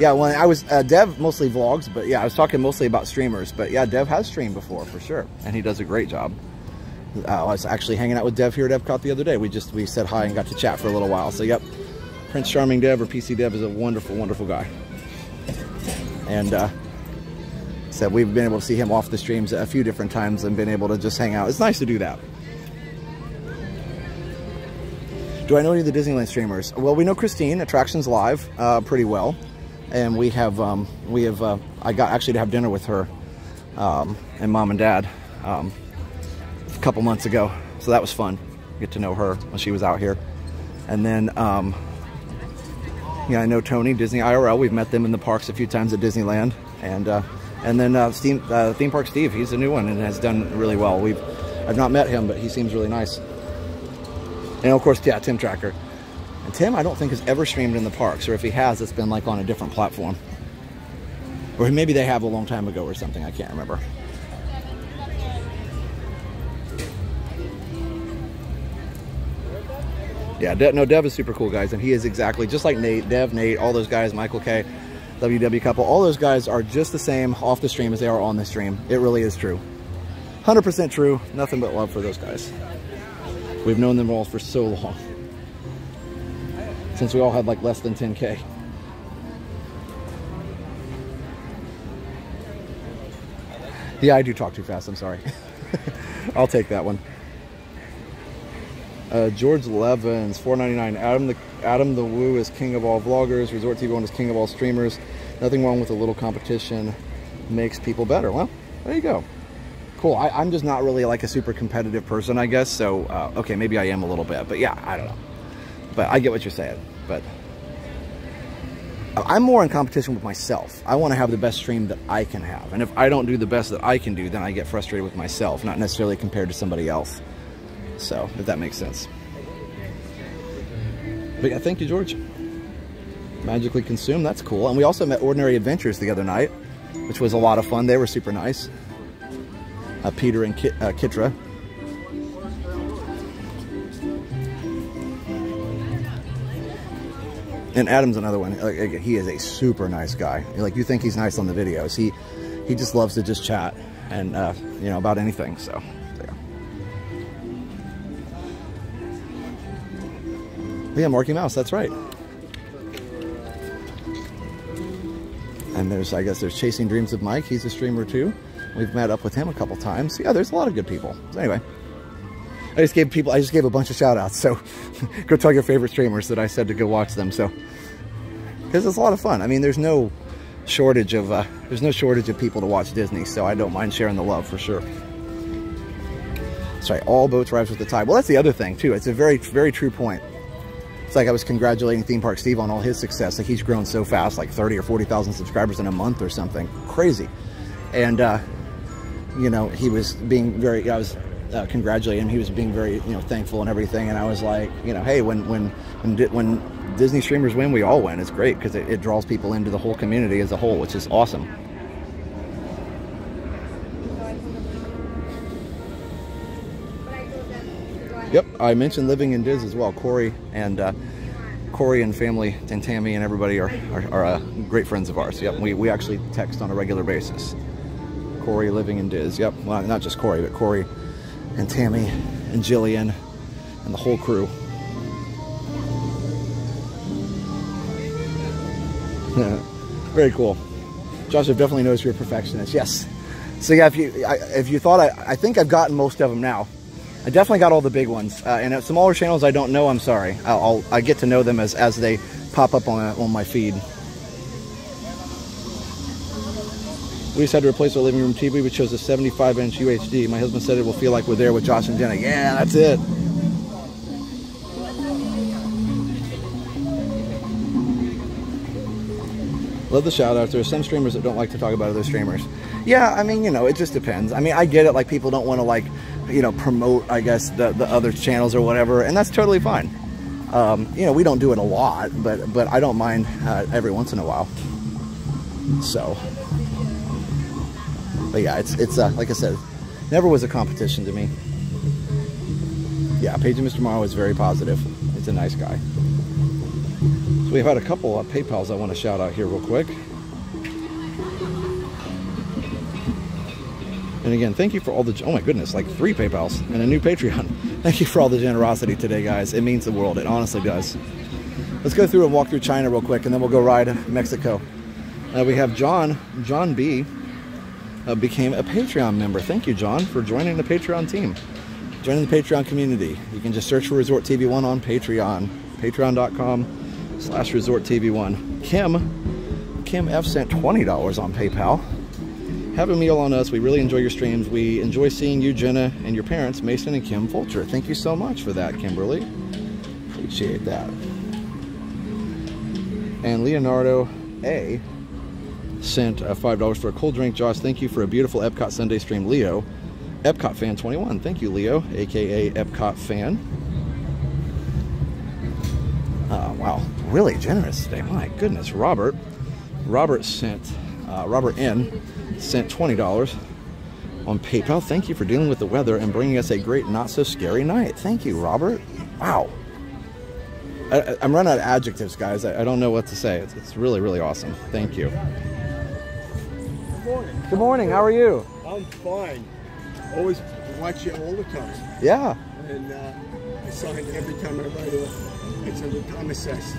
Yeah, when I was uh, Dev mostly vlogs, but yeah, I was talking mostly about streamers. But yeah, Dev has streamed before for sure, and he does a great job. Uh, I was actually hanging out with Dev here at Epcot the other day. We just we said hi and got to chat for a little while. So yep, Prince Charming Dev or PC Dev is a wonderful, wonderful guy. And uh, we've been able to see him off the streams a few different times and been able to just hang out. It's nice to do that. Do I know any of the Disneyland streamers? Well, we know Christine, Attractions Live, uh, pretty well. And we have, um, we have, uh, I got actually to have dinner with her um, and mom and dad um, a couple months ago. So that was fun. Get to know her when she was out here. And then, yeah, I know Tony, Disney IRL. We've met them in the parks a few times at Disneyland. And uh, and then uh, Theme, uh, Theme Park Steve, he's a new one and has done really well. We've I've not met him, but he seems really nice. And of course, yeah, Tim Tracker. And Tim, I don't think has ever streamed in the parks, or if he has, it's been like on a different platform. Or maybe they have a long time ago or something, I can't remember. Yeah, De no, Dev is super cool, guys, and he is exactly just like Nate, Dev, Nate, all those guys, Michael K, WW Couple, all those guys are just the same off the stream as they are on the stream. It really is true. 100% true. Nothing but love for those guys. We've known them all for so long. Since we all had like less than 10K. Yeah, I do talk too fast. I'm sorry. [LAUGHS] I'll take that one. Uh, George Levins, 4.99. Adam the Adam the Woo is king of all vloggers. Resort TV One is king of all streamers. Nothing wrong with a little competition. Makes people better. Well, there you go. Cool. I, am just not really like a super competitive person, I guess. So, uh, okay, maybe I am a little bit. But yeah, I don't know. But I get what you're saying. But I'm more in competition with myself. I want to have the best stream that I can have. And if I don't do the best that I can do, then I get frustrated with myself, not necessarily compared to somebody else. So, if that makes sense. But yeah, thank you, George. Magically consumed, that's cool. And we also met Ordinary Adventures the other night, which was a lot of fun. They were super nice. Uh, Peter and Kit, uh, Kitra. And Adam's another one. Like, he is a super nice guy. Like you think he's nice on the videos. He he just loves to just chat and uh, you know about anything. So. Yeah, Marky Mouse, that's right. And there's, I guess there's Chasing Dreams of Mike. He's a streamer too. We've met up with him a couple times. Yeah, there's a lot of good people. So anyway, I just gave people, I just gave a bunch of shout outs. So [LAUGHS] go tell your favorite streamers that I said to go watch them. So, because it's a lot of fun. I mean, there's no, shortage of uh, there's no shortage of people to watch Disney, so I don't mind sharing the love for sure. Sorry, all boats rise with the tide. Well, that's the other thing too. It's a very, very true point. It's like I was congratulating Theme Park Steve on all his success. Like he's grown so fast, like 30 or 40,000 subscribers in a month or something. Crazy. And, uh, you know, he was being very, I was uh, congratulating him. He was being very, you know, thankful and everything. And I was like, you know, hey, when, when, when, when Disney streamers win, we all win. It's great because it, it draws people into the whole community as a whole, which is awesome. Yep, I mentioned living in Diz as well. Corey and uh, Corey and family and Tammy and everybody are, are, are uh, great friends of ours. Yep, we, we actually text on a regular basis. Corey living in Diz. Yep, well, not just Corey, but Corey and Tammy and Jillian and the whole crew. [LAUGHS] Very cool. I've definitely noticed you're a perfectionist. Yes. So yeah, if you I, if you thought I, I think I've gotten most of them now. I definitely got all the big ones. Uh, and at smaller channels I don't know, I'm sorry. I'll, I'll I get to know them as as they pop up on on my feed. We just had to replace our living room TV, which shows a 75 inch UHD. My husband said it will feel like we're there with Josh and Jenna. Yeah, that's it. Love the shout outs. There are some streamers that don't like to talk about other streamers. Yeah, I mean, you know, it just depends. I mean, I get it. Like, people don't want to, like, you know, promote, I guess, the, the other channels or whatever, and that's totally fine. Um, you know, we don't do it a lot, but but I don't mind uh, every once in a while. So, but yeah, it's it's uh, like I said, never was a competition to me. Yeah, Paige and Mr. Morrow is very positive. It's a nice guy. So we've had a couple of PayPal's I want to shout out here real quick. And again, thank you for all the, oh my goodness, like three PayPal's and a new Patreon. [LAUGHS] Thank you for all the generosity today, guys. It means the world. It honestly does. Let's go through and walk through China real quick, and then we'll go ride Mexico. Uh, we have John, John B. Uh, became a Patreon member. Thank you, John, for joining the Patreon team. Joining the Patreon community. You can just search for Resort TV1 on Patreon. Patreon.com slash Resort TV1. Kim, Kim F sent $20 on PayPal. Have a meal on us. We really enjoy your streams. We enjoy seeing you, Jenna, and your parents, Mason and Kim Fulcher. Thank you so much for that, Kimberly. Appreciate that. And Leonardo A sent uh, $5 for a cold drink. Josh, thank you for a beautiful Epcot Sunday stream. Leo, Epcot fan 21. Thank you, Leo, aka Epcot fan. Uh, wow, really generous today. My goodness, Robert. Robert sent, uh, Robert N sent $20 on PayPal. Thank you for dealing with the weather and bringing us a great, not so scary night. Thank you, Robert. Wow. I, am running out of adjectives, guys. I, I, don't know what to say. It's, it's really, really awesome. Thank you. Good morning. Good morning. How are you? I'm fine. Always watch you all the time. Yeah. And uh, I sign every time I write off. It's under Thomas S.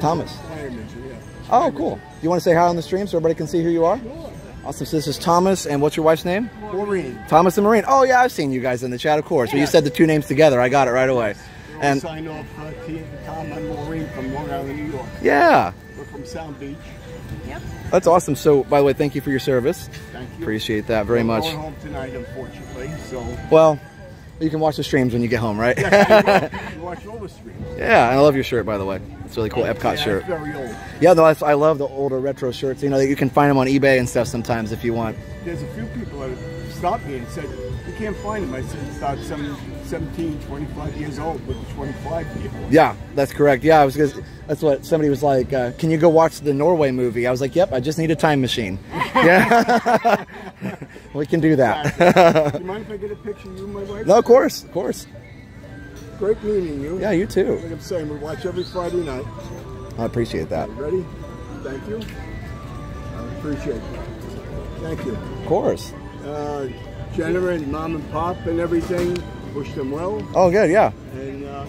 Thomas. Fireman, yeah. Oh, cool. You want to say hi on the stream so everybody can see who you are? Sure. Awesome. So this is Thomas, and what's your wife's name? Maureen. Thomas and Maureen. Oh yeah, I've seen you guys in the chat, of course. Yeah. But you said the two names together. I got it right away. We'll and sign off uh, Tom and Maureen from Long Island, New York. Yeah. We're from Sound Beach. Yep. That's awesome. So, by the way, thank you for your service. Thank you. Appreciate that very I'm much. Going home tonight, unfortunately. So. Well, you can watch the streams when you get home, right? Yeah, you [LAUGHS] watch all the streams. Yeah, I love your shirt, by the way. It's a really cool Epcot yeah, shirt. very old. Yeah, no, I love the older retro shirts. You know, you can find them on eBay and stuff sometimes if you want. There's a few people that stopped me and said, you can't find them. I said, it's about some 17, 25 years old with a 25 year old. Yeah, that's correct. Yeah, I was gonna, that's what somebody was like, uh, can you go watch the Norway movie? I was like, yep, I just need a time machine. [LAUGHS] yeah. [LAUGHS] we can do that. do [LAUGHS] you mind if I get a picture of you and my wife? No, of course, of course. Great meeting you. Yeah, you too. Like I'm saying, we watch every Friday night. I appreciate that. Ready? Thank you. I appreciate that. Thank you. Of course. Uh, Jenna and mom and pop and everything. Wish them well. Oh, good, yeah. And, uh,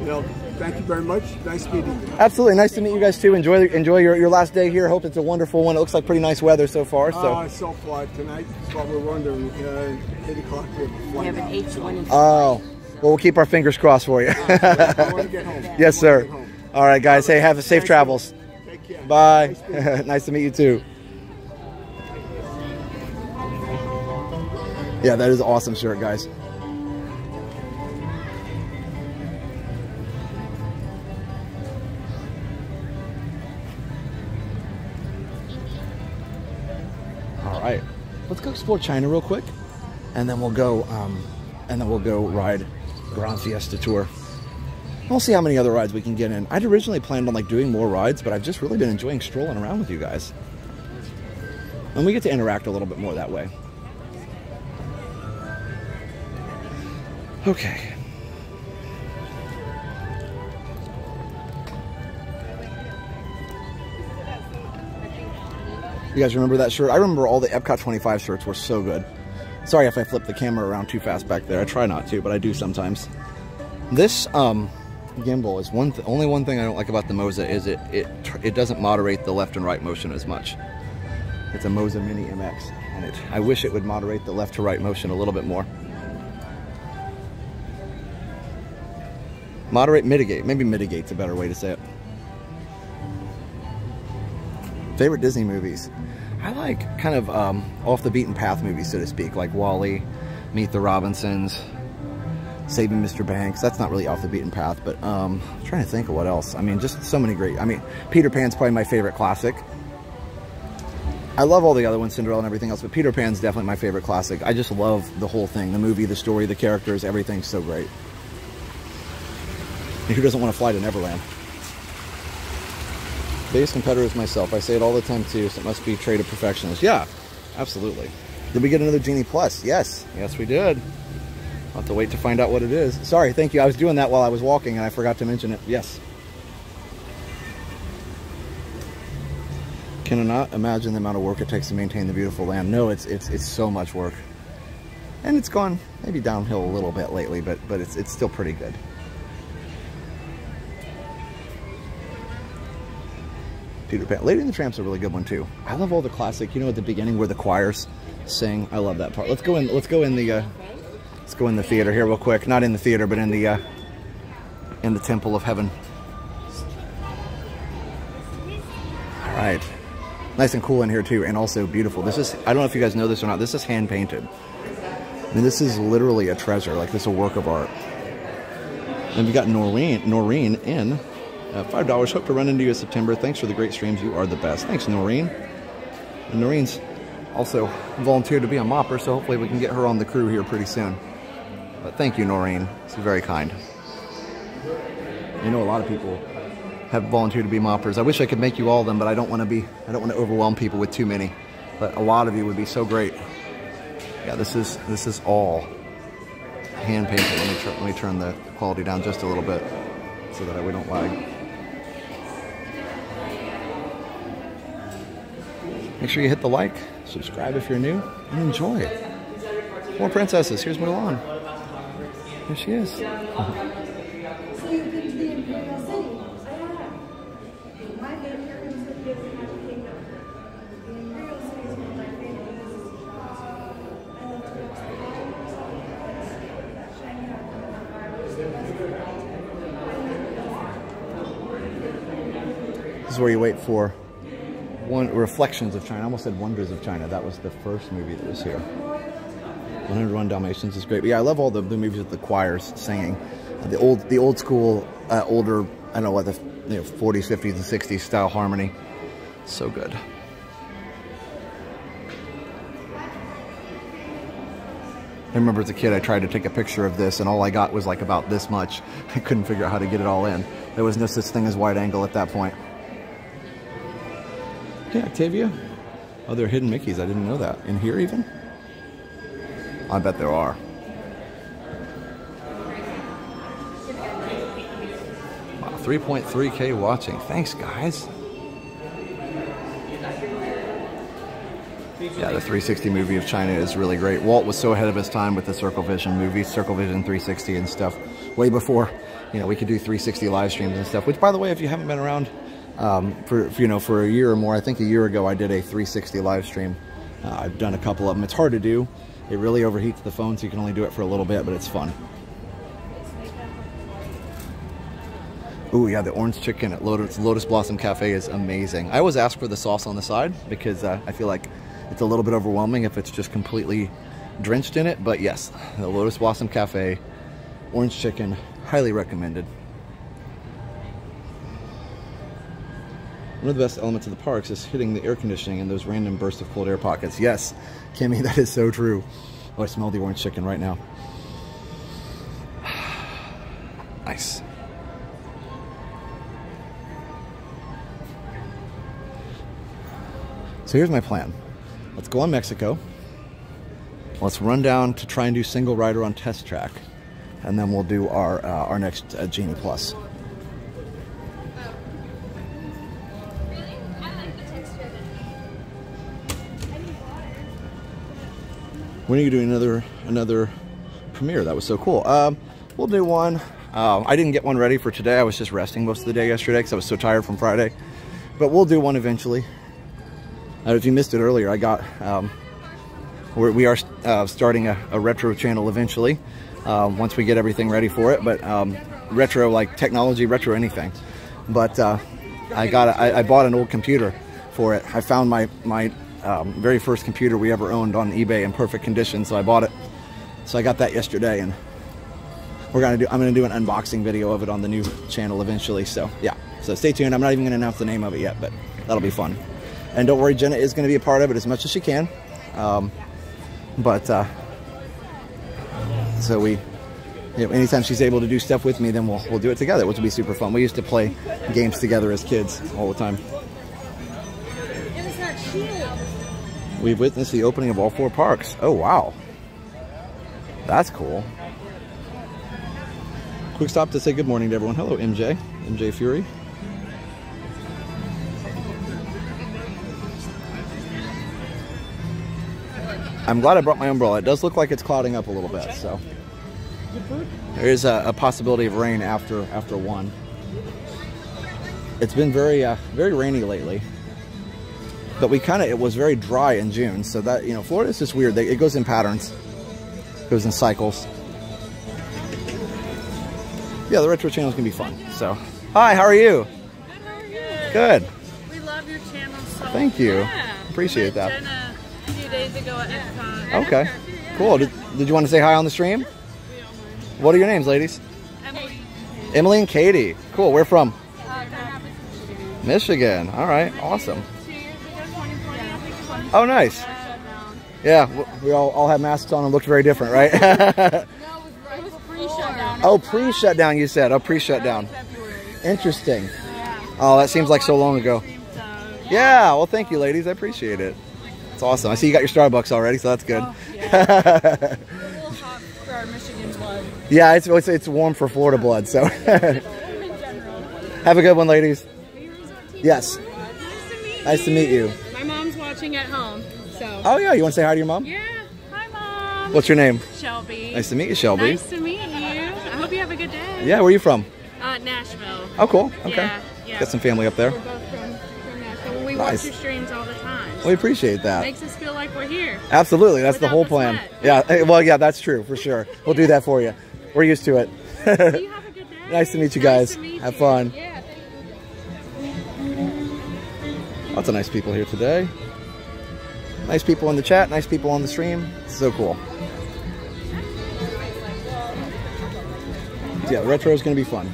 you know, thank you very much. Nice meeting you. Absolutely. Nice to meet you guys too. Enjoy enjoy your, your last day here. Hope it's a wonderful one. It looks like pretty nice weather so far. So, uh, so far tonight, that's what we're wondering. Uh, 8 o'clock. We have an H1 Oh. Well, we'll keep our fingers crossed for you. I want to get home. [LAUGHS] yes, sir. All right, guys. Hey, have a safe Thank travels. You. Take again. Bye. Nice [LAUGHS] nice to meet you too. Yeah, that is an awesome shirt, guys. Explore China real quick, and then we'll go, um, and then we'll go ride Grand Fiesta Tour. We'll see how many other rides we can get in. I'd originally planned on like doing more rides, but I've just really been enjoying strolling around with you guys. And we get to interact a little bit more that way. Okay. You guys remember that shirt? I remember all the Epcot 25 shirts were so good. Sorry if I flipped the camera around too fast back there. I try not to, but I do sometimes. This um, gimbal is one only one thing I don't like about the Moza is it it it doesn't moderate the left and right motion as much. It's a Moza Mini MX, and it I wish it would moderate the left to right motion a little bit more. Moderate, mitigate. Maybe mitigate's a better way to say it. Favorite Disney movies? I like kind of um, off the beaten path movies, so to speak, like WALL-E, Meet the Robinsons, Saving Mr. Banks. That's not really off the beaten path, but um, I'm trying to think of what else. I mean, just so many great. I mean, Peter Pan's probably my favorite classic. I love all the other ones, Cinderella and everything else, but Peter Pan's definitely my favorite classic. I just love the whole thing, the movie, the story, the characters, everything's so great. Who doesn't want to fly to Neverland? Biggest competitor is myself. I say it all the time too, so it must be trade of perfectionist. Yeah, absolutely. Did we get another Genie Plus? Yes. Yes, we did. I'll have to wait to find out what it is. Sorry, thank you. I was doing that while I was walking and I forgot to mention it. Yes. Cannot imagine the amount of work it takes to maintain the beautiful land. No, it's it's it's so much work. And it's gone maybe downhill a little bit lately, but but it's it's still pretty good. Peter Pan. Lady and the Tramp's a really good one too. I love all the classic. You know, at the beginning where the choirs sing. I love that part. Let's go in. Let's go in the. Uh, let's go in the theater here real quick. Not in the theater, but in the uh, in the Temple of Heaven. All right. Nice and cool in here too, and also beautiful. This is. I don't know if you guys know this or not. This is hand painted. I mean, this is literally a treasure. Like this is a work of art. And we got Noreen. Noreen in. Uh, Five dollars. Hope to run into you in September. Thanks for the great streams. You are the best. Thanks, Noreen. And Noreen's also volunteered to be a mopper, so hopefully we can get her on the crew here pretty soon. But thank you, Noreen. It's very kind. You know, a lot of people have volunteered to be moppers. I wish I could make you all of them, but I don't want to be. I don't want to overwhelm people with too many. But a lot of you would be so great. Yeah, this is this is all hand painted. Let me let me turn the quality down just a little bit so that we don't lag. Make sure you hit the like, subscribe if you're new, and enjoy. More princesses. Here's Mulan. Here she is. So you've been to the Imperial City? My favorite city is the Magic Kingdom. The Imperial City is my favorite places to travel to. I love to go to the that shiny This is where you wait for one reflections of China. I almost said wonders of China. That was the first movie that was here. 101 Dalmatians is great. But yeah, I love all the, the movies with the choirs singing. The old the old school, uh, older, I don't know what the you know, 40s, 50s, and 60s style harmony. So good. I remember as a kid, I tried to take a picture of this, and all I got was like about this much. [LAUGHS] I couldn't figure out how to get it all in. There was no such thing as wide angle at that point. Yeah, Octavia. Oh, there are hidden Mickeys. I didn't know that. In here, even? I bet there are. Wow, 3.3k watching. Thanks, guys. Yeah, the 360 movie of China is really great. Walt was so ahead of his time with the Circle Vision movies, Circle Vision 360 and stuff, way before, you know, we could do 360 live streams and stuff. Which, by the way, if you haven't been around um, for, for, you know, for a year or more, I think a year ago I did a 360 live stream. Uh, I've done a couple of them. It's hard to do. It really overheats the phone, so you can only do it for a little bit, but it's fun. Ooh, yeah, the orange chicken at Lotus, Lotus Blossom Cafe is amazing. I always ask for the sauce on the side because uh, I feel like it's a little bit overwhelming if it's just completely drenched in it. But yes, the Lotus Blossom Cafe, orange chicken, highly recommended. One of the best elements of the parks is hitting the air conditioning and those random bursts of cold air pockets. Yes, Kimmy, [LAUGHS] that is so true. Oh, I smell the orange chicken right now. [SIGHS] nice. So here's my plan. Let's go on Mexico. Let's run down to try and do single rider on test track. And then we'll do our, uh, our next uh, Genie Plus. When are you doing another another premiere? That was so cool. Um, we'll do one. Uh, I didn't get one ready for today. I was just resting most of the day yesterday because I was so tired from Friday. But we'll do one eventually. Uh, if you missed it earlier, I got um, we're, we are uh, starting a, a, retro channel eventually uh, once we get everything ready for it. But um, retro like technology, retro anything. But uh, I got a, I, I bought an old computer for it. I found my my um, very first computer we ever owned on eBay in perfect condition, so I bought it. So I got that yesterday, and we're gonna do. I'm gonna do an unboxing video of it on the new channel eventually. So yeah, so stay tuned. I'm not even gonna announce the name of it yet, but that'll be fun. And don't worry, Jenna is gonna be a part of it as much as she can. Um, but uh, so we. You know, anytime she's able to do stuff with me, then we'll we'll do it together, which will be super fun. We used to play games together as kids all the time. We've witnessed the opening of all four parks. Oh, wow. That's cool. Quick stop to say good morning to everyone. Hello, MJ. MJ Fury. I'm glad I brought my umbrella. It does look like it's clouding up a little bit, so. There is a, a possibility of rain after after one. It's been very uh, very rainy lately but we kind of it was very dry in June so that you know Florida is just weird. It goes in patterns. It goes in cycles. Yeah the retro channel is gonna be fun so. Hi how are you? Good how are you? Good we love your channel so thank you. yeah. appreciate that. Jenna a few days ago at Epcot. okay. Cool. Did, did you want to say hi on the stream? What are your names ladies? Emily. Emily and Katie. Cool. Where from? Uh, Michigan. Michigan. All right. Awesome Oh, nice. yeah we all, all had masks on and looked very different right? [LAUGHS] No, It was [LAUGHS] pre-shutdown. oh pre-shutdown you said. Oh pre-shutdown interesting. Oh that seems like so long ago. Yeah well thank you ladies. I appreciate it. It's awesome. I see you got your starbucks already so that's good. Oh, [LAUGHS] a little hot for our Michigan blood. yeah it's, it's it's warm for florida blood so. Have a good one ladies. Yes. nice to meet you. My mom's watching at home, so. oh yeah you want to say hi to your mom Yeah. Hi, mom. what's your name Shelby. nice to meet you shelby Nice to meet you. I hope you have a good day. yeah where are you from Uh, Nashville. oh cool okay Yeah, yeah. got some family up there We're both from, from Nashville. We Nice. watch your streams all the time. we appreciate that Makes us feel like we're here. Absolutely, that's the whole plan. sweat. Yeah, well, yeah, that's true for sure. We'll do that for you. We're used to it. You have a good day. [LAUGHS] nice to meet you Nice guys. to meet Have you. fun. Yeah, Lots of nice people here today. Nice people in the chat. Nice people on the stream. So cool. Yeah, retro is going to be fun.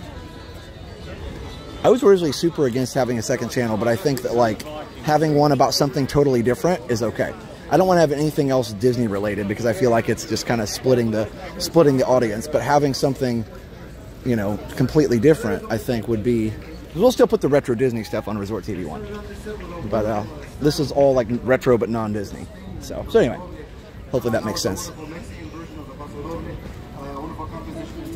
I was originally super against having a second channel, but I think that like having one about something totally different is okay. I don't want to have anything else Disney related because I feel like it's just kind of splitting the splitting the audience. But having something, you know, completely different, I think would be. We'll still put the retro Disney stuff on Resort TV one, but uh, this is all like retro but non-Disney. So, so anyway, hopefully that makes sense.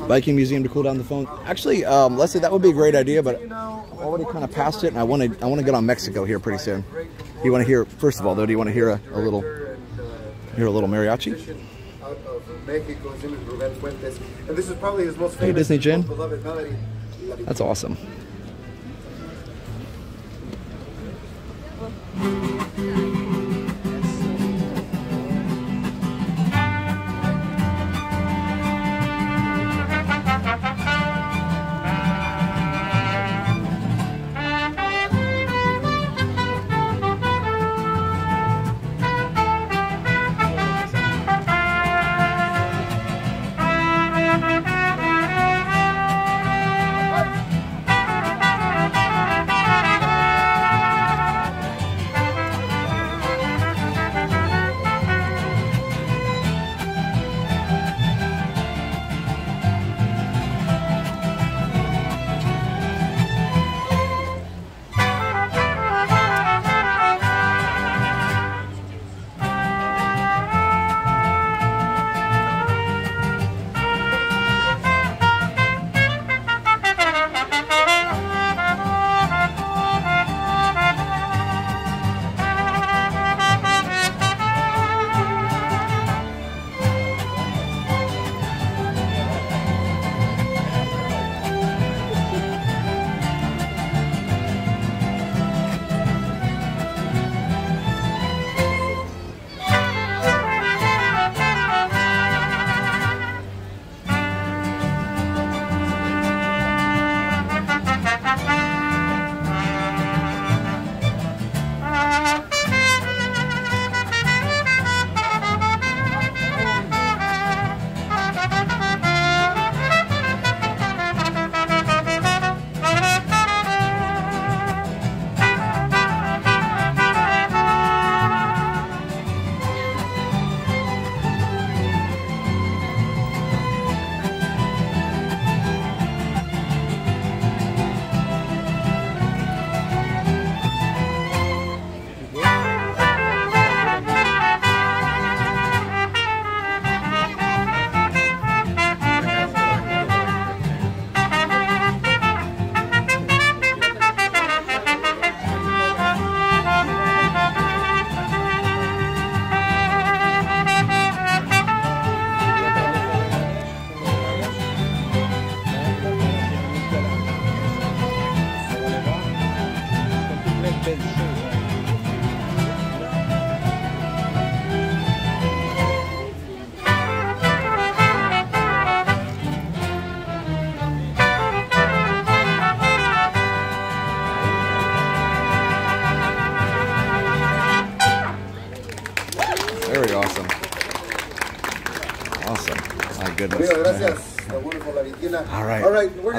Viking Museum to cool down the phone. Actually, um, let's say that would be a great idea, but already kind of passed it, and I want to I want to get on Mexico here pretty soon. Do you want to hear? First of all, though, do you want to hear a, a little hear a little mariachi? Mexico, his Rubén Fuentes, and this is probably his most Hey, Disney Jen. most beloved melody. That's awesome. Awesome.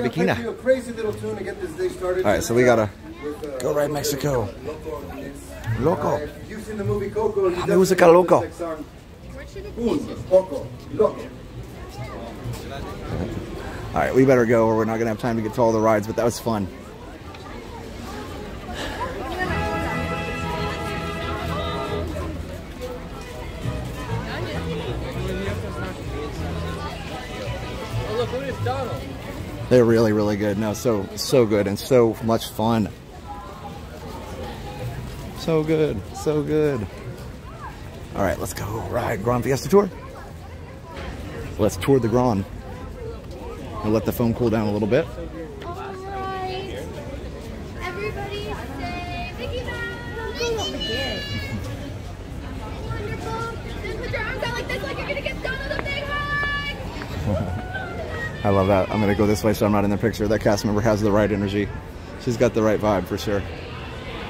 For you a crazy little tune to get this day started. All right, so we gotta With, uh, go ride Mexico. Loco. If you've seen the movie Coco, you Ah, música loco. this. Un poco loco. All right, we better go or we're not going to have time to get to all the rides, but that was fun. They're really, really good. No, so, so good and so much fun. So good. So good. All right, let's go ride Grand Fiesta Tour. Let's tour the Grand. And let the phone cool down a little bit. Alright. Everybody say Mickey Mouse. Don't forget. Wonderful. Then put your arms out like this like you're gonna get Donald a big hug. I love that. I'm to go this way so I'm not in the picture. That cast member has the right energy. She's got the right vibe for sure.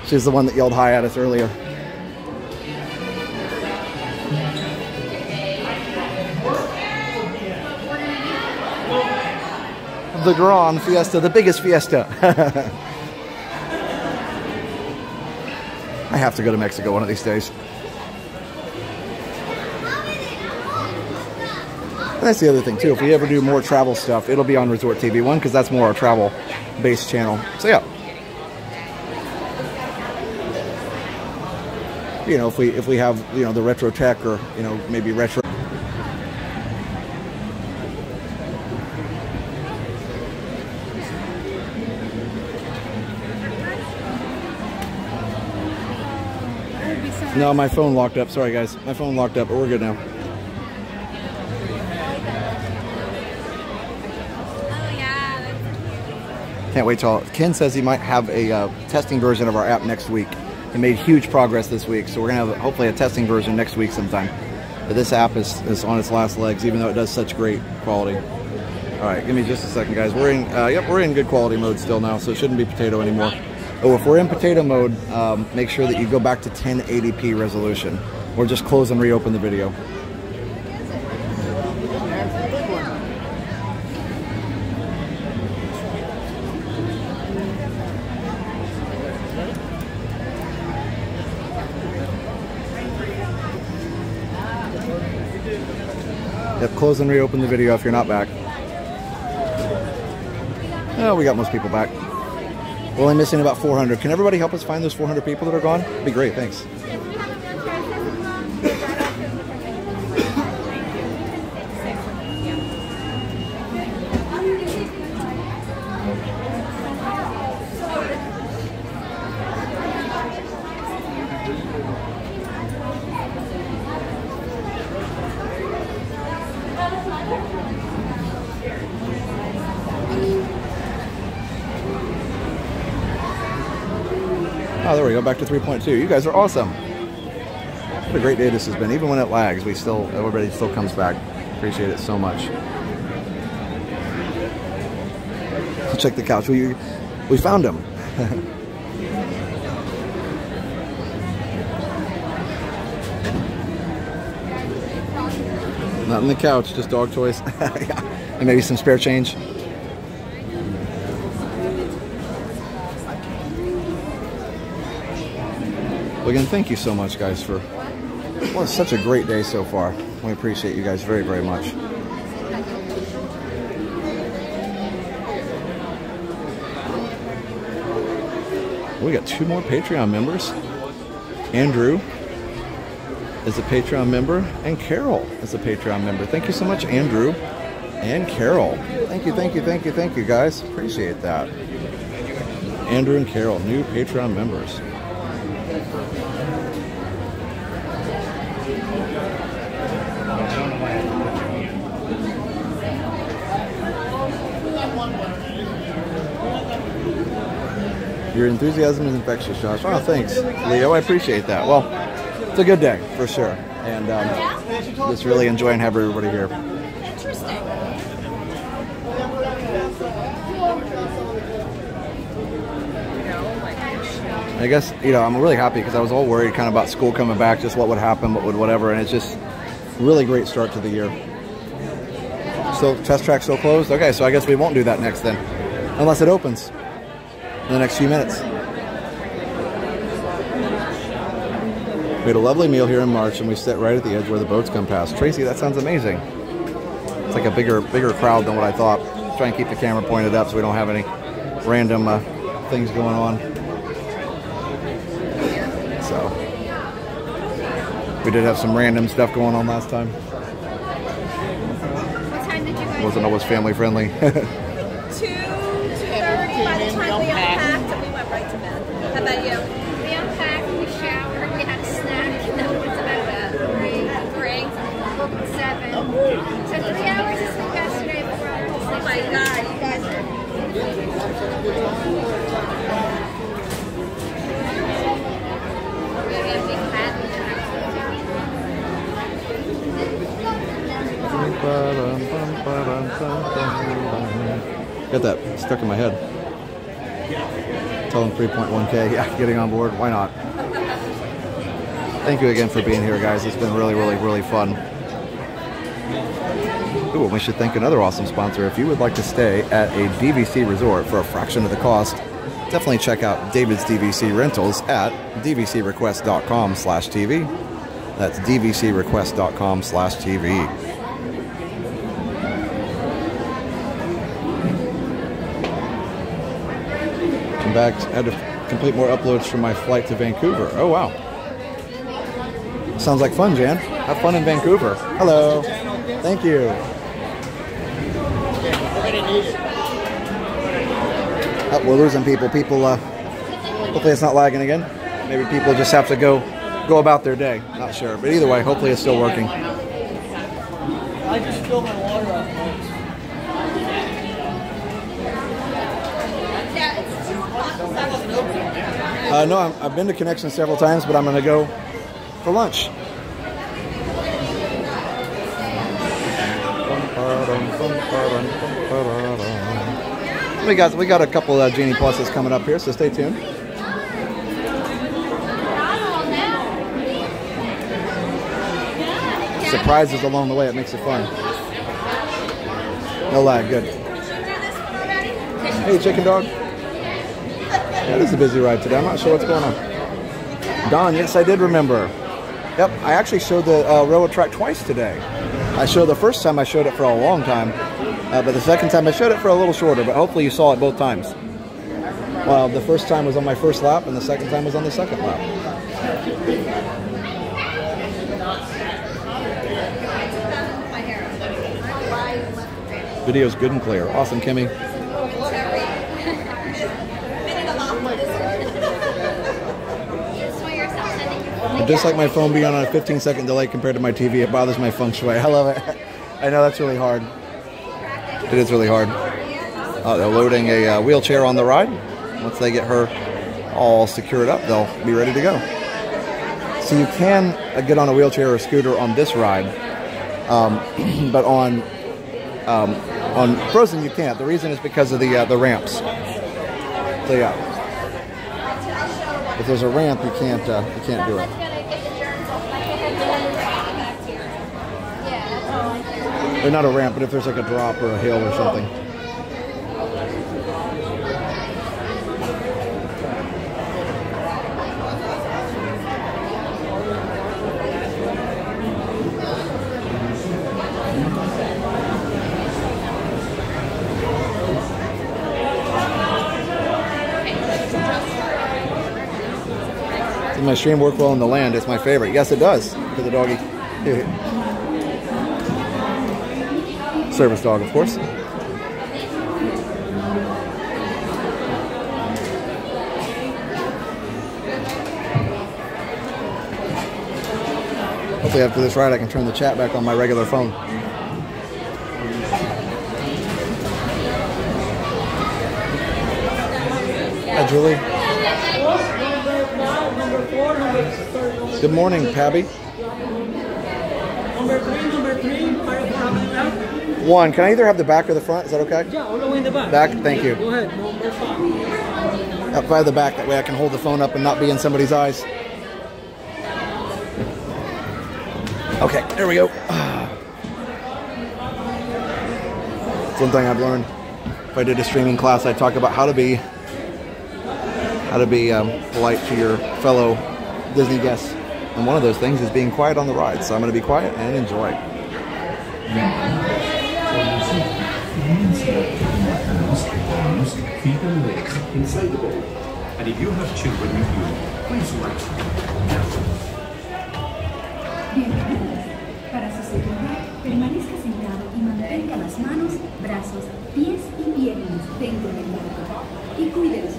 She's the one that yelled hi at us earlier. The Grand Fiesta, the biggest fiesta. [LAUGHS] I have to go to Mexico one of these days. And that's the other thing too. If we ever do more travel stuff, it'll be on Resort TV One because that's more our travel-based channel. So yeah, you know, if we if we have you know the retro tech or you know maybe retro. No, my phone locked up. Sorry guys, my phone locked up, but we're good now. Can't wait till Ken says he might have a uh, testing version of our app next week. He made huge progress this week, so we're gonna have hopefully a testing version next week sometime. But this app is, is on its last legs, even though it does such great quality. All right, give me just a second, guys. We're in, uh, yep, we're in good quality mode still now, so it shouldn't be potato anymore. Oh, if we're in potato mode, um, make sure that you go back to 1080p resolution, or just close and reopen the video. Close and reopen the video if you're not back. Oh, we got most people back. We're only missing about 400. Can everybody help us find those 400 people that are gone? That'd be great, thanks. To 3.2. You guys are awesome. What a great day this has been. Even when it lags, we still everybody still comes back. Appreciate it so much. Check the couch. We we found him. [LAUGHS] Not in the couch, just dog toys. [LAUGHS] and maybe some spare change. Well, again, thank you so much, guys, for well, it's such a great day so far. We appreciate you guys very, very much. We got two more Patreon members. Andrew is a Patreon member, and Carol is a Patreon member. Thank you so much, Andrew and Carol. Thank you, thank you, thank you, thank you, guys. Appreciate that. Andrew and Carol, new Patreon members. Your enthusiasm is infectious, Josh. Oh, thanks, Leo. I appreciate that. Well, it's a good day for sure, and um, just really enjoying having everybody here. Interesting. I guess you know I'm really happy because I was all worried kind of about school coming back, just what would happen, what would whatever, and it's just really great start to the year. So test track still closed. Okay, so I guess we won't do that next then, unless it opens in the next few minutes. We had a lovely meal here in March, and we sit right at the edge where the boats come past. Tracy, that sounds amazing. It's like a bigger, bigger crowd than what I thought. Try and keep the camera pointed up so we don't have any random uh, things going on. So we did have some random stuff going on last time. What time did you guys Wasn't always family friendly. [LAUGHS] Two, two thirty. By the time we unpacked, and we went right to bed. How about you? We unpacked, we showered, we had a snack, and then we went to bed at three. Three. Seven. So three hours of sleep yesterday before I went to sleep. Oh my God, you guys are. We had a big hat and Got that stuck in my head. Tell them 3.1K. [LAUGHS] Yeah, getting on board. Why not? Thank you again for being here, guys. It's been really, really, really fun. Ooh, and we should thank another awesome sponsor. If you would like to stay at a DVC resort for a fraction of the cost, definitely check out David's DVC Rentals at dvcrequest.com slash TV. That's dvcrequest.com slash TV. Come back, had to complete more uploads for my flight to Vancouver. Oh, wow. Sounds like fun, Jan. Have fun in Vancouver. Hello. Thank you. Oh, we're losing people. People, uh, hopefully it's not lagging again. Maybe people just have to go go about their day. Not sure. But either way, hopefully it's still working. I just filled my Uh, no, I'm, I've been to Connection several times, but I'm going to go for lunch. We got we got a couple of Genie Pluses coming up here, so stay tuned. Surprises along the way, it makes it fun. No lie, good. Hey, chicken dog. This is a busy ride today. I'm not sure what's going on. Don, yes, I did remember. Yep, I actually showed the uh, railroad track twice today. I showed the first time I showed it for a long time, uh, but the second time I showed it for a little shorter. But hopefully you saw it both times. Well, the first time was on my first lap, and the second time was on the second lap. Video's good and clear. Awesome, Kimmy. Just like my phone being on a 15 second delay compared to my TV. It bothers my feng shui. [LAUGHS] I love it. I know that's really hard. It is really hard. Uh, they're loading a uh, wheelchair on the ride. Once they get her all secured up, they'll be ready to go. So you can uh, get on a wheelchair or scooter on this ride, um, [CLEARS THROAT] but on um, on Frozen you can't. The reason is because of the uh, the ramps. So yeah, if there's a ramp, you can't uh, you can't do it. Or not a ramp, but if there's like a drop or a hill or something. My stream work well on the land? It's my favorite. Yes, it does. For the doggy. [LAUGHS] Service dog, of course. Hopefully after this ride I can turn the chat back on my regular phone. Hi, Julie. Good morning, Pabby. Number three, number three, fire for how? One. Can I either have the back or the front? Is that okay? Yeah, all the way in the back. Back, thank you. Go ahead, number five. Up by the back. That way I can hold the phone up and not be in somebody's eyes. Okay, there we go. [SIGHS] It's one thing I've learned. If I did a streaming class, I'd talk about how to be how to be um, polite to your fellow Disney guests. And one of those things is being quiet on the ride. So I'm going to be quiet and enjoy. Feed them legs inside the bowl. And if you have children with you, please watch Bienvenidos. Para su seguridad, permanezca sentado y mantenga las manos, brazos, pies y piernas dentro del barco. Y cuide a los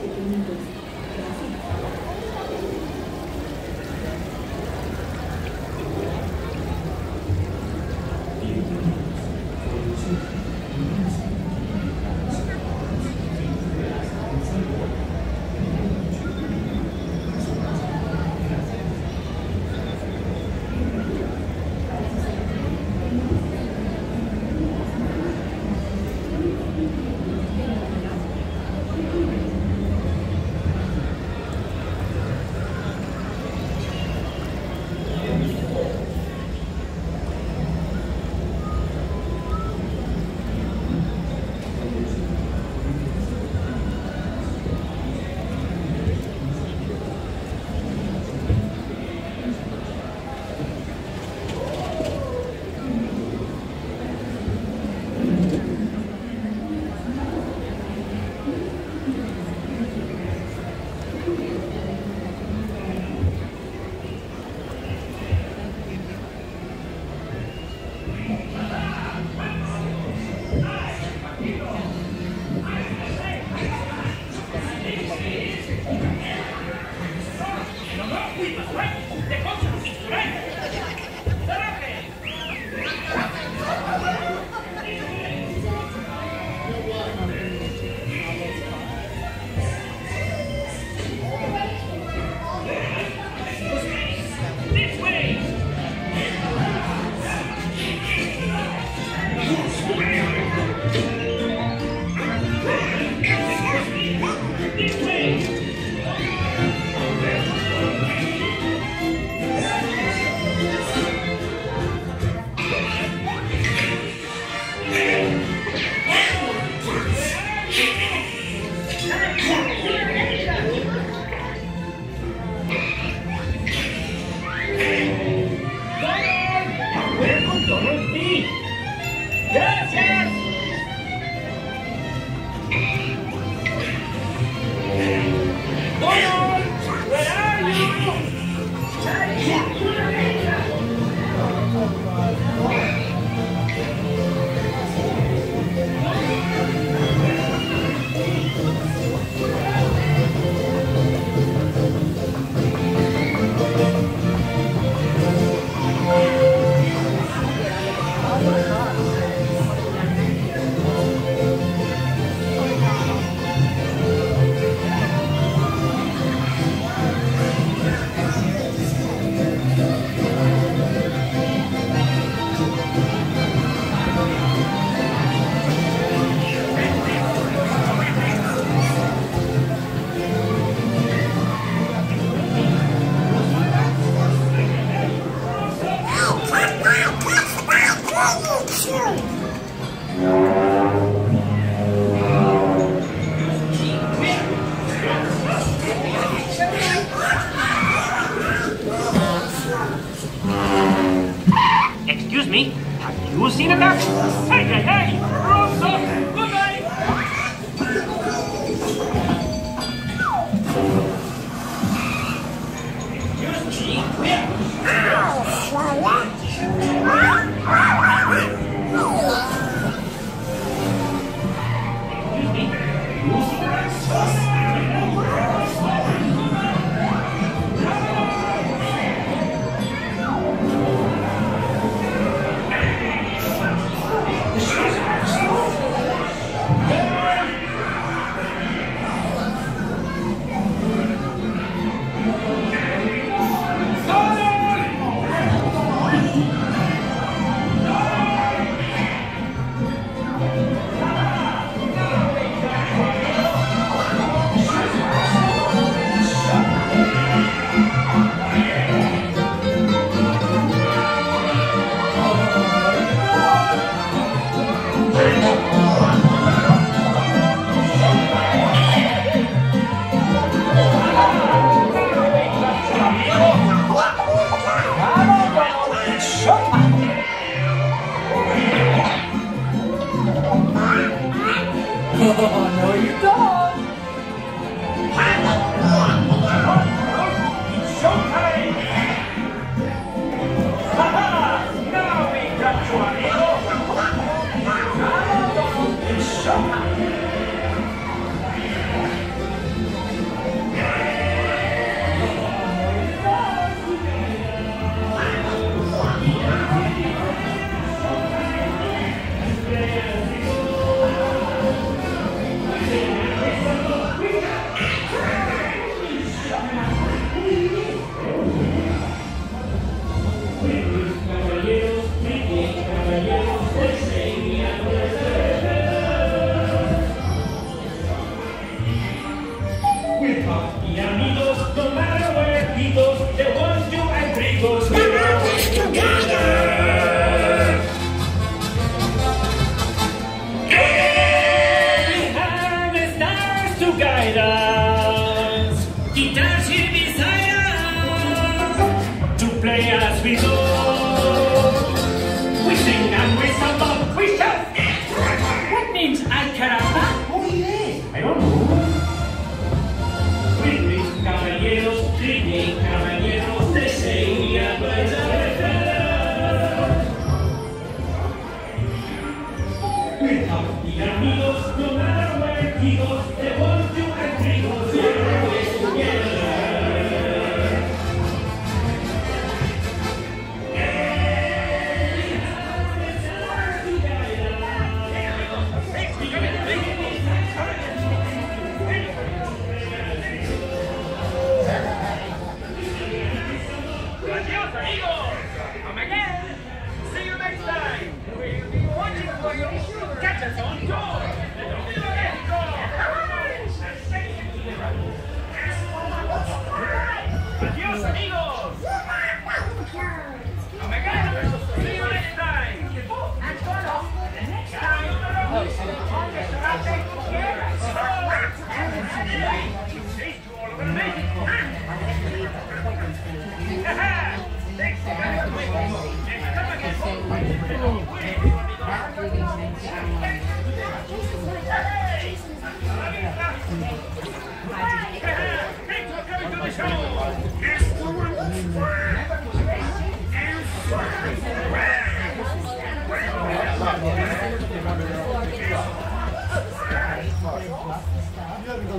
The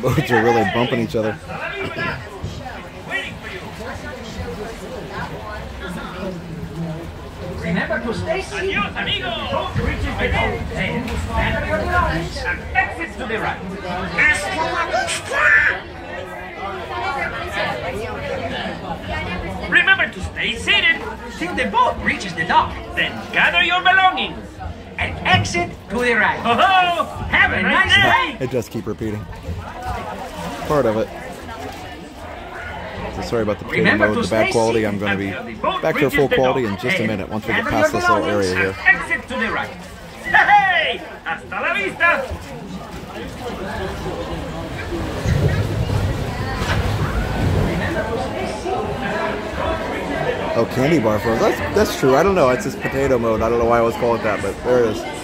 boats are really bumping each other. Adios, amigos! The boat. Then stand on your belongings and exit to the right. Remember to stay seated till the boat reaches the dock. Then gather your belongings and exit to the right. Ho ho! Have a nice day! It just keep repeating. Part of it. So sorry about the potato mode, the bad quality. I'm going to be back to full quality in just a minute once we get past this little area here. Exit to the right. Hey! Hasta la vista! Oh, candy bar froze. That's, that's true. I don't know. It's just potato mode. I don't know why I always call it that, but there it is.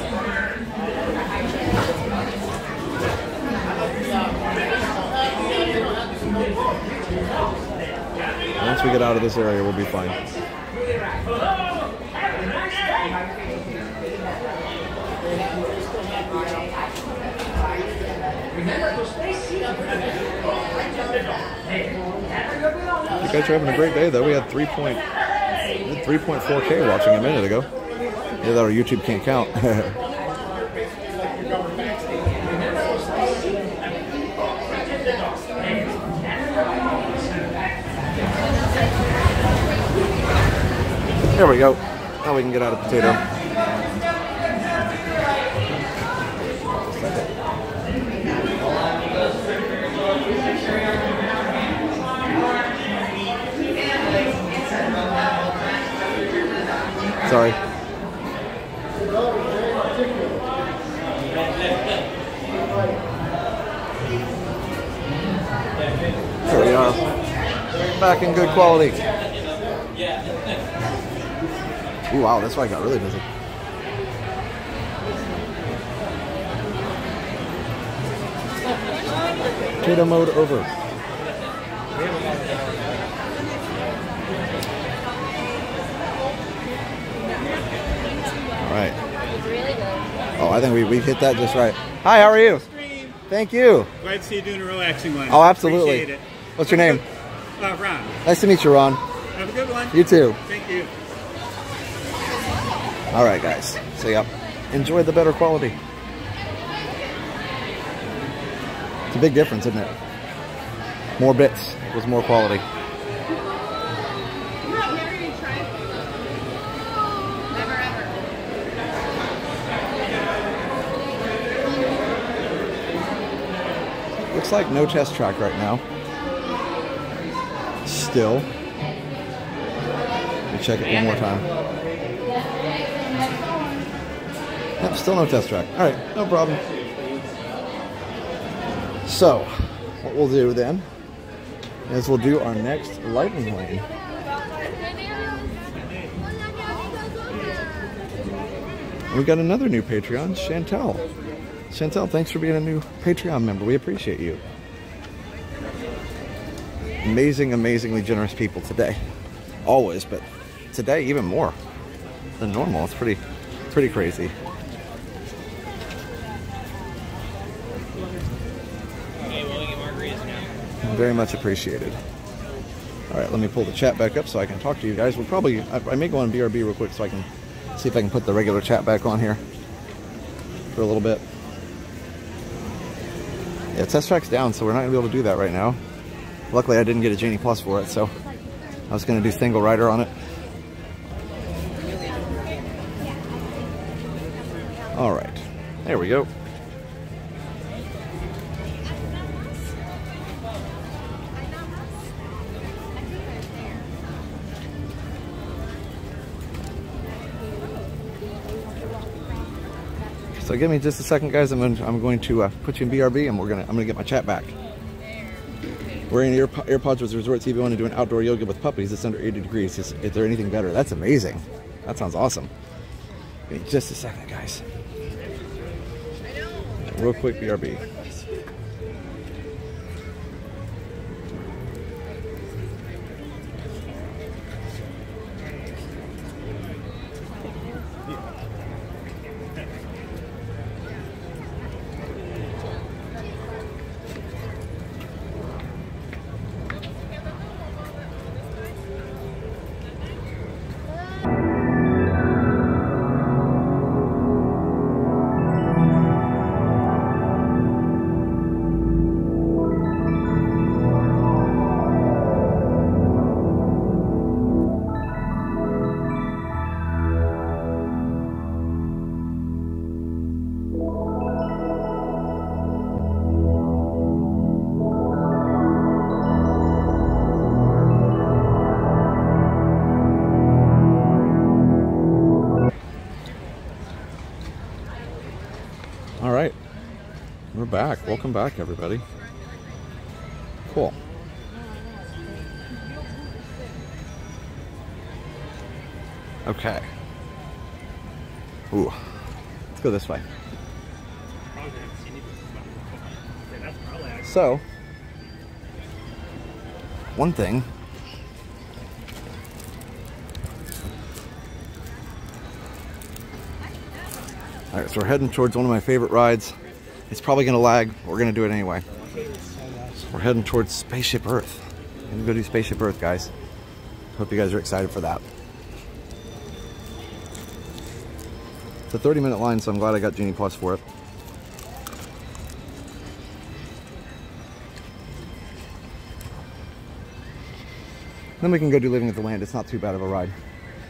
We get out of this area, we'll be fine. You guys are having a great day, though. We had 3 point, we had 3.4K watching a minute ago. Yeah, that or YouTube can't count. [LAUGHS] there we go. Now we can get out of potato. Sorry. are back in good quality. Ooh, wow, that's why I got really busy. Potato mode over. All right. Oh, I think we, we hit that just right. Hi, how are you? Thank you. Glad to see you doing a relaxing one. Oh, absolutely. Appreciate it. What's your name? Uh, Ron. Nice to meet you, Ron. Have a good one. You too. Thank you. All right, guys. So, yep. Enjoy the better quality. It's a big difference, isn't it? More bits was more quality. Looks like no test track right now. Still. Let me check it one more time. Still no test track. All right, no problem. So, what we'll do then is we'll do our next lightning lane. We got another new Patreon, Chantel. Chantel, thanks for being a new Patreon member. We appreciate you. Amazing, amazingly generous people today. Always, but today even more than normal. It's pretty, pretty crazy. Very much appreciated. All right, let me pull the chat back up so I can talk to you guys. We'll probably, I, I may go on BRB real quick so I can see if I can put the regular chat back on here for a little bit. Yeah, test track's down, so we're not gonna be able to do that right now. Luckily, I didn't get a Genie Plus for it, so I was gonna do single rider on it. All right, there we go. So give me just a second, guys. I'm going to, I'm going to uh, put you in BRB, and we're gonna I'm gonna get my chat back. Wearing ear, AirPods with Resort TV One and doing outdoor yoga with puppies. It's under 80 degrees. Is, is there anything better? That's amazing. That sounds awesome. Give me just a second, guys. Real quick, BRB. Welcome back, everybody. Cool. Okay. Ooh, let's go this way. So, one thing. All right, so we're heading towards one of my favorite rides. It's probably gonna lag. We're gonna do it anyway. We're heading towards Spaceship Earth. Gonna go do Spaceship Earth, guys. Hope you guys are excited for that. It's a 30 minute line, so I'm glad I got Genie Plus for it. Then we can go do Living at the Land. It's not too bad of a ride.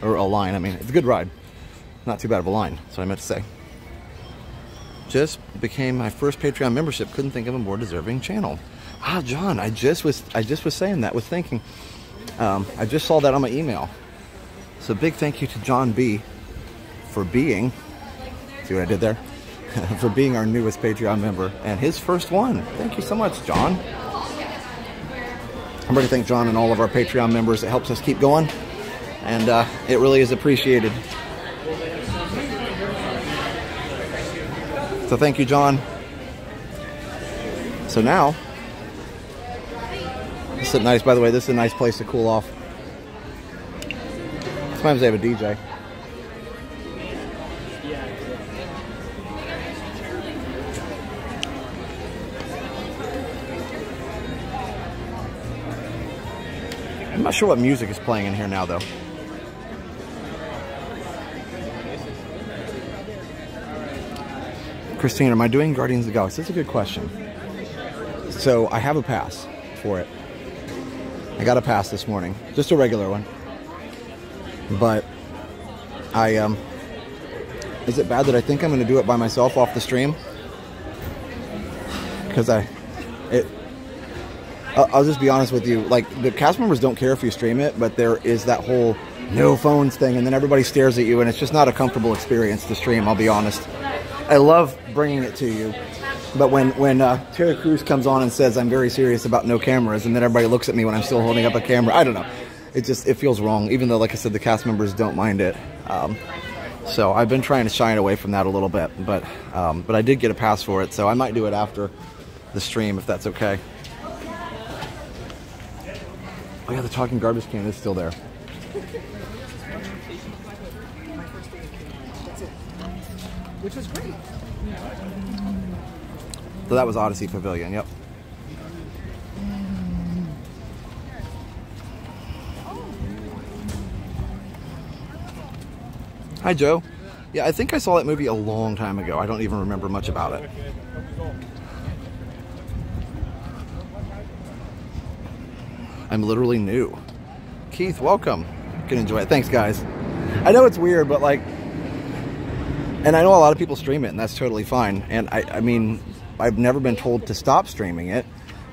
Or a line, I mean. It's a good ride. Not too bad of a line, that's what I meant to say. Just became my first Patreon membership. Couldn't think of a more deserving channel. Ah, John, I just was I just was saying that, was thinking. Um, I just saw that on my email. So big thank you to John B for being, see what I did there? [LAUGHS] for being our newest Patreon member and his first one. Thank you so much, John. I'm going to thank John and all of our Patreon members. It helps us keep going, and uh, it really is appreciated. So thank you, John. So now, this is nice. By the way, this is a nice place to cool off. Sometimes they have a DJ. I'm not sure what music is playing in here now, though. Christine, am I doing Guardians of the Galaxy? That's a good question. So I have a pass for it. I got a pass this morning, just a regular one. But I um, is it bad that I think I'm going to do it by myself off the stream? Because I, it. I'll I'll just be honest with you. Like the cast members don't care if you stream it, but there is that whole no phones thing, and then everybody stares at you, and it's just not a comfortable experience to stream. I'll be honest. I love bringing it to you, but when when uh, Terry Crews comes on and says I'm very serious about no cameras, and then everybody looks at me when I'm still holding up a camera, I don't know. It just it feels wrong. Even though, like I said, the cast members don't mind it. Um, so I've been trying to shine away from that a little bit, but um, but I did get a pass for it, so I might do it after the stream if that's okay. Oh yeah, the talking garbage can is still there. Which was great. So that was Odyssey Pavilion. Yep. Hi, Joe. Yeah, I think I saw that movie a long time ago. I don't even remember much about it. I'm literally new. Keith, welcome. Can enjoy it. Thanks, guys. I know it's weird, but like, and I know a lot of people stream it, and that's totally fine. And I, I mean, I've never been told to stop streaming it,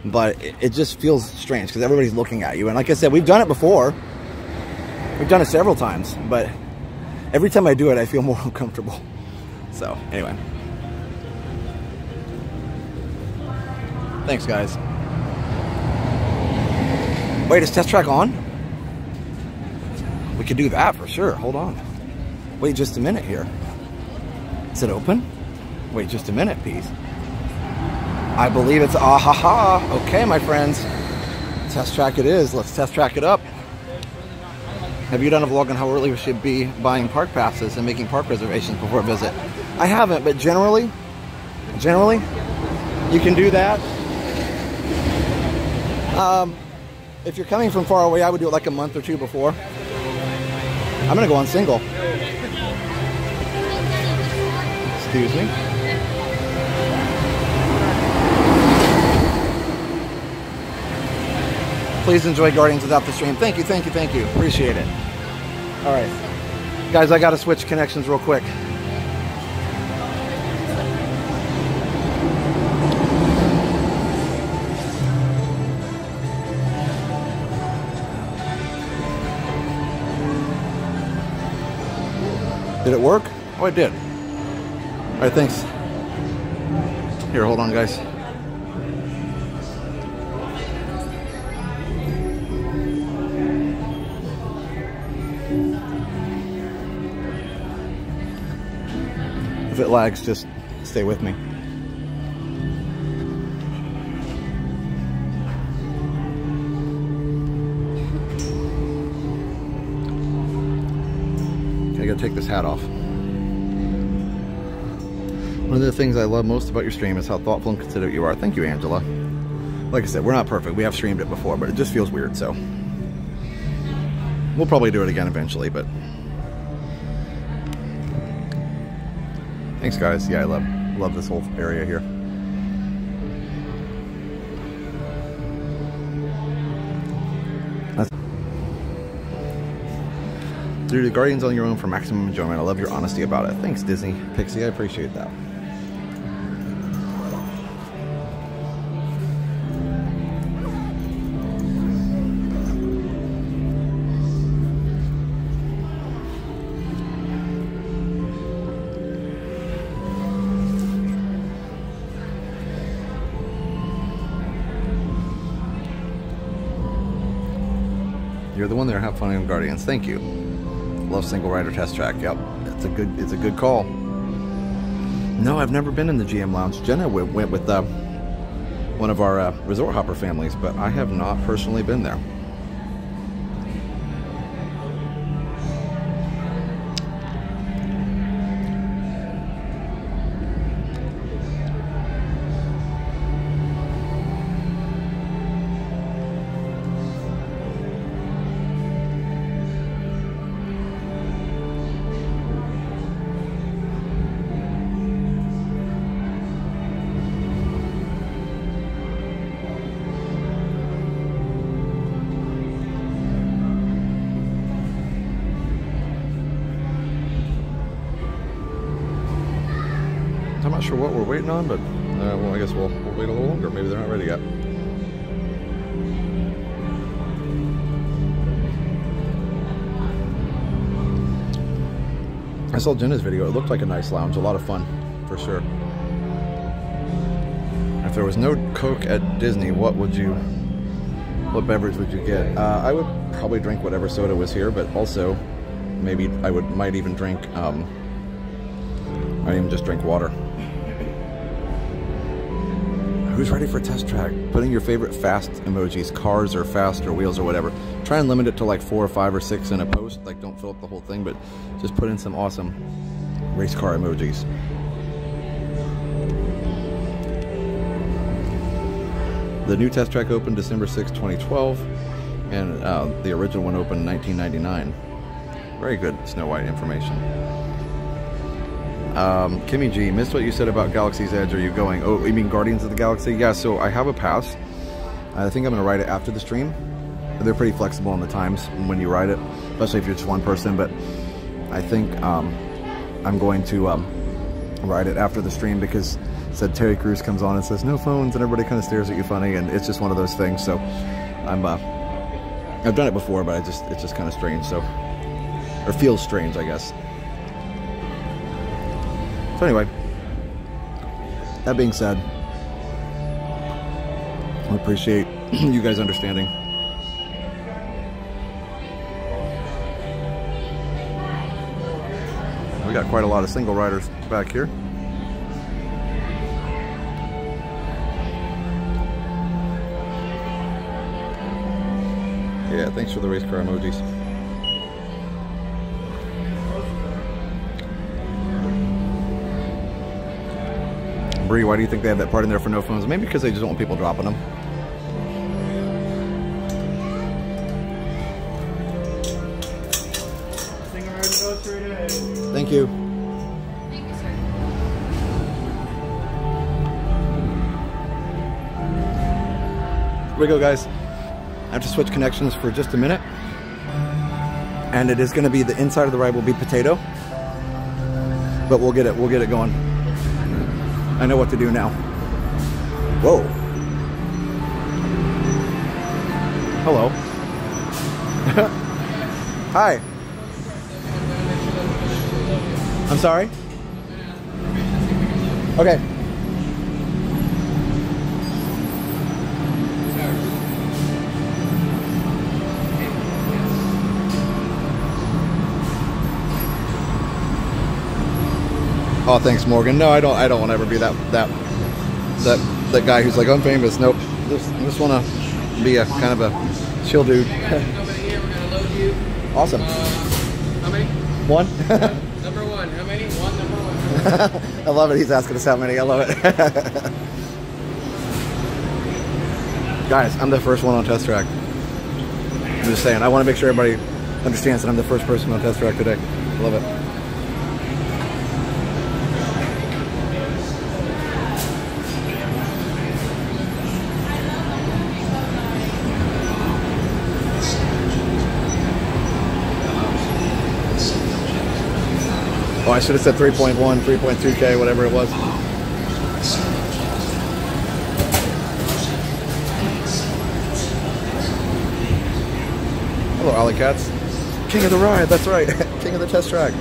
but it, it just feels strange because everybody's looking at you. And like I said, we've done it before. We've done it several times, but every time I do it, I feel [LAUGHS] more uncomfortable. So, anyway. Thanks, guys. Wait, is test track on? We could do that for sure. Hold on. Wait just a minute here. Is it open? Wait just a minute, please. I believe it's ah ha ha. Okay, my friends. Test track it is. Let's test track it up. Have you done a vlog on how early we should be buying park passes and making park reservations before a visit? I haven't, but generally, generally, you can do that. Um, if you're coming from far away, I would do it like a month or two before. I'm gonna go on single. Excuse me. Please enjoy Guardians without the stream. Thank you, thank you, thank you. Appreciate it. All right. Guys, I got to switch connections real quick. Did it work? Oh, it did. All right, thanks. Here, hold on, guys. If it lags, just stay with me. I gotta take this hat off. One of the things I love most about your stream is how thoughtful and considerate you are. Thank you, Angela. Like I said, we're not perfect. We have streamed it before, but it just feels weird, so. We'll probably do it again eventually, but. Thanks, guys. Yeah, I love, love this whole area here. Do the Guardians on your own for maximum enjoyment. I love your honesty about it. Thanks, Disney. Pixie, I appreciate that. On Guardians. Thank you. Love single rider test track. Yep, it's a good it's a good call. No, I've never been in the GM Lounge. Jenna went, went with uh, one of our uh, resort hopper families, but I have not personally been there. Waiting on, but uh, well, I guess we'll, we'll wait a little longer. Maybe they're not ready yet. I saw Jenna's video. It looked like a nice lounge. A lot of fun, for sure. If there was no Coke at Disney, what would you, what beverage would you get? Uh, I would probably drink whatever soda was here, but also maybe I would might even drink, um, I even just drink water. Who's ready for a test track? Putting your favorite fast emojis, cars or fast or wheels or whatever. Try and limit it to like four or five or six in a post. Like don't fill up the whole thing, but just put in some awesome race car emojis. The new test track opened December 6, 2012, and uh, the original one opened 1999. Very good Snow White information. Um, Kimmy G, missed what you said about Galaxy's Edge. Are you going? Oh, you mean Guardians of the Galaxy? Yeah, so I have a pass. I think I'm going to ride it after the stream. They're pretty flexible on the times when you ride it, especially if you're just one person. But I think um, I'm going to um, ride it after the stream because said Terry Crews comes on and says no phones, and everybody kind of stares at you funny, and it's just one of those things. So I'm uh, I've done it before, but I just it's just kind of strange. So or feels strange, I guess. So anyway, that being said, I appreciate [CLEARS THROAT] you guys understanding. We got quite a lot of single riders back here. Yeah, thanks for the race car emojis. Bree, why do you think they have that part in there for no phones? Maybe because they just don't want people dropping them. Thank you. Thank you, sir. Here we go, guys. I have to switch connections for just a minute. And it is going to be the inside of the ride will be potato. But we'll get it. We'll get it going. I know what to do now. Whoa. Hello. [LAUGHS] Hi. I'm sorry? Okay. Oh, thanks, Morgan. No, I don't. I don't want to ever be that that that that guy who's like, I'm famous. Nope. Just just want to be a kind of a chill dude. [LAUGHS] awesome. How many? One. [LAUGHS] Number one. How many? One, number one. [LAUGHS] I love it. He's asking us how many. I love it. Guys, I'm the first one on test track. I'm just saying. I want to make sure everybody understands that I'm the first person on test track today. I love it. I should have said 3.1, 3.2K, whatever it was. Hello, Alley Cats. King of the ride, that's right. [LAUGHS] King of the test track.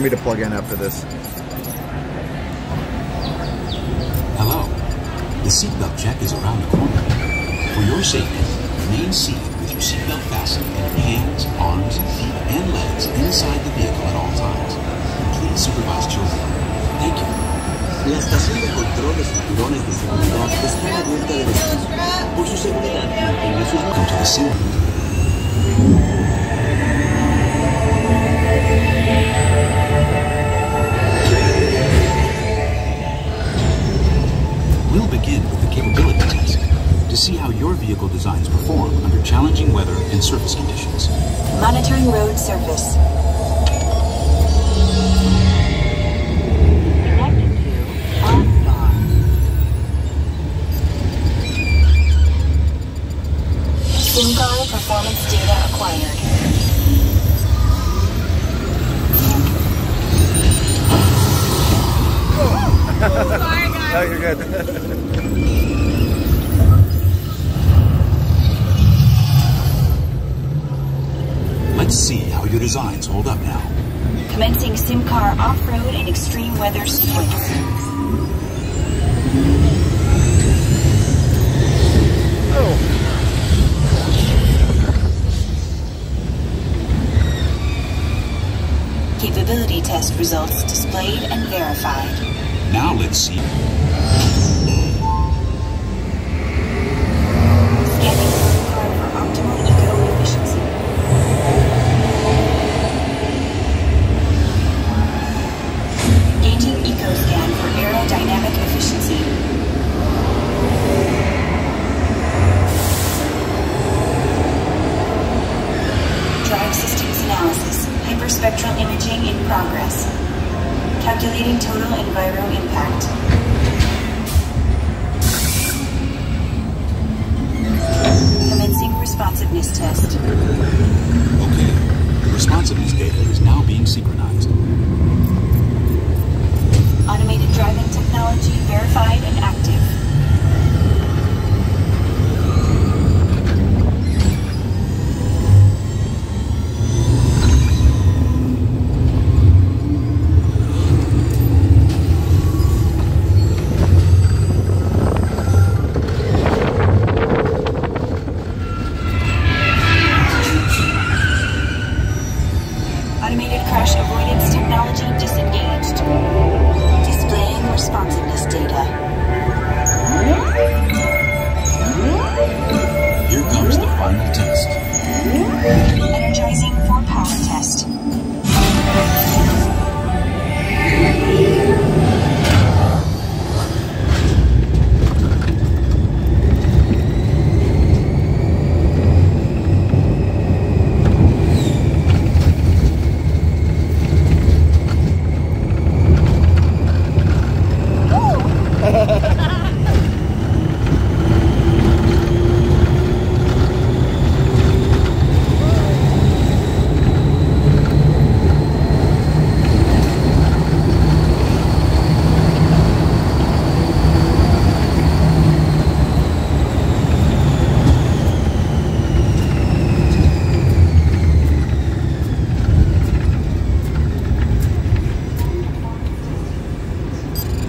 Me to plug in after this. Hello. The seatbelt check is around the corner. For your safety, remain seated with your seatbelt fastened and hands, arms, feet, and legs inside the vehicle at all times. Please supervise children. Thank you. La estación de control de cinturones de seguridad está a la vuelta de la esquina. Por su seguridad, mantenga sus Welcome vehicle designs perform under challenging weather and surface conditions. Monitoring road surface.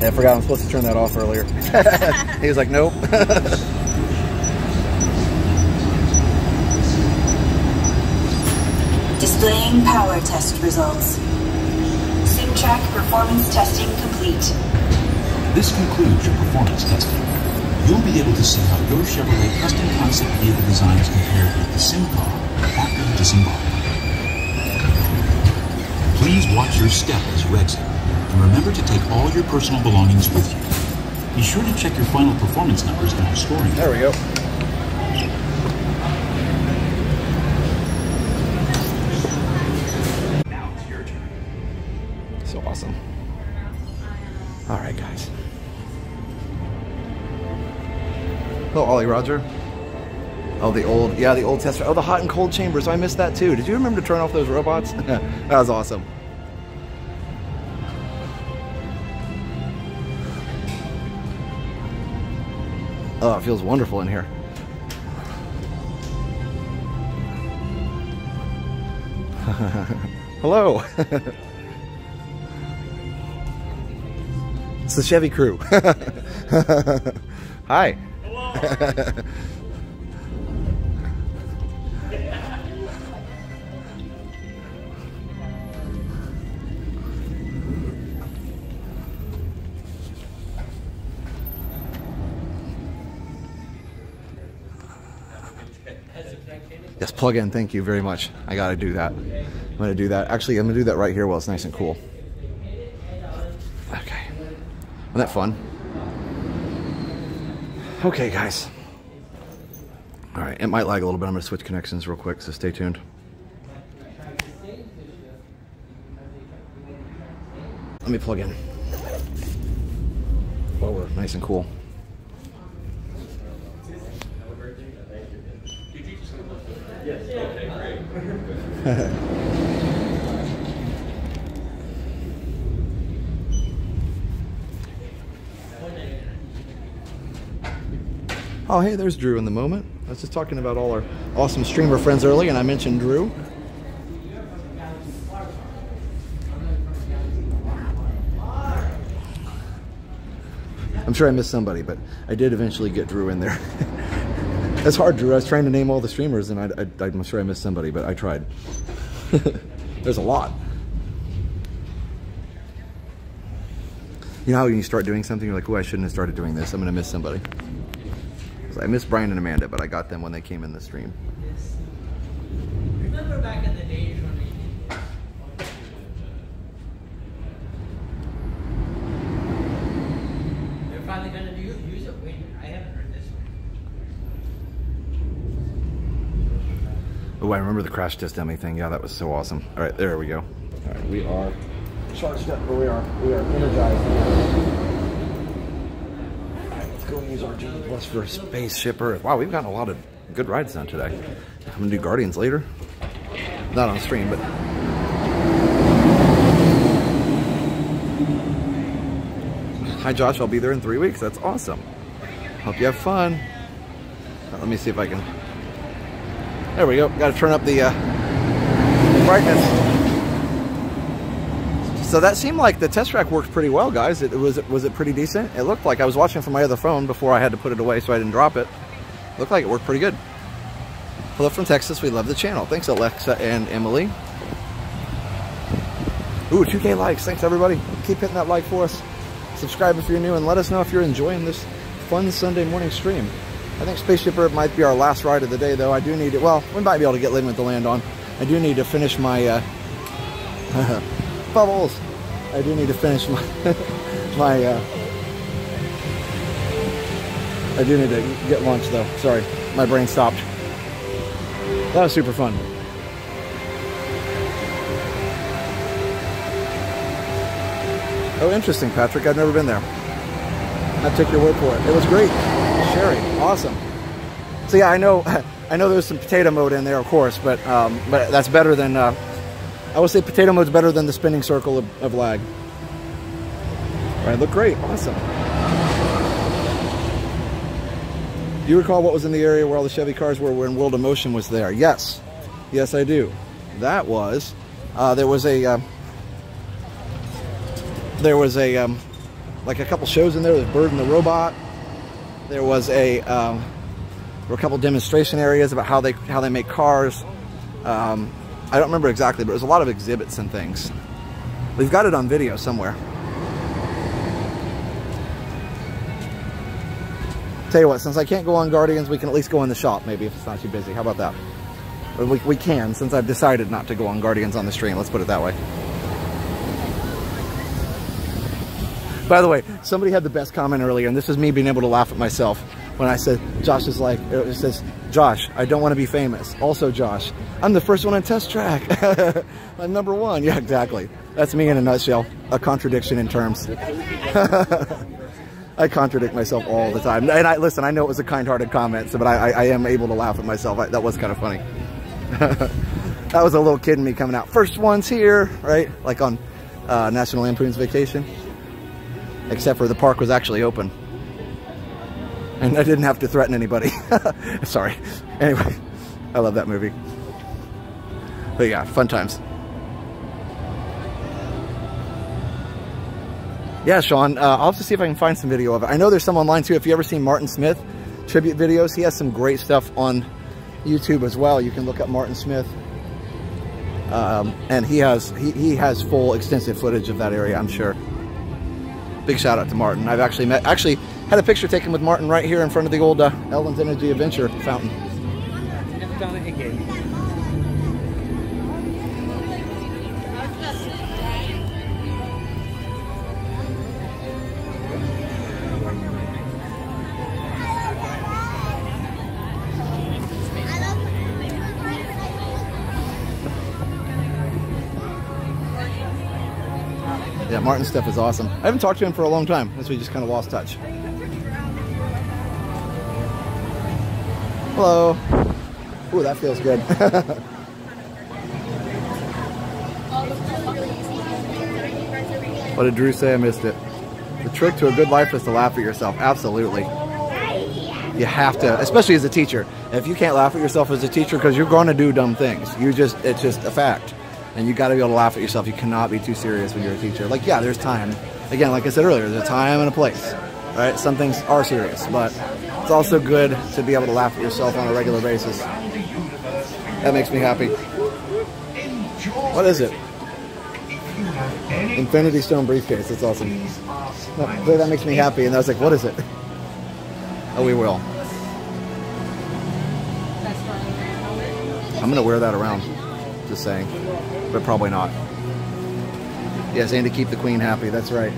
I forgot I'm supposed to turn that off earlier. [LAUGHS] he was like, nope. [LAUGHS] Displaying power test results. SimTrack performance testing complete. This concludes your performance testing. You'll be able to see how your Chevrolet custom concept vehicle designs compare with the SimCar after you disembark. Please watch your step as you exit, and remember to take all your personal belongings with you. Be sure to check your final performance numbers in our scoring. There we go. Now it's your turn. So awesome. All right, guys. Hello, Ollie Roger. Oh, the old, yeah, the old tester. Oh, the hot and cold chambers. I missed that too. Did you remember to turn off those robots? [LAUGHS] that was awesome. Oh, it feels wonderful in here. [LAUGHS] Hello. [LAUGHS] it's the Chevy crew. [LAUGHS] Hi. Yes, plug in. Thank you very much. I got to do that. I'm going to do that. Actually, I'm going to do that right here while it's nice and cool. Okay. Wasn't that fun? Okay, guys. All right, it might lag a little bit. I'm going to switch connections real quick, so stay tuned. Let me plug in. While we're nice and cool. [LAUGHS] oh, hey, there's Drew in the moment. I was just talking about all our awesome streamer friends early, and I mentioned Drew. I'm sure I missed somebody, but I did eventually get Drew in there. [LAUGHS] That's hard, Drew. I was trying to name all the streamers, and I, I'm sure I missed somebody, but I tried. [LAUGHS] There's a lot. You know how when you start doing something, you're like, oh, I shouldn't have started doing this. I'm going to miss somebody. I missed Brian and Amanda, but I got them when they came in the stream. Remember back in the days when we They're finally gonna do, use it. Wait, I haven't heard this one. Oh, I remember the crash test dummy thing. Yeah, that was so awesome. All right, there we go. All right, we are charged up, but we are we are energized. All right, let's go and use our Genie Plus for a Spaceship Earth. Wow, we've gotten a lot of good rides done today. I'm gonna do Guardians later. Not on stream, but Hi Josh, I'll be there in three weeks. That's awesome. Hope you have fun. Let me see if I can. There we go. Got to turn up the uh, brightness. So that seemed like the test track worked pretty well, guys. It, was was it pretty decent? It looked like I was watching from my other phone before I had to put it away so I didn't drop it. Looked like it worked pretty good. Hello from Texas. We love the channel. Thanks, Alexa and Emily. Ooh, 2K likes. Thanks, everybody. Keep hitting that like for us. Subscribe if you're new, and let us know if you're enjoying this fun Sunday morning stream. I think Spaceship Earth might be our last ride of the day, though. I do need it. Well, we might be able to get Living with the Land on. I do need to finish my uh, [LAUGHS] bubbles. I do need to finish my [LAUGHS] my. Uh, I do need to get lunch, though. Sorry, my brain stopped. That was super fun. Oh, interesting, Patrick. I've never been there. I took your word for it. It was great. Sherry, awesome. So yeah, I know, [LAUGHS] I know there's some potato mode in there, of course, but um, but that's better than. Uh, I would say potato mode's better than the spinning circle of, of lag. All right, look great, awesome. Do you recall what was in the area where all the Chevy cars were when World of Motion was there? Yes, yes, I do. That was uh, there was a. Uh, there was a um, like a couple shows in there. There's Bird and the Robot. There was a um, there were a couple demonstration areas about how they how they make cars. Um, I don't remember exactly, but there's a lot of exhibits and things. We've got it on video somewhere. Tell you what, since I can't go on Guardians, we can at least go in the shop, maybe if it's not too busy. How about that? We, we can, since I've decided not to go on Guardians on the stream. Let's put it that way. By the way, somebody had the best comment earlier, and this is me being able to laugh at myself when I said, Josh is like, it says, Josh, I don't want to be famous. Also, Josh, I'm the first one on test track. [LAUGHS] I'm number one. Yeah, exactly. That's me in a nutshell. A contradiction in terms. [LAUGHS] I contradict myself all the time. And I listen, I know it was a kind-hearted comment, so but I, I, I am able to laugh at myself. I, that was kind of funny. [LAUGHS] that was a little kid in me coming out. First ones here, right? Like on uh, National Lampoon's Vacation. Except for the park was actually open. And I didn't have to threaten anybody. [LAUGHS] Sorry. Anyway, I love that movie. But yeah, fun times. Yeah, Sean, uh, I'll have to see if I can find some video of it. I know there's some online too. If you ever seen Martin Smith tribute videos, he has some great stuff on YouTube as well. You can look up Martin Smith. Um, and he has he, he has full extensive footage of that area, I'm sure. Big shout out to Martin. I've actually met, actually had a picture taken with Martin right here in front of the old uh, Ellen's Energy Adventure fountain. Martin's stuff is awesome. I haven't talked to him for a long time, as we just kind of lost touch. Hello. Ooh, that feels good. [LAUGHS] what did Drew say? I missed it. The trick to a good life is to laugh at yourself. Absolutely. You have to, especially as a teacher. If you can't laugh at yourself as a teacher, because you're going to do dumb things. You just, it's just a fact. And you got to be able to laugh at yourself. You cannot be too serious when you're a teacher. Like, yeah, there's time. Again, like I said earlier, there's a time and a place. Right? Some things are serious, but it's also good to be able to laugh at yourself on a regular basis. That makes me happy. What is it? Infinity Stone briefcase. That's awesome. That makes me happy. And I was like, what is it? [LAUGHS] Oh, we will. I'm going to wear that around. Just saying. But probably not. Yes, and to keep the queen happy. That's right.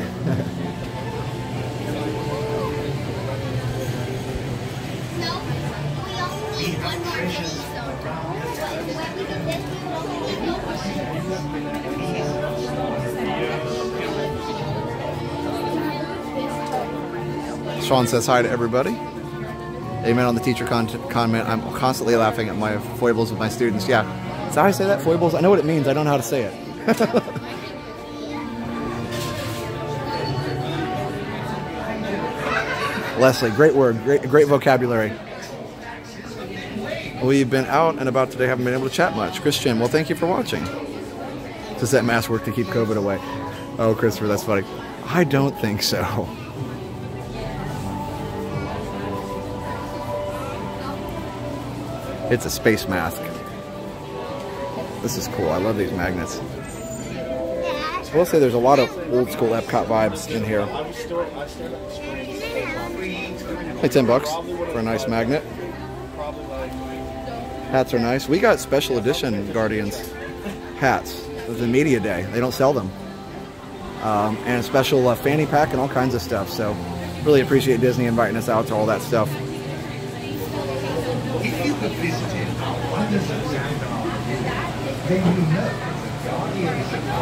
Sean says hi to everybody. Amen on the teacher con comment. I'm constantly laughing at my foibles with my students. Yeah. Is that how I say that? Foibles? I know what it means. I don't know how to say it. [LAUGHS] Leslie, great word, great, great vocabulary. We've been out and about today, haven't been able to chat much. Christian, well, thank you for watching. Does that mask work to keep COVID away? Oh, Christopher, that's funny. I don't think so. It's a space mask. This is cool. I love these magnets. I will say there's a lot of old school Epcot vibes in here. Hey, 10 bucks for a nice magnet. Hats are nice. We got special edition Guardians hats. It was a media day. They don't sell them. Um, and a special uh, fanny pack and all kinds of stuff. So really appreciate Disney inviting us out to all that stuff. All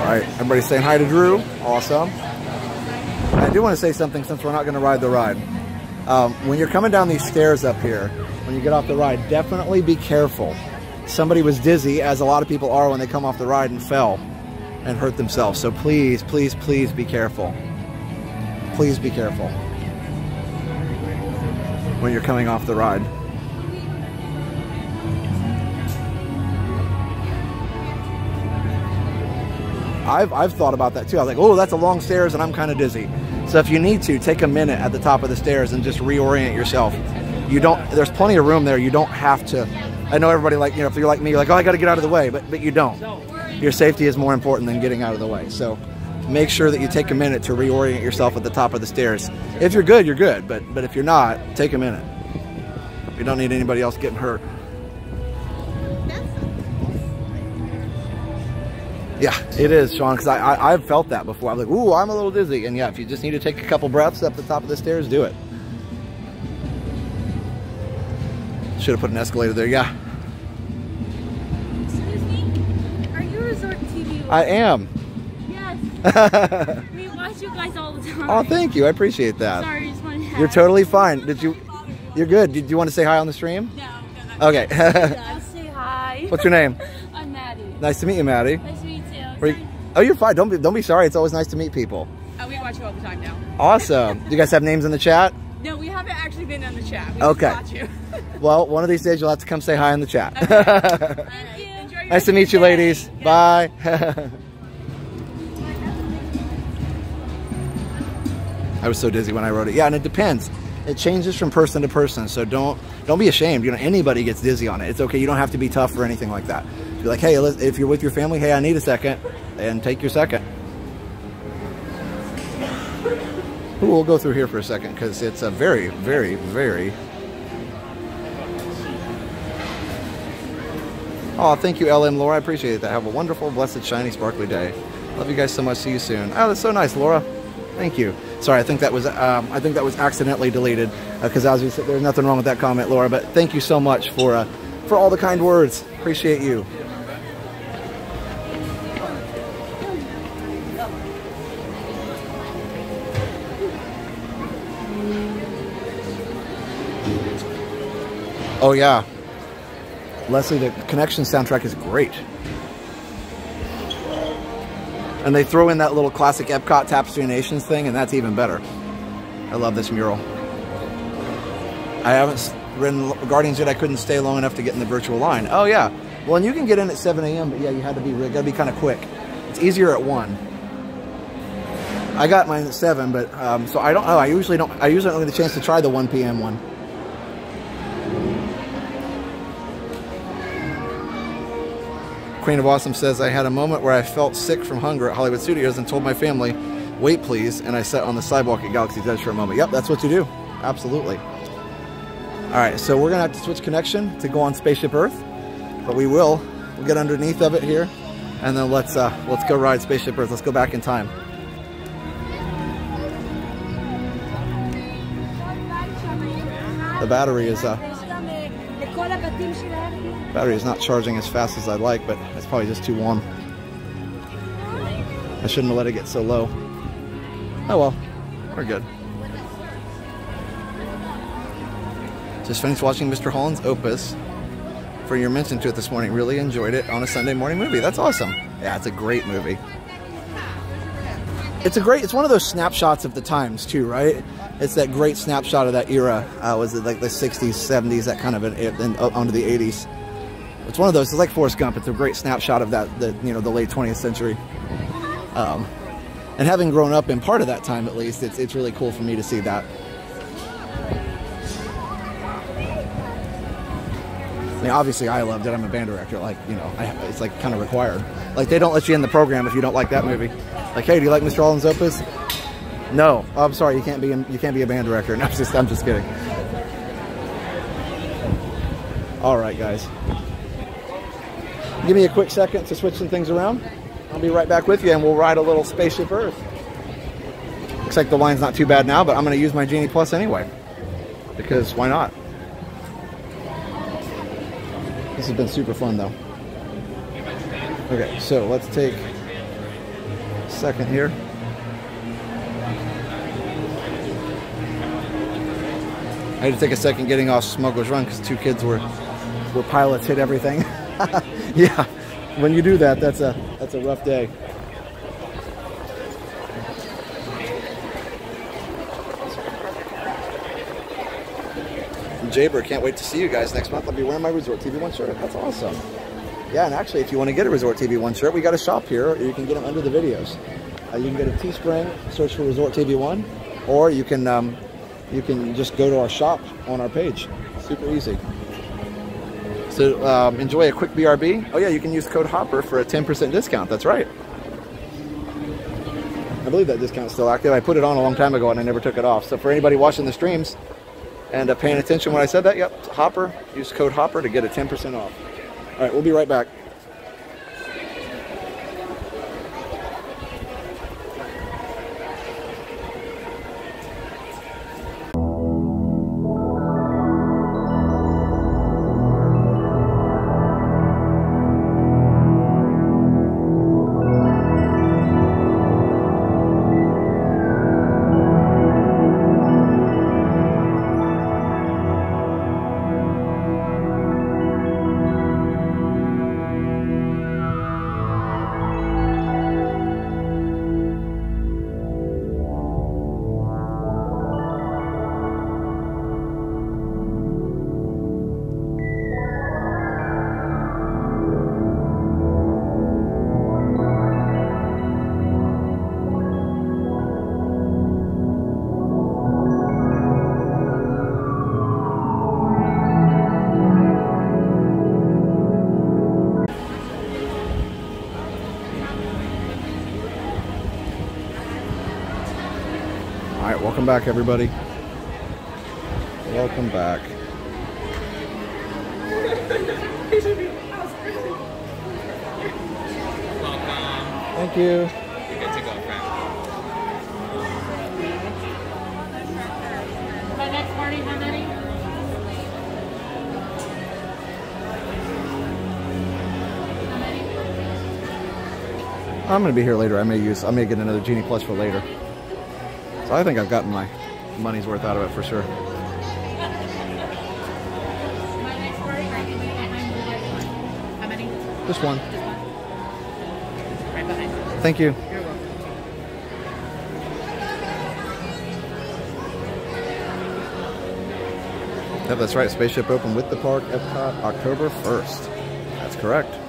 right, everybody saying hi to Drew. Awesome. I do want to say something since we're not going to ride the ride. Um, when you're coming down these stairs up here, when you get off the ride, definitely be careful. Somebody was dizzy, as a lot of people are when they come off the ride and fell and hurt themselves. So please, please, please be careful. Please be careful when you're coming off the ride. I've, I've thought about that too. I was like, oh, that's a long stairs and I'm kind of dizzy. So if you need to, take a minute at the top of the stairs and just reorient yourself. You don't, there's plenty of room there. You don't have to, I know everybody like, you know, if you're like me, you're like, oh, I got to get out of the way, but, but you don't. Your safety is more important than getting out of the way. So make sure that you take a minute to reorient yourself at the top of the stairs. If you're good, you're good. But, but if you're not, take a minute. You don't need anybody else getting hurt. Yeah, it is, Sean, because I, I, I've felt that before. I'm like, ooh, I'm a little dizzy. And yeah, if you just need to take a couple breaths up the top of the stairs, do it. Should have put an escalator there, yeah. Excuse me? Are you Resort TV? I am. Yes. [LAUGHS] We watch you guys all the oh, time. Oh, thank you. I appreciate that. Sorry, just wanted to You're have- totally fine. Did you? You're good. Did you want to say hi on the stream? No. Okay. [LAUGHS] I'll say hi. What's your name? [LAUGHS] I'm Maddie. nice to meet you, Maddie. Nice you. Oh, you're fine. Don't be don't be sorry. It's always nice to meet people. Uh, we watch you all the time now. Awesome. Do you guys have names in the chat? [LAUGHS] No, we haven't actually been in the chat. We Okay. Just watch you. [LAUGHS] Well, one of these days you'll have to come say hi in the chat. [LAUGHS] Thank you. Enjoy your nice to meet you, ladies. Bye. I was so dizzy when I wrote it. Yeah, and it depends. It changes from person to person, so don't don't be ashamed. You know, anybody gets dizzy on it. It's okay. You don't have to be tough or anything like that. Be like, hey, if you're with your family, hey, I need a second, and take your second. We'll go through here for a second because it's a very, very, very. Oh, thank you, LM Laura. I appreciate that. Have a wonderful, blessed, shiny, sparkly day. Love you guys so much. See you soon. Oh, that's so nice, Laura. Thank you. Sorry, I think that was um, I think that was accidentally deleted because as we said, there's nothing wrong with that comment, Laura. But thank you so much for uh, for all the kind words. Appreciate you. Oh yeah, Leslie, the Connection soundtrack is great. And they throw in that little classic Epcot Tapestry Nations thing, and that's even better. I love this mural. I haven't ridden Guardians yet. I couldn't stay long enough to get in the virtual line. Oh yeah. Well, and you can get in at 7 a.m., but yeah, you had to be got to be kind of quick. It's easier at one. I got mine at seven, but um, so I don't know. I usually don't. I usually don't get a chance to try the 1 p.m. one. Queen of Awesome says, I had a moment where I felt sick from hunger at Hollywood Studios and told my family, wait please, and I sat on the sidewalk at Galaxy's Edge for a moment. Yep, that's what you do. Absolutely. All right, so we're gonna have to switch connection to go on Spaceship Earth, but we will. We'll get underneath of it here, and then let's, uh, let's go ride Spaceship Earth. Let's go back in time. The battery is... Uh, Battery is not charging as fast as I'd like, but it's probably just too warm. I shouldn't have let it get so low. Oh well, we're good. Just finished watching Mr. Holland's Opus for your mention to it this morning. Really enjoyed it on a Sunday morning movie. That's awesome. Yeah, it's a great movie. It's a great, it's one of those snapshots of the times too, right? It's that great snapshot of that era. Uh, was it like the 60s, 70s, that kind of, an, and onto the 80s. It's one of those. It's like Forrest Gump. It's a great snapshot of that. The you know the late 20th century. Um, and having grown up in part of that time, at least, it's it's really cool for me to see that. I mean, obviously, I loved it. I'm a band director. Like, you know, I, it's like kind of required. Like, they don't let you in the program if you don't like that movie. Like, hey, do you like Mr. Holland's Opus? No. Oh, I'm sorry. You can't be. In, you can't be a band director. [LAUGHS] No, I'm just. I'm just kidding. All right, guys. Give me a quick second to switch some things around. I'll be right back with you, and we'll ride a little spaceship Earth. Looks like the line's not too bad now, but I'm going to use my Genie Plus anyway. Because why not? This has been super fun, though. Okay, so let's take a second here. I had to take a second getting off Smuggler's Run because two kids were were pilots hit everything. [LAUGHS] [LAUGHS] yeah, when you do that, that's a that's a rough day. Jaber, can't wait to see you guys next month. I'll be wearing my Resort TV One shirt. That's awesome. Yeah, and actually, if you want to get a Resort TV One shirt, we got a shop here. You can get them under the videos. Uh, you can get a Teespring, search for Resort TV One, or you can um, you can just go to our shop on our page. Super easy. So um, enjoy a quick BRB. Oh yeah, you can use code Hopper for a 10% discount. That's right. I believe that discount's still active. I put it on a long time ago and I never took it off. So for anybody watching the streams and uh, paying attention when I said that, yep, Hopper. Use code Hopper to get a 10% off. All right, we'll be right back. Welcome back, everybody. Welcome back. Thank you. You get to go, friend. My next party, how many? I'm gonna be here later. I may use. I may get another Genie Plus for later. So I think I've gotten my money's worth out of it for sure. Just one. Thank you. Yep, that's right. Spaceship open with the park Epcot October 1st. That's correct.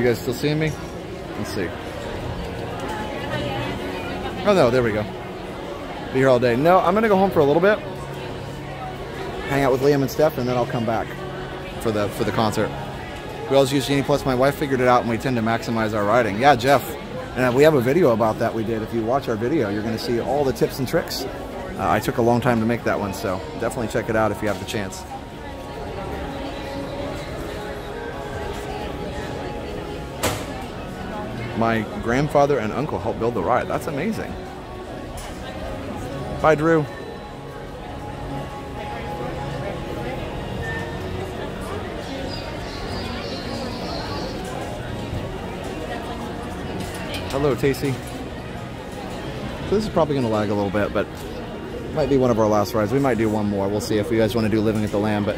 You guys still seeing me? Let's see. Oh no, there we go. Be here all day. No, I'm gonna go home for a little bit. Hang out with Liam and Steph, and then I'll come back for the for the concert. We always use Genie Plus. My wife figured it out, and we tend to maximize our riding. Yeah, Jeff. And we have a video about that we did. If you watch our video, you're to see all the tips and tricks. Uh, I took a long time to make that one, so definitely check it out if you have the chance. My grandfather and uncle helped build the ride. That's amazing. Bye, Drew. Hello, Tacey. So this is probably going to lag a little bit, but might be one of our last rides. We might do one more. We'll see if you guys want to do Living at the Lamb, but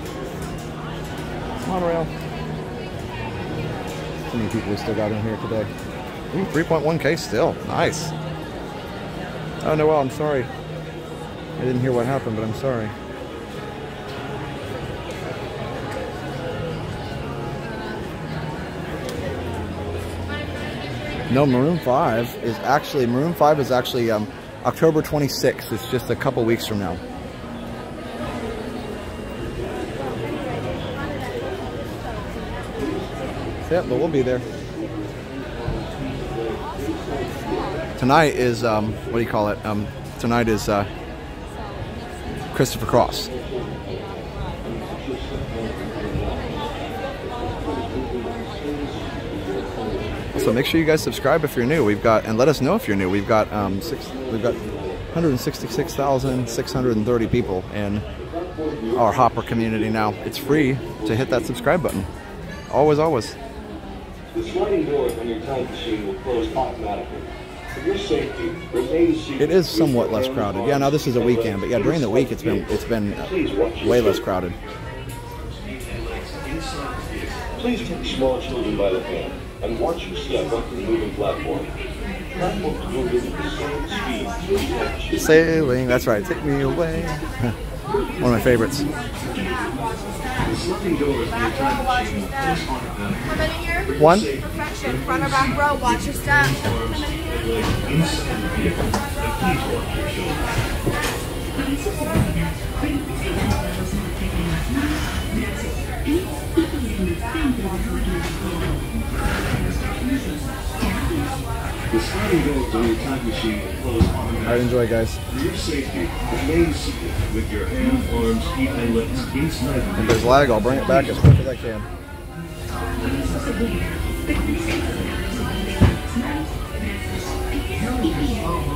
monorail. How many people we still got in here today? Ooh, 3.1k still. Nice. Oh, Noel, I'm sorry. I didn't hear what happened, but I'm sorry. No, Maroon 5 is actually, Maroon 5 is actually um, October 26th. It's just a couple weeks from now. Yep, but we'll be there. Tonight is, um, what do you call it? Um, tonight is uh, Christopher Cross. So make sure you guys subscribe if you're new. We've got, and let us know if you're new. We've got um, six, we've got 166,630 people in our Hopper community now. It's free to hit that subscribe button. Always, always. The sliding doors on your time machine will close automatically. It is somewhat less crowded. Yeah, now this is a weekend, but yeah, during the week it's been it's been uh, way less crowded. Please take small children by the hand and watch your step onto the moving platform. Platforms move into the same speed through the edge. Sailing, that's right. Take me away. [LAUGHS] One of my favorites. The sliding doors on your time machine will close automatically. How many here? One. Front or back row. Watch your step. How? Inside the vehicle, and please watch your shoulder. The sliding on your time machine close automatically. All right, enjoy, guys. For your safety, remain seated with your hands, arms, feet, and legs inside the If there's lag, I'll bring it back as quick as I can.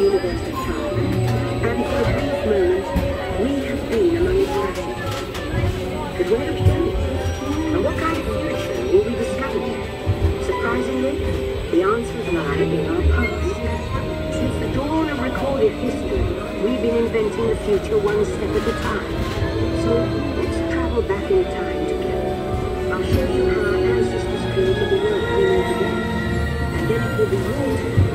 universe to come, and for a brief moment, we have been among the passengers. But where are we going? And what kind of future will we discover? Surprisingly, the answers lie in our past. Since the dawn of recorded history, we've been inventing the future one step at a time. So let's travel back in time together. I'll show you how our ancestors created the world we know today, and then it will be yours.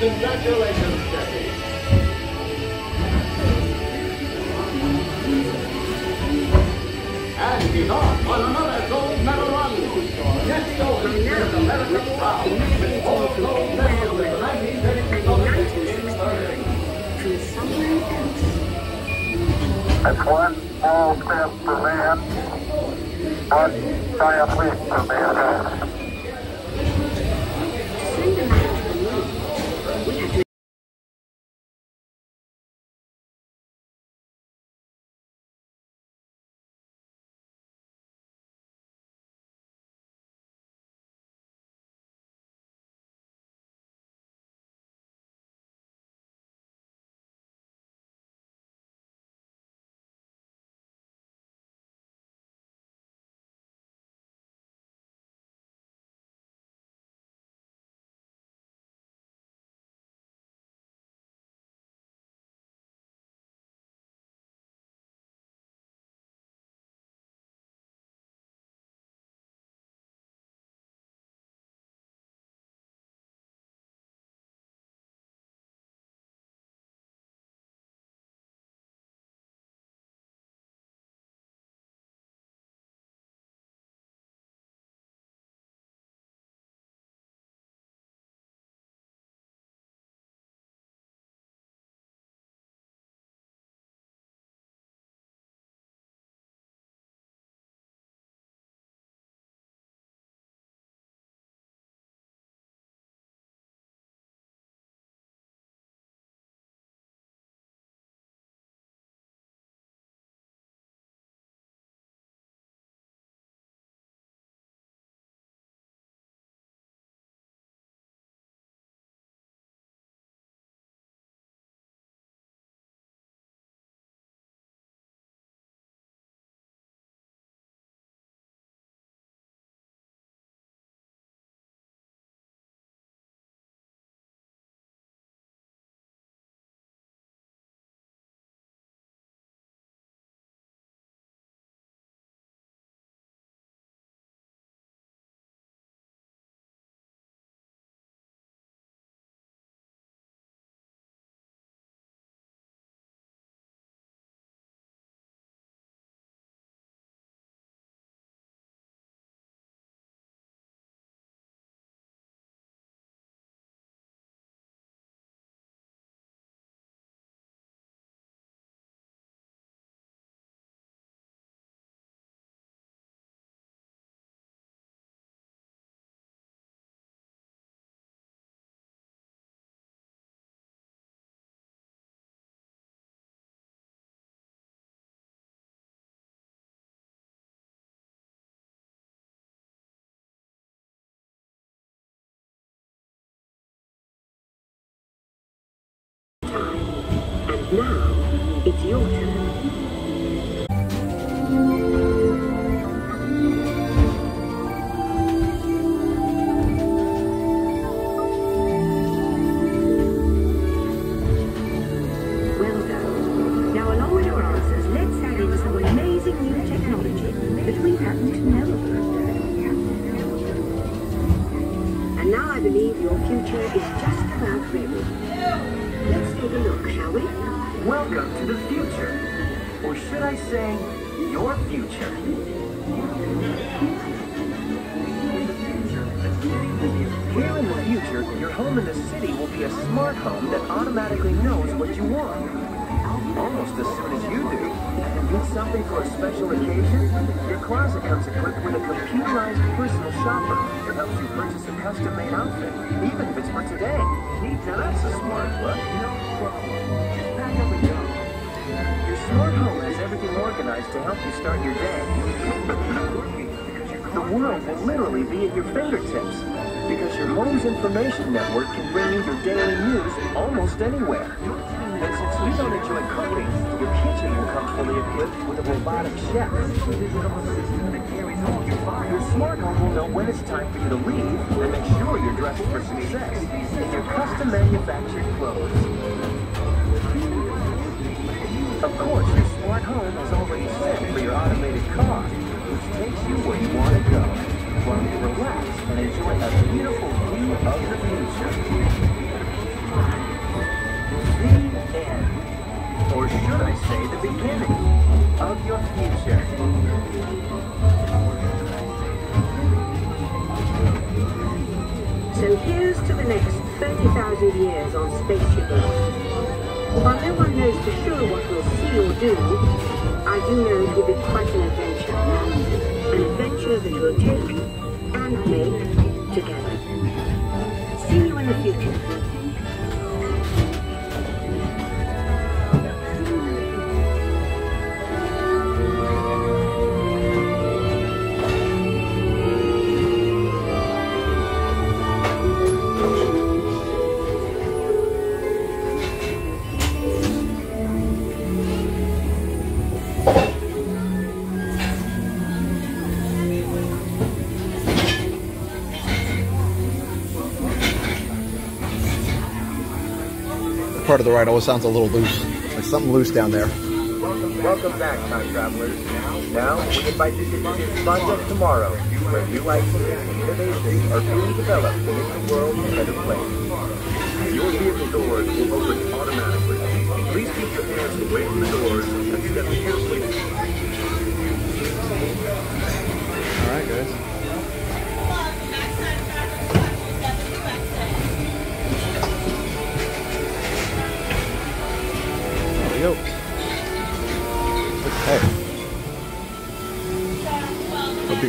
Congratulations, Jesse. And he's off on another gold medal run. Jeff Dolson is the medalist round. All gold medals in 1933 Olympics in Berlin. That's one small step for man, one giant leap for mankind. Network can bring you your daily news almost anywhere. Part of the ride always sounds a little loose. Like something loose down there. Welcome back, time travelers. Now, we invite you to visit Project Tomorrow, where new ideas and innovations are being developed to make the world a better place. Your vehicle doors will open automatically. Please keep your hands away from the doors and step carefully. All right, guys.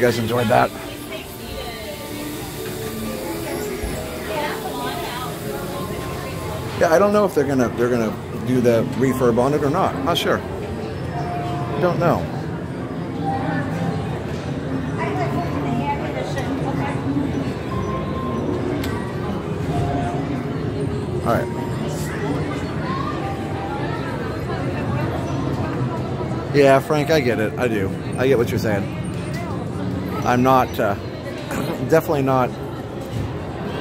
You guys enjoyed that. Yeah, I don't know if they're gonna they're gonna do the refurb on it or not. Not sure. Don't know. All right. Yeah, Frank, I get it. I do. I get what you're saying. I'm not, uh, [CLEARS THROAT] definitely not,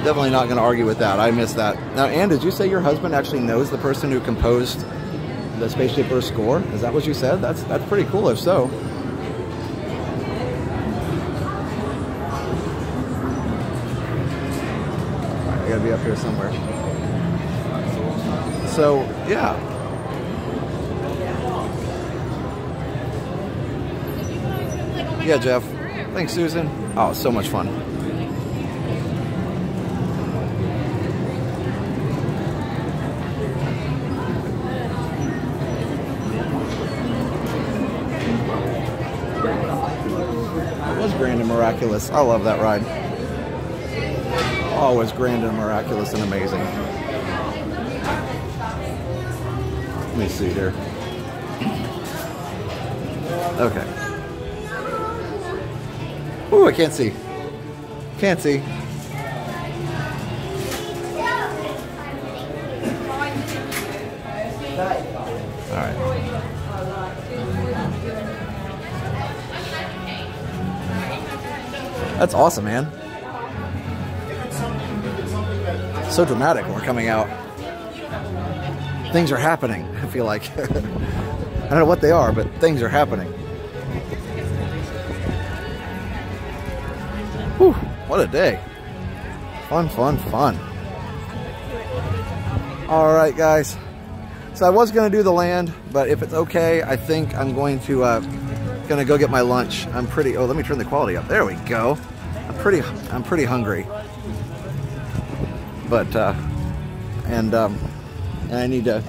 definitely not going to argue with that. I miss that. Now, Ann, did you say your husband actually knows the person who composed the Spaceship Earth score? Is that what you said? That's that's pretty cool. If so, I gotta be up here somewhere. So yeah. Yeah, Jeff. Thanks, Susan. Oh, so much fun. It was grand and miraculous. I love that ride. Always grand and miraculous and amazing. Let me see here. Okay. Ooh, I can't see. Can't see. All right. That's awesome, man. So dramatic when we're coming out. Things are happening, I feel like. [LAUGHS] I don't know what they are, but things are happening. What a day. Fun, fun, fun. All right, guys. So I was to do the land, but if it's okay, I think I'm going to uh, gonna go get my lunch. I'm pretty. Oh, let me turn the quality up. There we go. I'm pretty. I'm pretty hungry. But uh, and um, and I need to.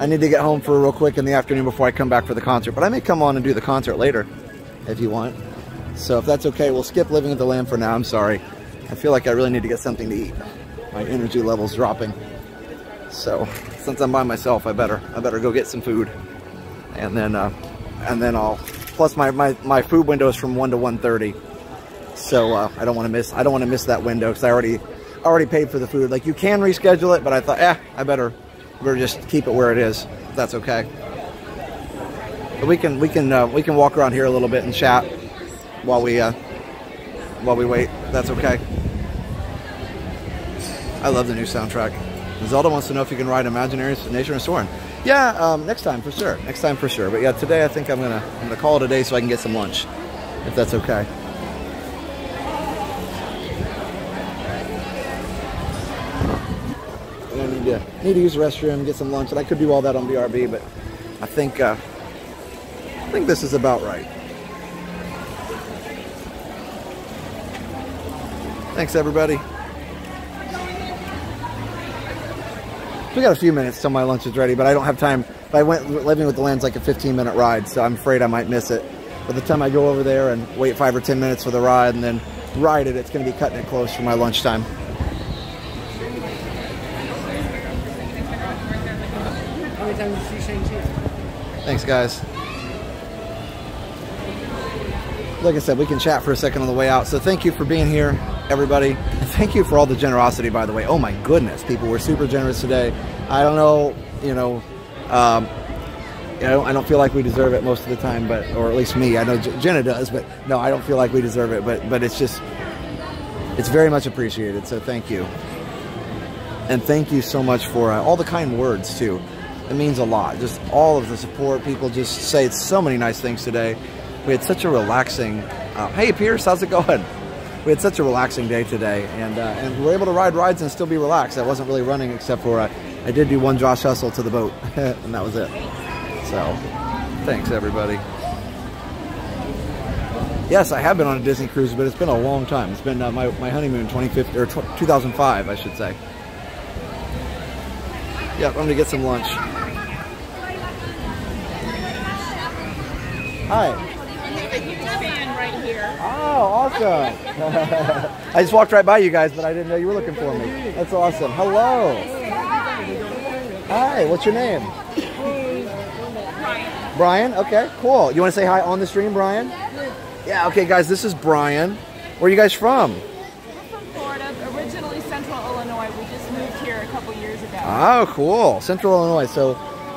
I need to get home for real quick in the afternoon before I come back for the concert. But I may come on and do the concert later, if you want. So if that's okay, we'll skip living at the land for now. I'm sorry. I feel like I really need to get something to eat. My energy level's dropping. So since I'm by myself, I better I better go get some food, and then uh, and then I'll. Plus my my my food window is from one to 1:30, so uh, I don't want to miss I don't want to miss that window because I already already paid for the food. Like you can reschedule it, but I thought, eh, I better better just keep it where it is. If that's okay. But we can we can uh, we can walk around here a little bit and chat while we uh, while we wait. That's okay. I love the new soundtrack. Zelda wants to know if you can ride Imaginary Nation of Soren. Yeah, um, next time for sure. Next time for sure. But yeah, today I think I'm gonna I'm gonna call it a day so I can get some lunch, if that's okay. And I need to need to use the restroom, get some lunch, and I could do all that on BRB, but I think uh, I think this is about right. Thanks, everybody. We got a few minutes till my lunch is ready, but I don't have time. If I went living with the land's like a 15 minute ride, so I'm afraid I might miss it. By the time I go over there and wait five or 10 minutes for the ride and then ride it, it's going to be cutting it close for my lunchtime. Thanks, guys. Like I said, we can chat for a second on the way out. So thank you for being here, everybody. Thank you for all the generosity, by the way. Oh my goodness, people were super generous today. I don't know, you know, um, you know, I don't feel like we deserve it most of the time, but or at least me. I know Jenna does, but no, I don't feel like we deserve it. But but it's just, it's very much appreciated. So thank you, and thank you so much for uh, all the kind words too. It means a lot. Just all of the support. People just say so many nice things today. We had such a relaxing. Uh, hey Pierce, how's it going? We had such a relaxing day today, and uh, and we were able to ride rides and still be relaxed. I wasn't really running except for uh, I did do one Josh Hustle to the boat, [LAUGHS] and that was it. So, thanks everybody. Yes, I have been on a Disney cruise, but it's been a long time. It's been uh, my, my honeymoon 2015 or 2005, I should say. Yep, I'm gonna get some lunch. Hi. Right here. Oh, awesome. [LAUGHS] I just walked right by you guys, but I didn't know you were looking for me. That's awesome. Hello. Hi, what's your name? Brian. Brian? Okay, cool. You want to say hi on the stream, Brian? Yeah, okay, guys, this is Brian. Where are you guys from? From Florida, originally Central Illinois. We just moved here a couple years ago. Oh, cool. Central Illinois. So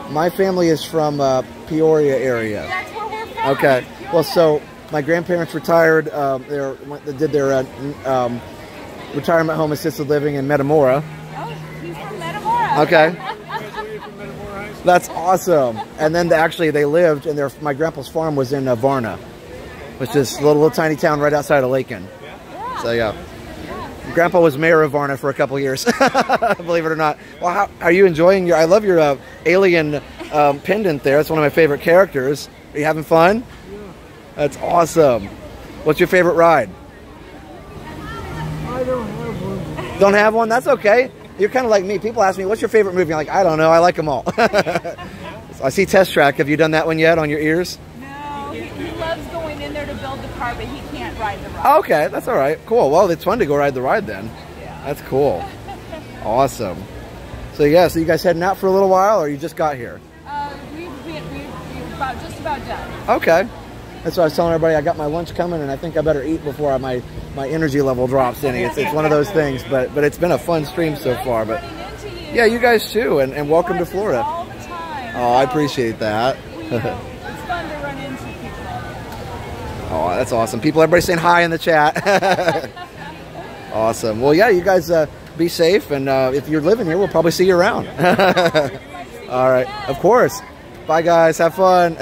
my family is from uh, Peoria area. That's where we're from. Okay. Well, so my grandparents retired. Um, they went- they did their uh, um, retirement home assisted living in Metamora. Oh, he's from Metamora. Okay. [LAUGHS] That's awesome. And then they, actually they lived and their my grandpa's farm was in uh, Varna, which is a little, little tiny town right outside of Lacon. So yeah. Grandpa was mayor of Varna for a couple years, [LAUGHS] believe it or not. Well, how, are you enjoying your? I love your uh, alien um, pendant there. It's one of my favorite characters. Are you having fun? That's awesome. What's your favorite ride? I don't have one. Don't have one? That's okay. You're kind of like me. People ask me, what's your favorite movie? I'm like, I don't know. I like them all. [LAUGHS] I see Test Track. Have you done that one yet on your ears? No, he, he loves going in there to build the car, but he can't ride the ride. Okay, that's all right. Cool. Well, it's fun to go ride the ride then. Yeah. That's cool. Awesome. So yeah, so you guys heading out for a little while, or you just got here? Uh, we, we, we, we're about, just about done. Okay. That's what I was telling everybody. I got my lunch coming, and I think I better eat before I, my my energy level drops any. It's, it's one of those things, but but it's been a fun stream so far. But yeah, you guys too, and, and welcome to Florida. All the time. Oh, I appreciate that. [LAUGHS] It's fun to run into people. Oh, that's awesome. People, everybody saying hi in the chat. [LAUGHS] awesome. Well, yeah, you guys uh, be safe, and uh, if you're living here, we'll probably see you around. [LAUGHS] All right, of course. Bye, guys. Have fun.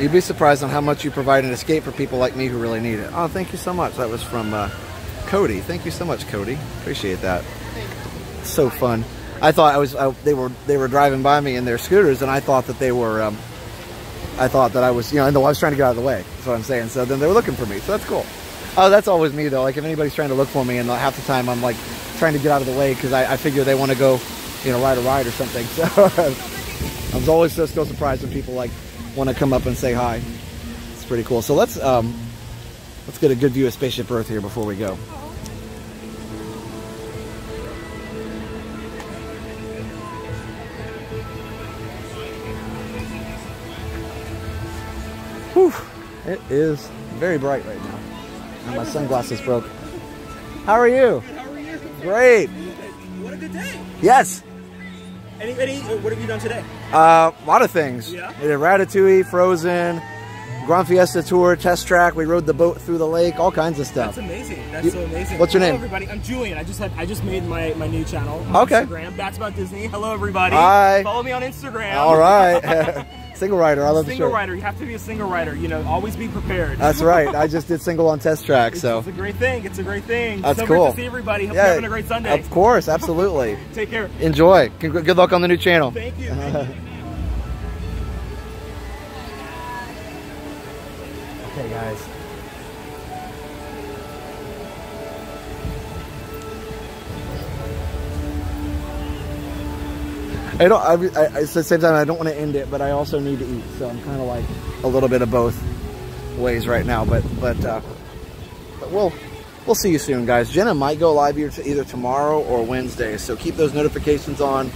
You'd be surprised on how much you provide an escape for people like me who really need it. Oh, thank you so much. That was from uh, Cody. Thank you so much, Cody. Appreciate that. So fun. I thought I was I, they were they were driving by me in their scooters, and I thought that they were. Um, I thought that I was, you know, and I was trying to get out of the way. That's what I'm saying. So then they were looking for me. So that's cool. Oh, that's always me though. Like if anybody's trying to look for me, and half the time I'm like trying to get out of the way because I, I figure they want to go, you know, ride a ride or something. [LAUGHS] So [LAUGHS] I was always just so surprised when people like want to come up and say hi. It's pretty cool. So let's um, let's get a good view of Spaceship Earth here before we go. Whew, it is very bright right now. And my sunglasses broke. How are you? How are you? Great. What a good day. Yes. Any, any, what have you done today? Uh, a lot of things. Yeah? We did Ratatouille, Frozen, Grand Fiesta Tour, test track. We rode the boat through the lake, all kinds of stuff. That's amazing. That's You- so amazing. what's your Hello, name? everybody. I'm Julian. I just had I just made my, my new channel. on Okay. Instagram. That's about Disney. Hello, everybody. Hi. Follow me on Instagram. All right. [LAUGHS] [LAUGHS] single rider. I love the single shirt. rider. You have to be a single rider. You know, always be prepared. That's [LAUGHS] right. I just did single on test track, so It's a great thing. It's a great thing. that's so cool. great to see everybody. Hope you're having a great Sunday. Of course, absolutely. [LAUGHS] Take care. Enjoy. Good good luck on the new channel. Thank you. [LAUGHS] Okay, guys. I don't. I, I, the same time, I don't want to end it, but I also need to eat. So I'm kind of like a little bit of both ways right now. But but uh, but we'll we'll see you soon, guys. Jenna might go live either, either tomorrow or Wednesday. So keep those notifications on.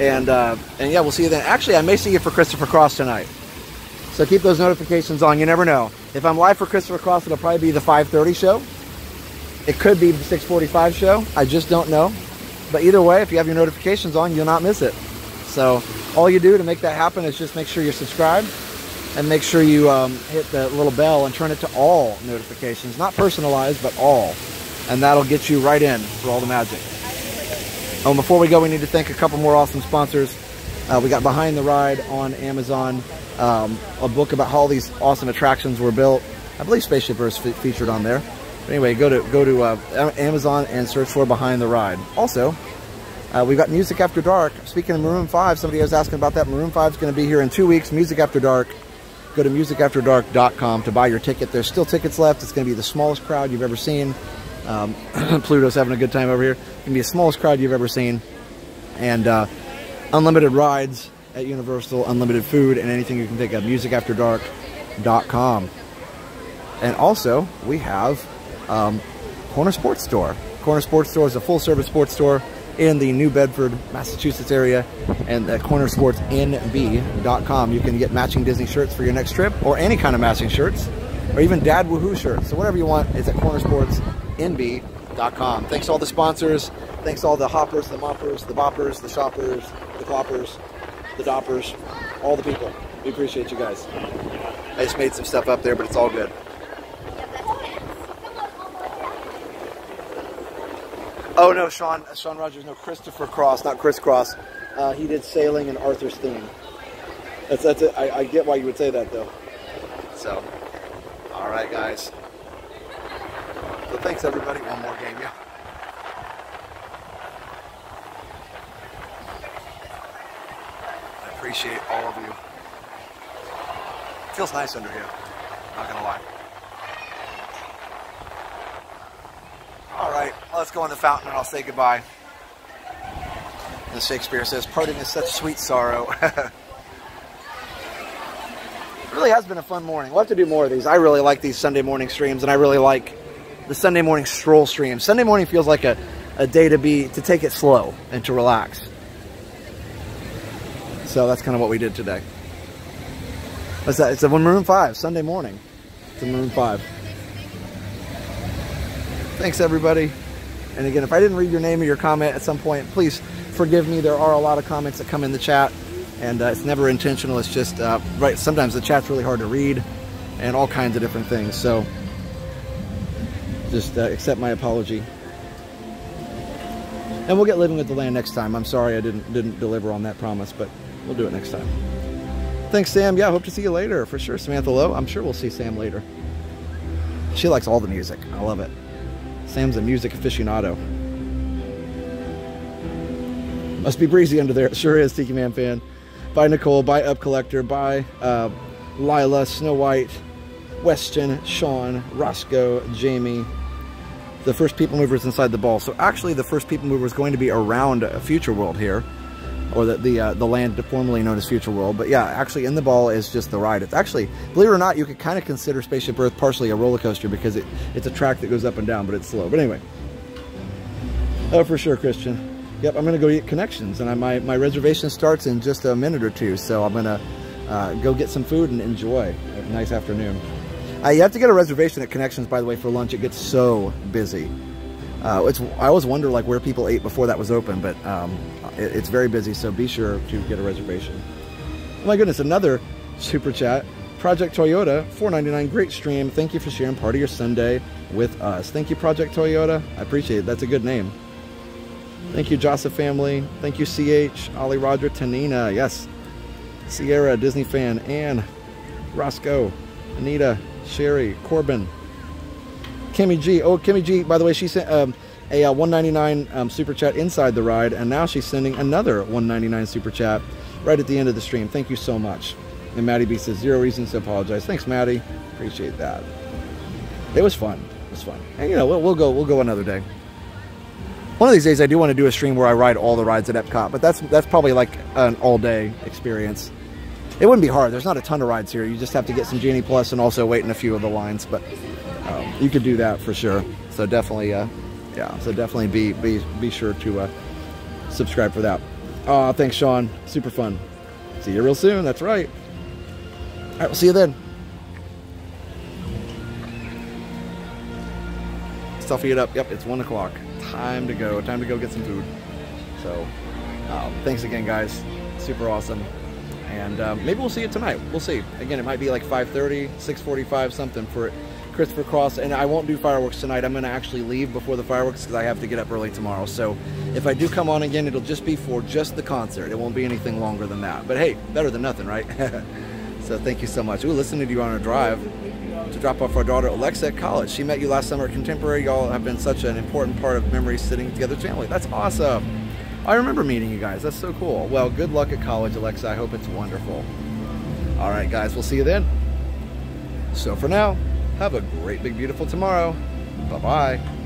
And uh, and yeah, we'll see you then. Actually, I may see you for Christopher Cross tonight. So keep those notifications on. You never know. If I'm live for Christopher Cross, it'll probably be the 5:30 show. It could be the 6:45 show. I just don't know. But either way, if you have your notifications on, you'll not miss it. So all you do to make that happen is just make sure you're subscribed and make sure you um, hit the little bell and turn it to all notifications, not personalized, but all. And that'll get you right in for all the magic. Oh, before we go, we need to thank a couple more awesome sponsors. Uh, we got Behind the Ride on Amazon, um, a book about how all these awesome attractions were built. I believe Spaceship Earth fe- featured on there. But anyway, go to go to uh, Amazon and search for Behind the Ride. Also, uh, we've got Music After Dark. Speaking of Maroon 5, somebody was asking about that. Maroon 5 is going to be here in two weeks. Music After Dark. Go to musicafterdark.com to buy your ticket. There's still tickets left. It's going to be the smallest crowd you've ever seen. Um, [CLEARS THROAT] Pluto's having a good time over here. It's going to be the smallest crowd you've ever seen. And uh, unlimited rides at Universal, unlimited food, and anything you can think of. Musicafterdark.com. And also, we have um, Corner Sports Store. Corner Sports Store is a full-service sports store in the New Bedford, Massachusetts area, and at cornersportsnb.com. You can get matching Disney shirts for your next trip, or any kind of matching shirts, or even Dad Woohoo shirts. So whatever you want, it's at cornersportsnb.com. Thanks to all the sponsors. Thanks to all the hoppers, the moppers, the boppers, the shoppers, the cloppers, the doppers, all the people. We appreciate you guys. I just made some stuff up there, but it's all good. Oh no, Sean, Sean Rogers, no, Christopher Cross, not Chris Cross. Uh, he did sailing and Arthur's theme. That's that's it. I, I get why you would say that though. So, all right, guys. So thanks everybody. One more game, yeah. I appreciate all of you. feels nice under here. Not gonna lie. All right, let's go in the fountain and I'll say goodbye. As Shakespeare says, parting is such sweet sorrow. it [LAUGHS] really has been a fun morning. We'll have to do more of these. I really like these Sunday morning streams, and I really like the Sunday morning stroll stream. Sunday morning feels like a, a day to be to take it slow and to relax. So that's kind of what we did today. What's that? It's a Maroon 5, Sunday morning. It's a Maroon 5. Thanks, everybody. And again, if I didn't read your name or your comment at some point, please forgive me. There are a lot of comments that come in the chat, and uh, it's never intentional. It's just, uh, right, sometimes the chat's really hard to read and all kinds of different things. So just uh, accept my apology. And we'll get living with the land next time. I'm sorry I didn't didn't deliver on that promise, but we'll do it next time. Thanks, Sam. Yeah, hope to see you later for sure. Samantha Lowe. I'm sure we'll see Sam later. She likes all the music. I love it. Sam's a music aficionado. Must be breezy under there. It [LAUGHS] sure is, Tiki Man fan. Bye, Nicole. Bye, Up Collector. Bye, uh, Lila, Snow White, Weston, Sean, Roscoe, Jamie. The first people movers inside the ball. So actually, the first people mover is going to be around a future world here, or the the, uh, the land formerly known as Future World. But yeah, actually, in the ball is just the ride. It's actually, believe it or not, you could kind of consider Spaceship Earth partially a roller coaster because it, it's a track that goes up and down, but it's slow. But anyway, oh for sure, Christian. Yep, I'm gonna go eat connections, and I, my my reservation starts in just a minute or two, so I'm gonna uh, go get some food and enjoy a nice afternoon. Uh, you have to get a reservation at Connections, by the way, for lunch. It gets so busy. Uh, it's I always wonder like where people ate before that was open, but um, it's very busy. So be sure to get a reservation. Oh my goodness, another super chat. Project Toyota, 4.99. Great stream. Thank you for sharing part of your Sunday with us. Thank you, Project Toyota. I appreciate it. That's a good name. Thank you, Joseph family. Thank you, CH, Ollie Roger, Tanina. Yes. Sierra, Disney fan. Anne, Roscoe, Anita, Sherry, Corbin, Kimmy G. Oh, Kimmy G, by the way, she sent um, a uh, 199 um, super chat inside the ride, and now she's sending another 199 super chat right at the end of the stream. Thank you so much. And Maddie B says, zero reasons to apologize. Thanks, Maddie. Appreciate that. It was fun. It was fun. And, you know, we'll, we'll go we'll go another day. One of these days, I do want to do a stream where I ride all the rides at Epcot, but that's that's probably like an all-day experience. It wouldn't be hard. There's not a ton of rides here. You just have to get some Genie Plus and also wait in a few of the lines, but um, you could do that for sure. So definitely, uh, yeah. So definitely be be be sure to uh, subscribe for that. Oh, thanks, Sean. Super fun. See you real soon. That's right. All right, we'll see you then. Stuffy it up. Yep, it's one o'clock. Time to go. Time to go get some food. So, um, thanks again, guys. Super awesome. And um, maybe we'll see you tonight. We'll see. Again, it might be like 5.30, 6.45, something for Christopher Cross. And I won't do fireworks tonight. I'm going to actually leave before the fireworks because I have to get up early tomorrow. So if I do come on again, it'll just be for just the concert. It won't be anything longer than that. But hey, better than nothing, right? [LAUGHS] so thank you so much. Ooh, listening to you on a drive to drop off our daughter Alexa at college. She met you last summer at Contemporary. Y'all have been such an important part of memories sitting together as family. That's awesome. I remember meeting you guys. That's so cool. Well, good luck at college, Alexa. I hope it's wonderful. All right, guys, we'll see you then. So for now, have a great, big, beautiful tomorrow. Bye-bye.